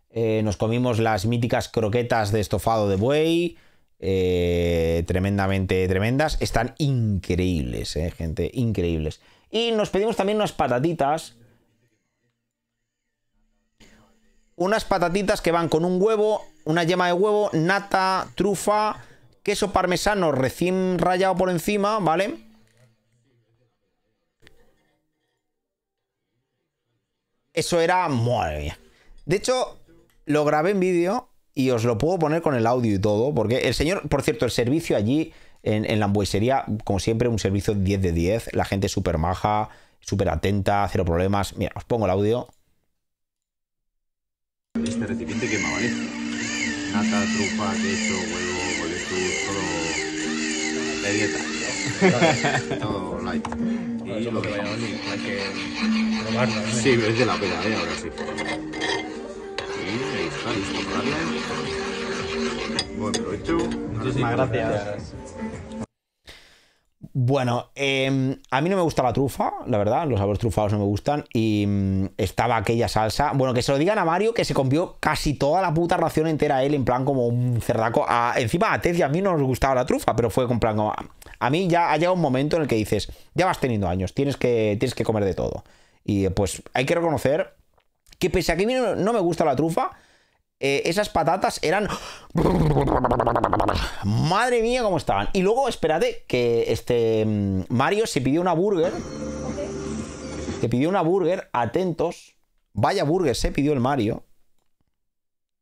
Eh, nos comimos las míticas croquetas de estofado de buey. Eh, tremendamente tremendas. Están increíbles, eh, gente, increíbles. Y nos pedimos también unas patatitas. Unas patatitas que van con un huevo, una yema de huevo, nata, trufa, queso parmesano recién rayado por encima, ¿vale? Eso era... Madre. De hecho, lo grabé en vídeo y os lo puedo poner con el audio y todo, porque el señor, por cierto, el servicio allí en, la hamburguesería, como siempre, un servicio 10 de 10, la gente súper maja, súper atenta, cero problemas. Mira, os pongo el audio. Este recipiente quema, ¿vale? Nata, trufa, queso, huevo, boletus, todo de dieta. todo light. Y lo dejamos. hay que probarlo. ¿no? Sí, merece la pena, ¿eh? Ahora sí. Y ahí está, listo para darle. Buen provecho. Muchísimas gracias. Bueno, eh, a mí no me gusta la trufa, la verdad, los sabores trufados no me gustan. Y mm, estaba aquella salsa. Bueno, que se lo digan a Mario que se comió casi toda la puta ración entera él, en plan como un cerdaco. Encima a Ted y a mí no nos gustaba la trufa, pero fue con plan como. A mí ya ha llegado un momento en el que dices, ya vas teniendo años, tienes que, tienes que comer de todo. Y pues hay que reconocer que pese a que a mí no me gusta la trufa, eh, esas patatas eran. Madre mía, cómo estaban. Y luego, espérate, que este mm, Mario se pidió una burger. Se pidió una burger, atentos. Vaya burger se pidió el Mario.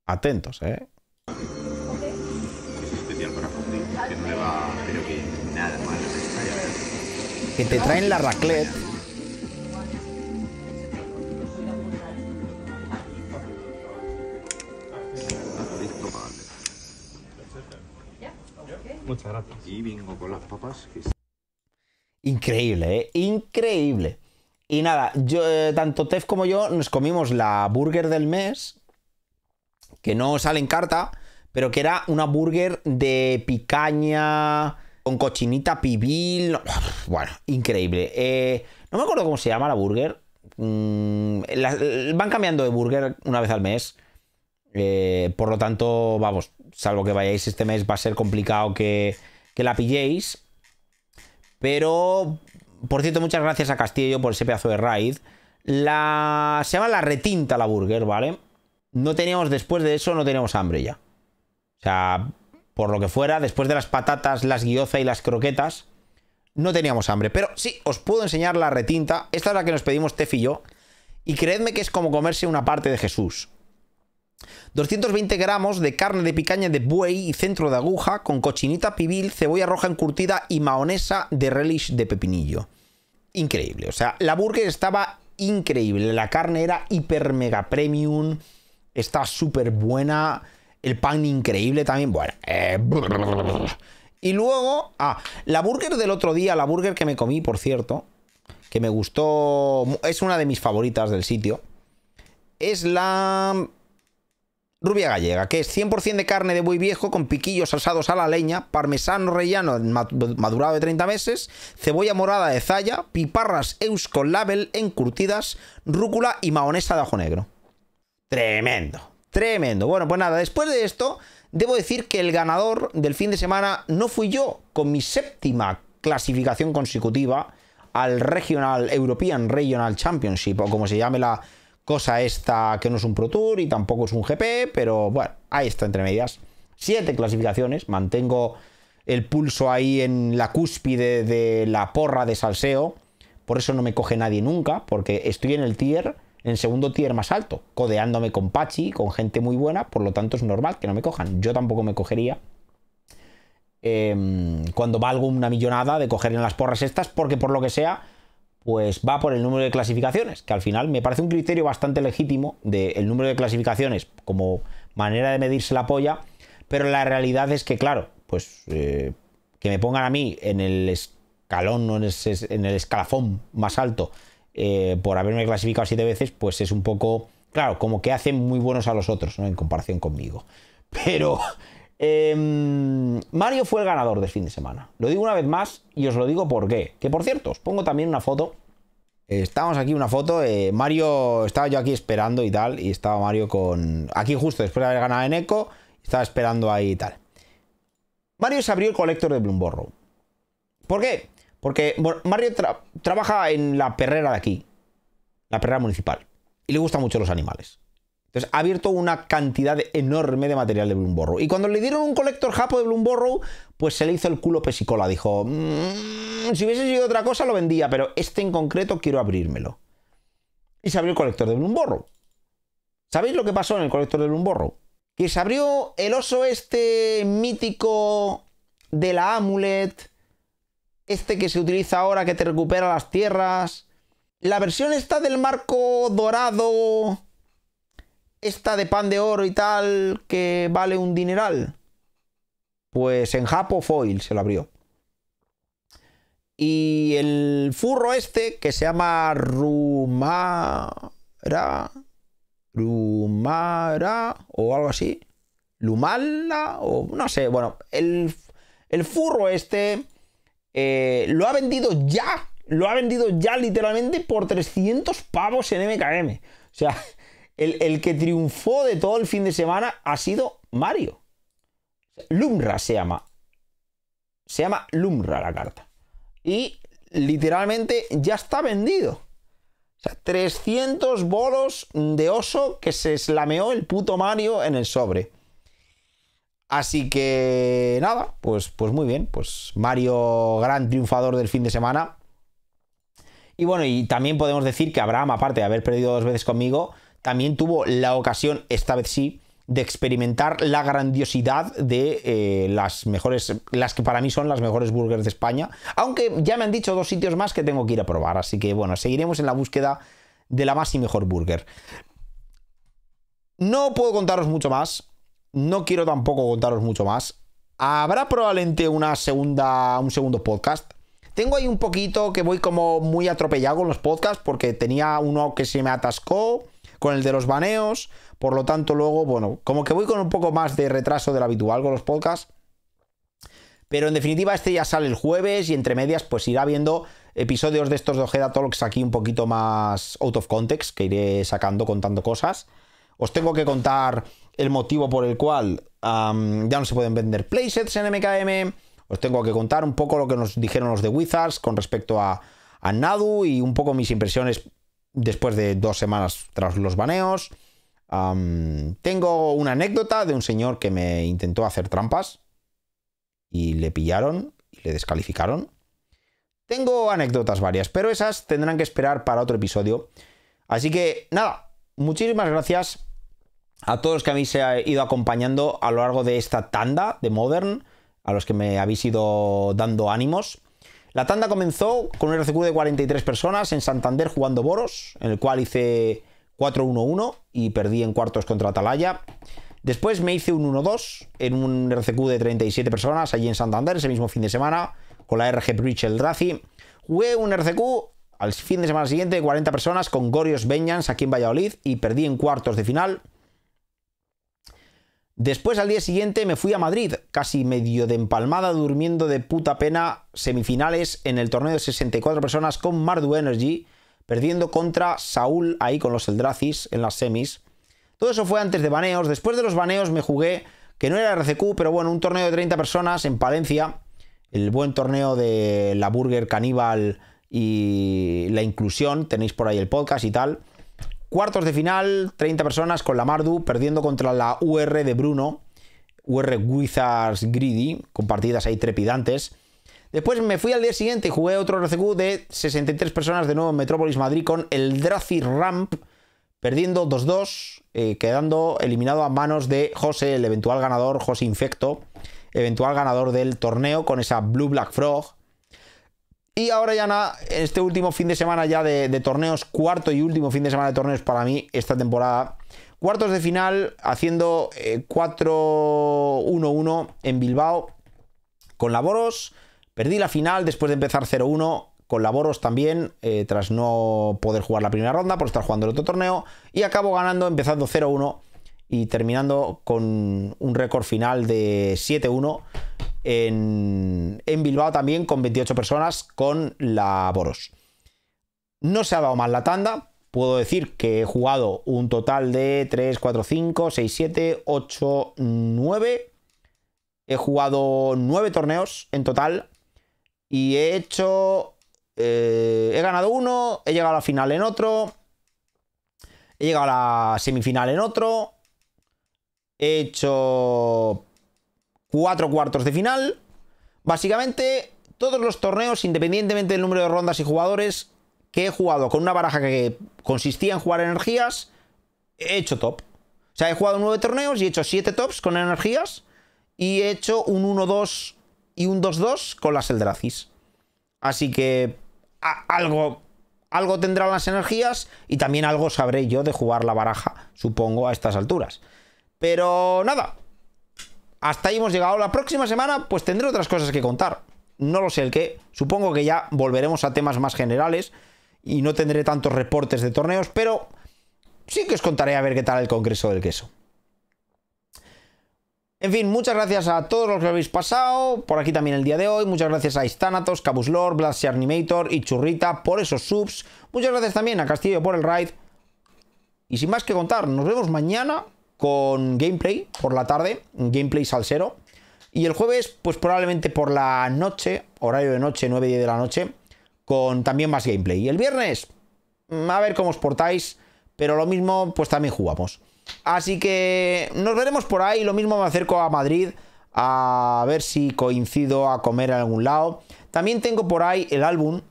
Atentos, eh. Es especial para Fondi, que no le va, pero que nada mal. Está ya verás. Que te traen la raclette. Muchas gracias. Y vengo con las papas, que Increíble, ¿eh? Increíble. Y nada, yo, eh, tanto Tef como yo nos comimos la burger del mes, que no sale en carta, pero que era una burger de picaña con cochinita pibil. Bueno, increíble. Eh, no me acuerdo cómo se llama la burger. Mm, la- van cambiando de burger una vez al mes. Eh, por lo tanto, vamos, salvo que vayáis este mes, va a ser complicado que, la pilléis. Pero, por cierto, muchas gracias a Castillo por ese pedazo de raid. La... Se llama la retinta la burger, ¿vale? No teníamos, después de eso, no teníamos hambre ya. O sea, por lo que fuera, después de las patatas, las guioza y las croquetas, no teníamos hambre. Pero sí, os puedo enseñar la retinta. Esta es la que nos pedimos Tef y yo. Y creedme que es como comerse una parte de Jesús. 220 gramos de carne de picaña de buey y centro de aguja con cochinita pibil, cebolla roja encurtida y mahonesa de relish de pepinillo. Increíble, o sea, la burger estaba increíble, la carne era hiper mega premium, estaba súper buena, el pan increíble también, bueno. eh, [laughs] y luego, ah, la burger del otro día, la burger que me comí, por cierto, que me gustó, es una de mis favoritas del sitio, es la Rubia gallega, que es 100% de carne de buey viejo con piquillos asados a la leña, parmesano rellano ma- madurado de 30 meses, cebolla morada de zaya, piparras Eusko Label encurtidas, rúcula y mahonesa de ajo negro. Tremendo, tremendo. Bueno, pues nada, después de esto, debo decir que el ganador del fin de semana no fui yo, con mi séptima clasificación consecutiva al Regional European Regional Championship, o como se llame la cosa esta que no es un Pro Tour y tampoco es un GP, pero bueno, ahí está entre medias. Siete clasificaciones, mantengo el pulso ahí en la cúspide de la porra de salseo, por eso no me coge nadie nunca, porque estoy en el tier, en segundo tier más alto, codeándome con Pachi, con gente muy buena, por lo tanto es normal que no me cojan. Yo tampoco me cogería eh, cuando valgo una millonada de coger en las porras estas, porque por lo que sea, pues va por el número de clasificaciones, que al final me parece un criterio bastante legítimo del número de clasificaciones como manera de medirse la polla, pero la realidad es que, claro, pues eh, que me pongan a mí en el escalón o en el escalafón más alto eh, por haberme clasificado siete veces, pues es un poco, claro, como que hacen muy buenos a los otros, ¿no? En comparación conmigo. [laughs] Pero em, Mario fue el ganador del fin de semana. Lo digo una vez más y os lo digo por qué. Que por cierto, os pongo también una foto. Eh, Estábamos aquí una foto. eh, Mario, estaba yo aquí esperando y tal. Y estaba Mario con. Aquí justo después de haber ganado en Eco. Estaba esperando ahí y tal. Mario se abrió el colector de Bloomborrow. ¿Por qué? Porque Mario tra- trabaja en la perrera de aquí. La perrera municipal. Y le gustan mucho los animales. Entonces ha abierto una cantidad enorme de material de Bloomborrow. Y cuando le dieron un colector japo de Bloomborrow, pues se le hizo el culo pesicola. Dijo, "Mm, si hubiese sido otra cosa lo vendía, pero este en concreto quiero abrírmelo. Y se abrió el colector de Bloomborrow. ¿Sabéis lo que pasó en el colector de Bloomborrow? Que se abrió el oso este mítico de la Amulet, este que se utiliza ahora que te recupera las tierras. La versión esta del marco dorado, esta de pan de oro y tal, que vale un dineral. Pues en Japo Foil se lo abrió. Y el furro este, que se llama Rumara. Rumara o algo así. Lumala o no sé. Bueno, el, el furro este eh, lo ha vendido ya. Lo ha vendido ya literalmente por 300 pavos en MKM. O sea, el, que triunfó de todo el fin de semana ha sido Mario. Lumra se llama. Se llama Lumra la carta. Y literalmente ya está vendido. O sea, 300 bolos de oso que se slameó el puto Mario en el sobre. Así que nada, pues, pues muy bien. Pues Mario, gran triunfador del fin de semana. Y bueno, y también podemos decir que Abraham, aparte de haber perdido dos veces conmigo, también tuvo la ocasión, esta vez sí, de experimentar la grandiosidad de eh, las mejores, las que para mí son las mejores burgers de España. Aunque ya me han dicho dos sitios más que tengo que ir a probar. Así que bueno, seguiremos en la búsqueda de la más y mejor burger. No puedo contaros mucho más. No quiero tampoco contaros mucho más. Habrá probablemente una segunda, un segundo podcast. Tengo ahí un poquito que voy como muy atropellado con los podcasts porque tenía uno que se me atascó con el de los baneos. Por lo tanto, luego, bueno, como que voy con un poco más de retraso del habitual con los podcasts. Pero en definitiva, este ya sale el jueves y entre medias, pues irá viendo episodios de estos de Ojeda Talks aquí un poquito más out of context, que iré sacando contando cosas. Os tengo que contar el motivo por el cual ya no se pueden vender playsets en MKM. Os tengo que contar un poco lo que nos dijeron los de Wizards con respecto a, a Nadu y un poco mis impresiones después de dos semanas tras los baneos. Tengo una anécdota de un señor que me intentó hacer trampas y le pillaron y le descalificaron. Tengo anécdotas varias, pero esas tendrán que esperar para otro episodio. Así que nada, muchísimas gracias a todos los que habéis ido acompañando a lo largo de esta tanda de Modern, a los que me habéis ido dando ánimos. La tanda comenzó con un RCQ de 43 personas en Santander jugando Boros, en el cual hice 4-1-1 y perdí en cuartos contra Atalaya. Después me hice un 1-2 en un RCQ de 37 personas allí en Santander ese mismo fin de semana con la RG Breach el Drazi. Jugué un RCQ al fin de semana siguiente de 40 personas con Gorios Benyans aquí en Valladolid y perdí en cuartos de final. Después al día siguiente me fui a Madrid, casi medio de empalmada, durmiendo de puta pena semifinales en el torneo de 64 personas con Mardu Energy, perdiendo contra Saúl ahí con los Eldracis en las semis. Todo eso fue antes de baneos. Después de los baneos me jugué, que no era RCQ, pero bueno, un torneo de 30 personas en Palencia. El buen torneo de la Burger Caníbal y la inclusión. Tenéis por ahí el podcast y tal. Cuartos de final, 30 personas con la Mardu, perdiendo contra la UR de Bruno. UR Wizards Greedy, con partidas ahí trepidantes. Después me fui al día siguiente y jugué otro RCQ de 63 personas de nuevo en Metrópolis Madrid con el Drazi Ramp, perdiendo 2-2, eh, quedando eliminado a manos de José, el eventual ganador, José Infecto, eventual ganador del torneo con esa Blue Black Frog. Y ahora ya nada, este último fin de semana ya de, torneos, cuarto y último fin de semana de torneos para mí esta temporada. Cuartos de final haciendo eh, 4-1-1 en Bilbao con la Boros. Perdí la final después de empezar 0-1 con la Boros también, eh, tras no poder jugar la primera ronda por estar jugando el otro torneo. Y acabo ganando, empezando 0-1 y terminando con un récord final de 7-1 en, Bilbao también con 28 personas con la Boros. No se ha dado mal la tanda. Puedo decir que he jugado un total de 3, 4, 5, 6, 7, 8, 9. He jugado 9 torneos en total. Y he hecho eh, he ganado uno, he llegado a la final en otro, he llegado a la semifinal en otro, he hecho cuatro cuartos de final. Básicamente, todos los torneos, independientemente del número de rondas y jugadores, que he jugado con una baraja que consistía en jugar energías, he hecho top. O sea, he jugado nueve torneos y he hecho siete tops con energías y he hecho un 1-2 y un 2-2 con las Eldracis. Así que algo, algo tendrán las energías y también algo sabré yo de jugar la baraja, supongo, a estas alturas. Pero nada, hasta ahí hemos llegado. La próxima semana pues tendré otras cosas que contar. No lo sé el qué. Supongo que ya volveremos a temas más generales y no tendré tantos reportes de torneos, pero sí que os contaré a ver qué tal el Congreso del Queso. En fin, muchas gracias a todos los que habéis pasado por aquí también el día de hoy. Muchas gracias a Istanatos, Cabuslor, Blast Animator y Churrita por esos subs. Muchas gracias también a Castillo por el raid. Y sin más que contar, nos vemos mañana con gameplay por la tarde, gameplay salsero. Y el jueves, pues probablemente por la noche, horario de noche, 9 10 de la noche, con también más gameplay. Y el viernes, a ver cómo os portáis, pero lo mismo, pues también jugamos. Así que nos veremos por ahí. Lo mismo me acerco a Madrid a ver si coincido a comer en algún lado. También tengo por ahí el álbum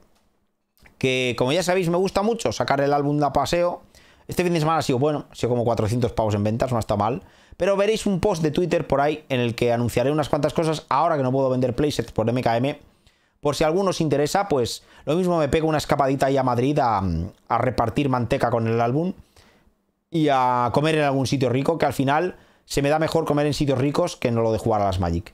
que, como ya sabéis, me gusta mucho sacar el álbum de paseo. Este fin de semana ha sido bueno, ha sido como 400 pavos en ventas, no está mal. Pero veréis un post de Twitter por ahí en el que anunciaré unas cuantas cosas ahora que no puedo vender playsets por MKM. Por si a alguno os interesa, pues lo mismo me pego una escapadita ahí a Madrid a, a repartir manteca con el álbum y a comer en algún sitio rico, que al final se me da mejor comer en sitios ricos que no lo de jugar a las Magic.